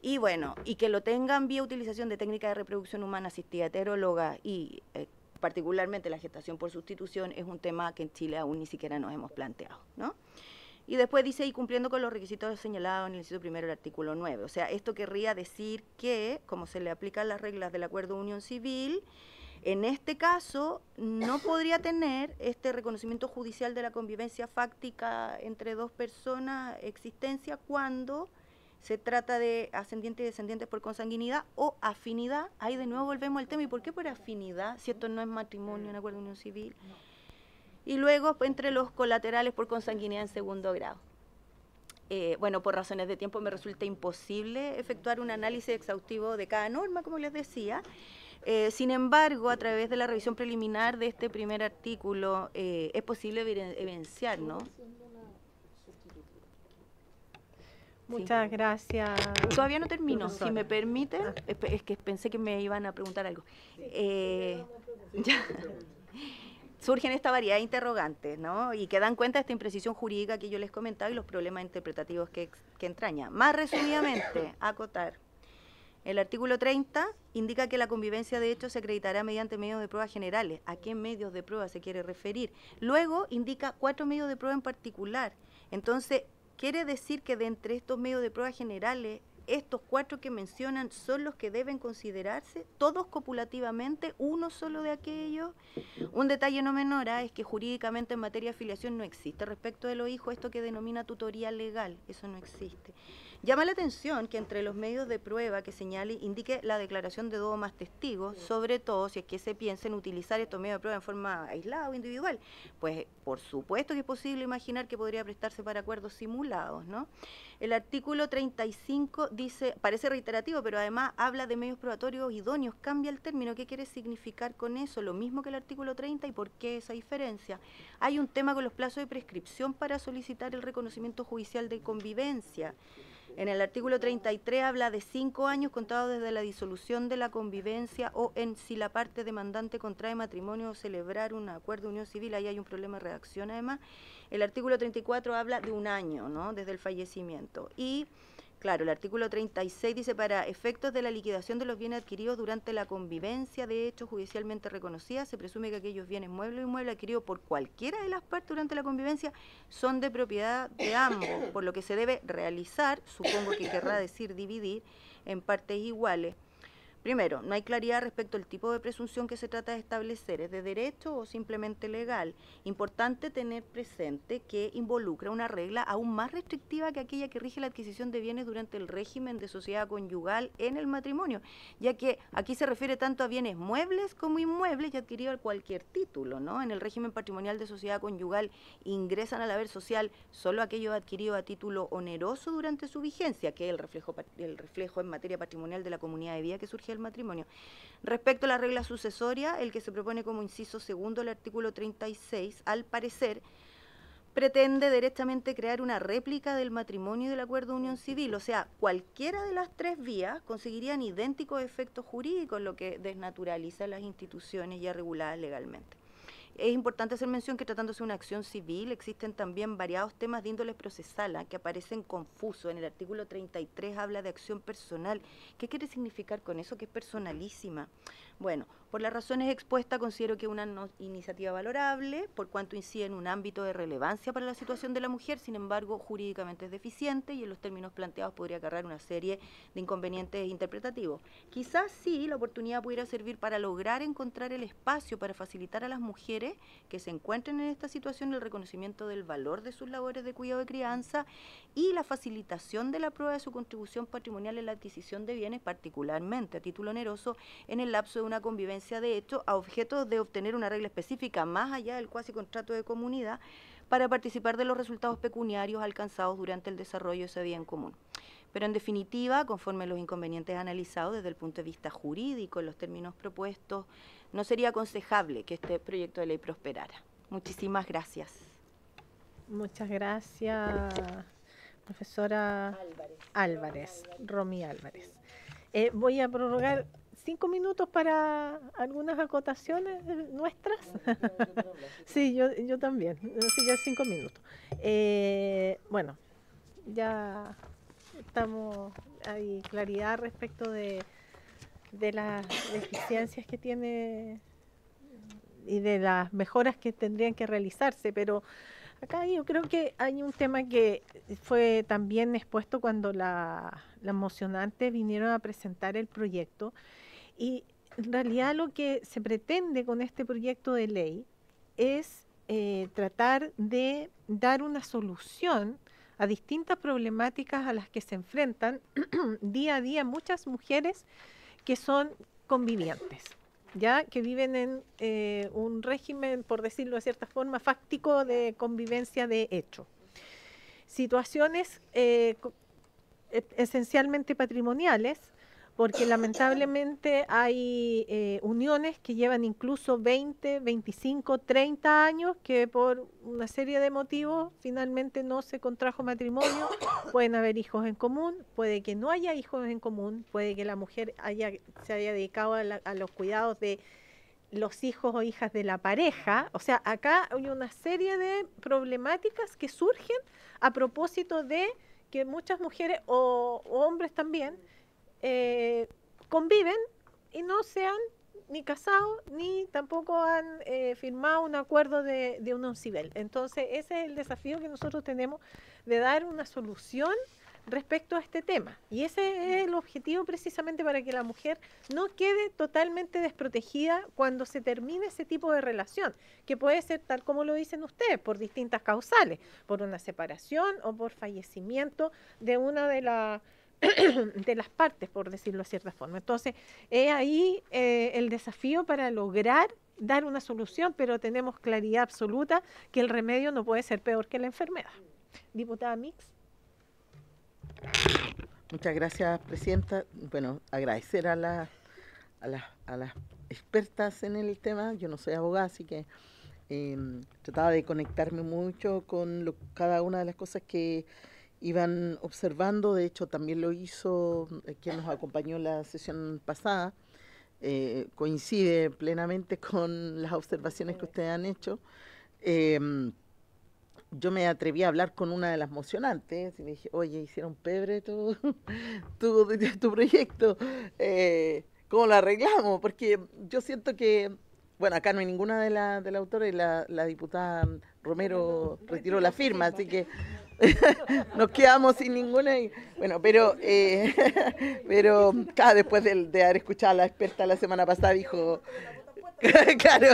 Y bueno, y que lo tengan vía utilización de técnicas de reproducción humana asistida heteróloga y eh, particularmente la gestación por sustitución es un tema que en Chile aún ni siquiera nos hemos planteado, ¿no? Y después dice, y cumpliendo con los requisitos señalados en el inciso primero del artículo 9. O sea, esto querría decir que, como se le aplican las reglas del acuerdo de unión civil, en este caso no podría tener este reconocimiento judicial de la convivencia fáctica entre dos personas existencia cuando se trata de ascendientes y descendientes por consanguinidad o afinidad. Ahí de nuevo volvemos al tema. ¿Y por qué por afinidad? Si esto no es matrimonio, un acuerdo de unión civil. Y luego entre los colaterales por consanguinidad en segundo grado. Eh, bueno, por razones de tiempo me resulta imposible efectuar un análisis exhaustivo de cada norma, como les decía. Eh, sin embargo, a través de la revisión preliminar de este primer artículo, eh, es posible eviden- evidenciar, ¿no? Muchas gracias. Todavía no termino. Si me permiten, espe- es que pensé que me iban a preguntar algo. Eh, ya. Surgen esta variedad de interrogantes, ¿no? Y que dan cuenta de esta imprecisión jurídica que yo les comentaba y los problemas interpretativos que, que entraña. Más resumidamente, acotar. El artículo 30 indica que la convivencia de hecho se acreditará mediante medios de prueba generales. ¿A qué medios de prueba se quiere referir? Luego indica cuatro medios de prueba en particular. Entonces, quiere decir que de entre estos medios de prueba generales, estos cuatro que mencionan son los que deben considerarse, todos copulativamente, uno solo de aquellos. Un detalle no menor ah, es que jurídicamente en materia de afiliación no existe respecto de los hijos esto que denomina tutoría legal, eso no existe. Llama la atención que entre los medios de prueba que señale indique la declaración de dos o más testigos, sobre todo si es que se piensa en utilizar estos medios de prueba en forma aislada o individual. Pues por supuesto que es posible imaginar que podría prestarse para acuerdos simulados, ¿no? El artículo 35 dice, parece reiterativo, pero además habla de medios probatorios idóneos, cambia el término, ¿qué quiere significar con eso? Lo mismo que el artículo 30 y por qué esa diferencia. Hay un tema con los plazos de prescripción para solicitar el reconocimiento judicial de convivencia. En el artículo 33 habla de cinco años contados desde la disolución de la convivencia o en si la parte demandante contrae matrimonio o celebrar un acuerdo de unión civil, ahí hay un problema de redacción además. El artículo 34 habla de un año, ¿no? Desde el fallecimiento. Y Claro, el artículo 36 dice para efectos de la liquidación de los bienes adquiridos durante la convivencia de hechos judicialmente reconocidas, se presume que aquellos bienes muebles o inmuebles adquiridos por cualquiera de las partes durante la convivencia son de propiedad de ambos, por lo que se debe realizar, supongo que querrá decir dividir, en partes iguales Primero, no hay claridad respecto al tipo de presunción que se trata de establecer, ¿es de derecho o simplemente legal? Importante tener presente que involucra una regla aún más restrictiva que aquella que rige la adquisición de bienes durante el régimen de sociedad conyugal en el matrimonio, ya que aquí se refiere tanto a bienes muebles como inmuebles y adquiridos a cualquier título, ¿no? En el régimen patrimonial de sociedad conyugal ingresan al haber social solo aquellos adquiridos a título oneroso durante su vigencia, que es el reflejo, el reflejo en materia patrimonial de la comunidad de vida que surge matrimonio. Respecto a la regla sucesoria, el que se propone como inciso segundo el artículo 36, al parecer, pretende directamente crear una réplica del matrimonio del acuerdo de unión civil. O sea, cualquiera de las tres vías conseguirían idénticos efectos jurídicos, lo que desnaturaliza las instituciones ya reguladas legalmente. Es importante hacer mención que tratándose de una acción civil existen también variados temas de índole procesal ¿ah? que aparecen confusos. En el artículo 33 habla de acción personal. ¿Qué quiere significar con eso? Que es personalísima. Bueno, por las razones expuestas, considero que es una iniciativa valorable, por cuanto incide en un ámbito de relevancia para la situación de la mujer, sin embargo, jurídicamente es deficiente y en los términos planteados podría acarrear una serie de inconvenientes interpretativos. Quizás sí, la oportunidad pudiera servir para lograr encontrar el espacio para facilitar a las mujeres que se encuentren en esta situación el reconocimiento del valor de sus labores de cuidado de crianza y la facilitación de la prueba de su contribución patrimonial en la adquisición de bienes, particularmente a título oneroso, en el lapso de una convivencia de hecho a objeto de obtener una regla específica más allá del cuasi contrato de comunidad para participar de los resultados pecuniarios alcanzados durante el desarrollo de ese bien común. Pero en definitiva, conforme los inconvenientes analizados desde el punto de vista jurídico en los términos propuestos, no sería aconsejable que este proyecto de ley prosperara. Muchísimas gracias. Muchas gracias, profesora Álvarez, Álvarez Romy Álvarez. Eh, voy a prorrogar cinco minutos para algunas acotaciones nuestras. sí, yo, yo también, así que cinco minutos. Eh, bueno, ya estamos, hay claridad respecto de, de las deficiencias que tiene y de las mejoras que tendrían que realizarse, pero acá yo creo que hay un tema que fue también expuesto cuando la, la mocionante vinieron a presentar el proyecto y en realidad lo que se pretende con este proyecto de ley es eh, tratar de dar una solución a distintas problemáticas a las que se enfrentan [clears throat] día a día muchas mujeres que son convivientes, ya que viven en eh, un régimen, por decirlo de cierta forma, fáctico de convivencia de hecho. Situaciones eh, e-, esencialmente patrimoniales, porque lamentablemente hay eh, uniones que llevan incluso 20, 25, 30 años que por una serie de motivos finalmente no se contrajo matrimonio, pueden haber hijos en común, puede que no haya hijos en común, puede que la mujer haya, se haya dedicado a, a los cuidados de los hijos o hijas de la pareja, o sea, acá hay una serie de problemáticas que surgen a propósito de que muchas mujeres o, o hombres también, eh, conviven y no se han ni casado ni tampoco han eh, firmado un acuerdo de, de unión civil. Entonces, ese es el desafío que nosotros tenemos de dar una solución respecto a este tema. Y ese es el objetivo precisamente para que la mujer no quede totalmente desprotegida cuando se termine ese tipo de relación, que puede ser tal como lo dicen ustedes, por distintas causales, por una separación o por fallecimiento de una de las [coughs] de las partes, por decirlo de cierta forma. Entonces, es ahí eh, el desafío para lograr dar una solución, pero tenemos claridad absoluta que el remedio no puede ser peor que la enfermedad. Diputada Mix. Muchas gracias, Presidenta. Bueno, agradecer a, la, a, las expertas en el tema. Yo no soy abogada, así que em, trataba de conectarme mucho con cada una de las cosas que iban observando, de hecho también lo hizo eh, quien nos acompañó la sesión pasada, eh, coincide plenamente con las observaciones que ustedes han hecho. Em, yo me atreví a hablar con una de las mocionantes y me dije, oye, hicieron pebre tu, [laughs] tu, [laughs] tu proyecto, eh, ¿cómo lo arreglamos? Porque yo siento que, bueno, acá no hay ninguna de las de la autores, la, la diputada Romero retiró la firma, así que [laughs] nos quedamos sin ninguna. y- Bueno, pero, eh, [laughs] pero cada después de, de haber escuchado a la experta la semana pasada, dijo, [laughs] claro.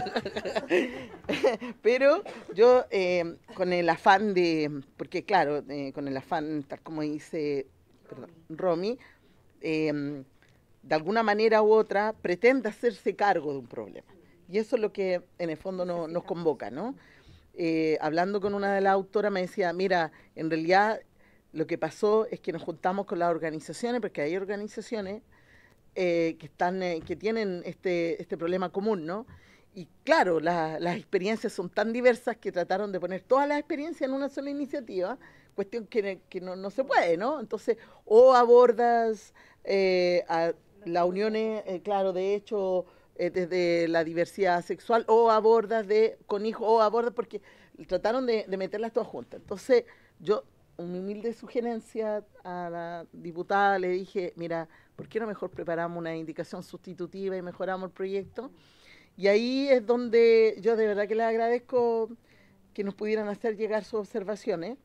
Pero yo eh, con el afán de, porque claro, eh, con el afán, tal como dice perdón, Romy, eh, de alguna manera u otra pretende hacerse cargo de un problema. Y eso es lo que en el fondo no- nos convoca, ¿no? Eh, hablando con una de las autoras me decía, mira, en realidad lo que pasó es que nos juntamos con las organizaciones, porque hay organizaciones eh, que están eh, que tienen este este problema común, ¿no? Y claro, la- las experiencias son tan diversas que trataron de poner todas las experiencias en una sola iniciativa, cuestión que, no, no se puede, ¿no? Entonces, o abordas eh, a la unión, eh, claro, de hecho, eh, desde la diversidad sexual, o abordas de con hijos, o abordas porque trataron de, meterlas todas juntas. Entonces, yo, una humilde sugerencia a la diputada le dije, mira, ¿por qué no mejor preparamos una indicación sustitutiva y mejoramos el proyecto? Y ahí es donde yo de verdad que les agradezco que nos pudieran hacer llegar sus observaciones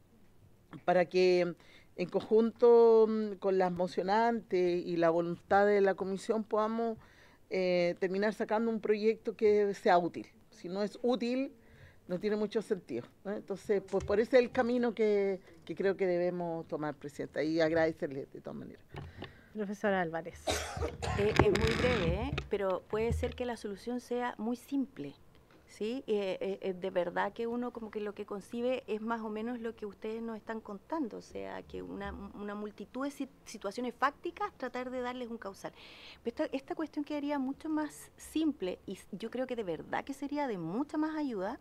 para que en conjunto mm, con las mocionantes y la voluntad de la comisión podamos eh, terminar sacando un proyecto que sea útil. Si no es útil, no tiene mucho sentido. ¿no? Entonces, pues por ese es el camino que, que creo que debemos tomar, Presidenta, y agradecerle de todas maneras. Profesora Álvarez. Eh, es muy breve, ¿eh? pero puede ser que la solución sea muy simple. ¿Sí? Eh, eh, eh, de verdad que uno como que lo que concibe es más o menos lo que ustedes nos están contando, o sea, que una, una multitud de si- situaciones fácticas, tratar de darles un causal. Pero esta, esta cuestión quedaría mucho más simple y yo creo que de verdad que sería de mucha más ayuda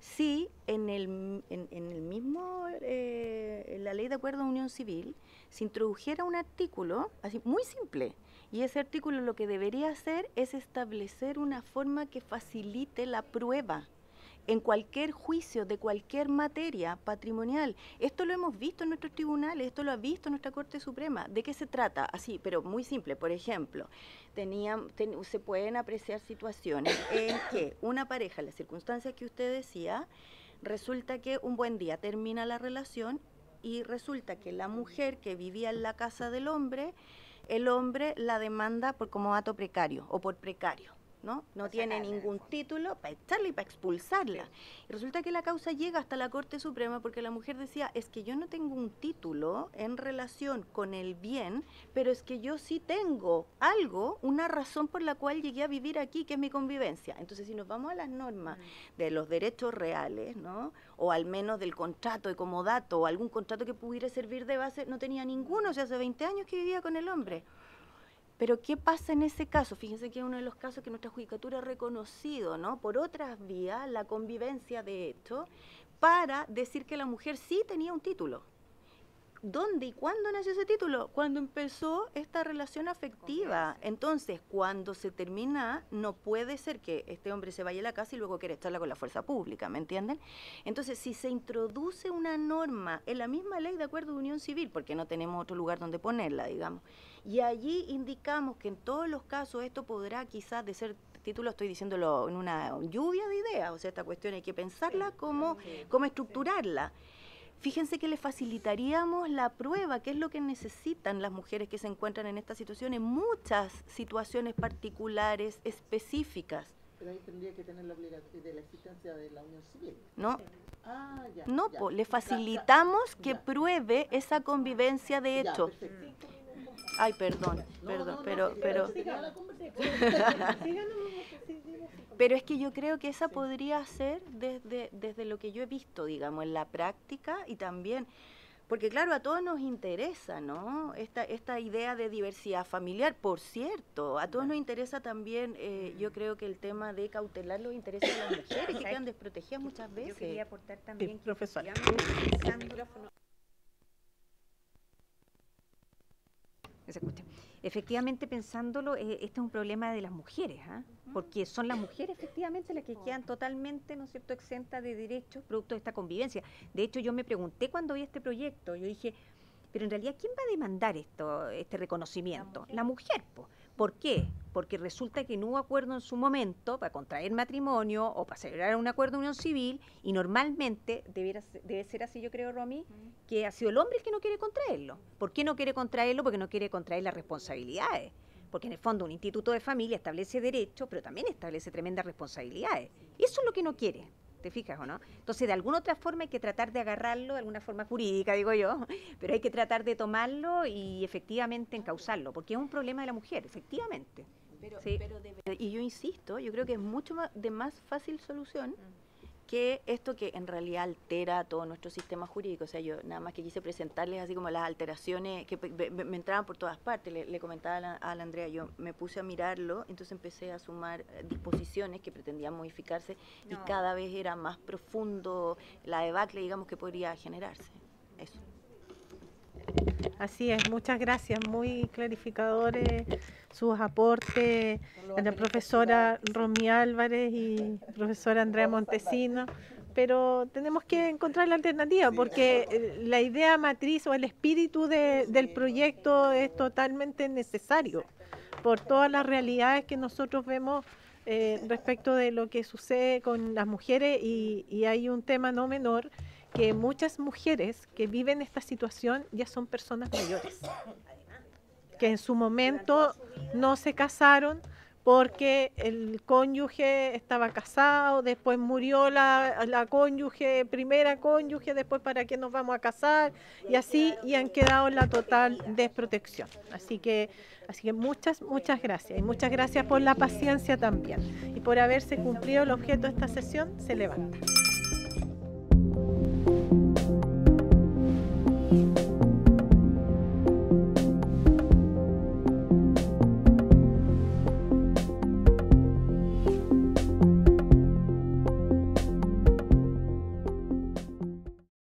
si en el, en, en el mismo, eh, en la ley de acuerdo de unión civil, se introdujera un artículo, así muy simple, y ese artículo lo que debería hacer es establecer una forma que facilite la prueba en cualquier juicio de cualquier materia patrimonial. Esto lo hemos visto en nuestros tribunales, esto lo ha visto nuestra Corte Suprema. ¿De qué se trata? Así, pero muy simple. Por ejemplo, tenían, ten- se pueden apreciar situaciones [coughs] en que una pareja, en las circunstancias que usted decía, resulta que un buen día termina la relación y resulta que la mujer que vivía en la casa del hombre, el hombre la demanda por como dato precario o por precario. ¿No? No tiene ningún título para echarla y para expulsarla. Y resulta que la causa llega hasta la Corte Suprema porque la mujer decía, es que yo no tengo un título en relación con el bien, pero es que yo sí tengo algo, una razón por la cual llegué a vivir aquí, que es mi convivencia. Entonces, si nos vamos a las normas de los derechos reales, ¿no? O al menos del contrato de comodato o algún contrato que pudiera servir de base, no tenía ninguno, o sea, hace 20 años que vivía con el hombre. Pero ¿qué pasa en ese caso? Fíjense que es uno de los casos que nuestra judicatura ha reconocido, ¿no? Por otras vías, la convivencia de hecho, para decir que la mujer sí tenía un título. ¿Dónde y cuándo nació ese título? Cuando empezó esta relación afectiva. Entonces, cuando se termina, no puede ser que este hombre se vaya a la casa y luego quiera echarla con la fuerza pública, ¿me entienden? Entonces, si se introduce una norma en la misma ley de acuerdo de unión civil, porque no tenemos otro lugar donde ponerla, digamos, y allí indicamos que en todos los casos esto podrá quizás de ser título estoy diciéndolo en una lluvia de ideas, o sea, esta cuestión hay que pensarla, cómo, cómo estructurarla. Fíjense que le facilitaríamos la prueba, que es lo que necesitan las mujeres que se encuentran en esta situación, en muchas situaciones particulares, específicas. Pero ahí tendría que tener la obligación de la existencia de la unión civil. ¿No? Ah, ya. No, ya. po, le ya. facilitamos que pruebe esa convivencia de hecho. perfecto. Ay, perdón, No, perdón, no, no, pero, pero, pero es que yo creo que esa podría ser desde, desde lo que yo he visto, digamos, en la práctica y también, porque claro, a todos nos interesa, ¿no? Esta, esta idea de diversidad familiar, por cierto, a todos nos interesa también, eh, yo creo que el tema de cautelar los intereses de las mujeres que quedan desprotegidas muchas veces. Yo quería aportar también que profesora. efectivamente, pensando- se escucha. Efectivamente, pensándolo, eh, este es un problema de las mujeres, ¿ah? porque son las mujeres efectivamente las que quedan totalmente, ¿no es cierto?, exentas de derechos producto de esta convivencia. De hecho, yo me pregunté cuando vi este proyecto, yo dije, pero en realidad, ¿quién va a demandar esto, este reconocimiento? La mujer, po. ¿Por qué? Porque resulta que no hubo acuerdo en su momento para contraer matrimonio o para celebrar un acuerdo de unión civil y normalmente debiera, debe ser así, yo creo, Romy, que ha sido el hombre el que no quiere contraerlo. ¿Por qué no quiere contraerlo? Porque no quiere contraer las responsabilidades. Porque en el fondo un instituto de familia establece derechos, pero también establece tremendas responsabilidades. Y eso es lo que no quiere. ¿Te fijas o no? Entonces, de alguna otra forma hay que tratar de agarrarlo, de alguna forma jurídica, digo yo, [laughs] pero hay que tratar de tomarlo y efectivamente encauzarlo, porque es un problema de la mujer, efectivamente. Pero, Sí. pero de y yo insisto, yo creo que es mucho más, de más fácil solución que esto que en realidad altera todo nuestro sistema jurídico. O sea, yo nada más que quise presentarles así como las alteraciones que me, entraban por todas partes. Le, le comentaba a la, a la Andrea, yo me puse a mirarlo, entonces empecé a sumar eh, disposiciones que pretendían modificarse y cada vez era más profundo la debacle, digamos, que podría generarse. Eso. Así es, muchas gracias, muy clarificadores sus aportes a la profesora Romy Álvarez y profesora Andrea Montesino, pero tenemos que encontrar la alternativa porque eh, la idea matriz o el espíritu de- del proyecto es totalmente necesario por todas las realidades que nosotros vemos eh, respecto de lo que sucede con las mujeres y, y hay un tema no menor que muchas mujeres que viven esta situación ya son personas mayores, que en su momento no se casaron porque el cónyuge estaba casado, después murió la, la cónyuge, primera cónyuge, después para qué nos vamos a casar, y así, y han quedado en la total desprotección. Así que, así que muchas, muchas gracias, y muchas gracias por la paciencia también, y por haberse cumplido el objeto de esta sesión, se levanta. you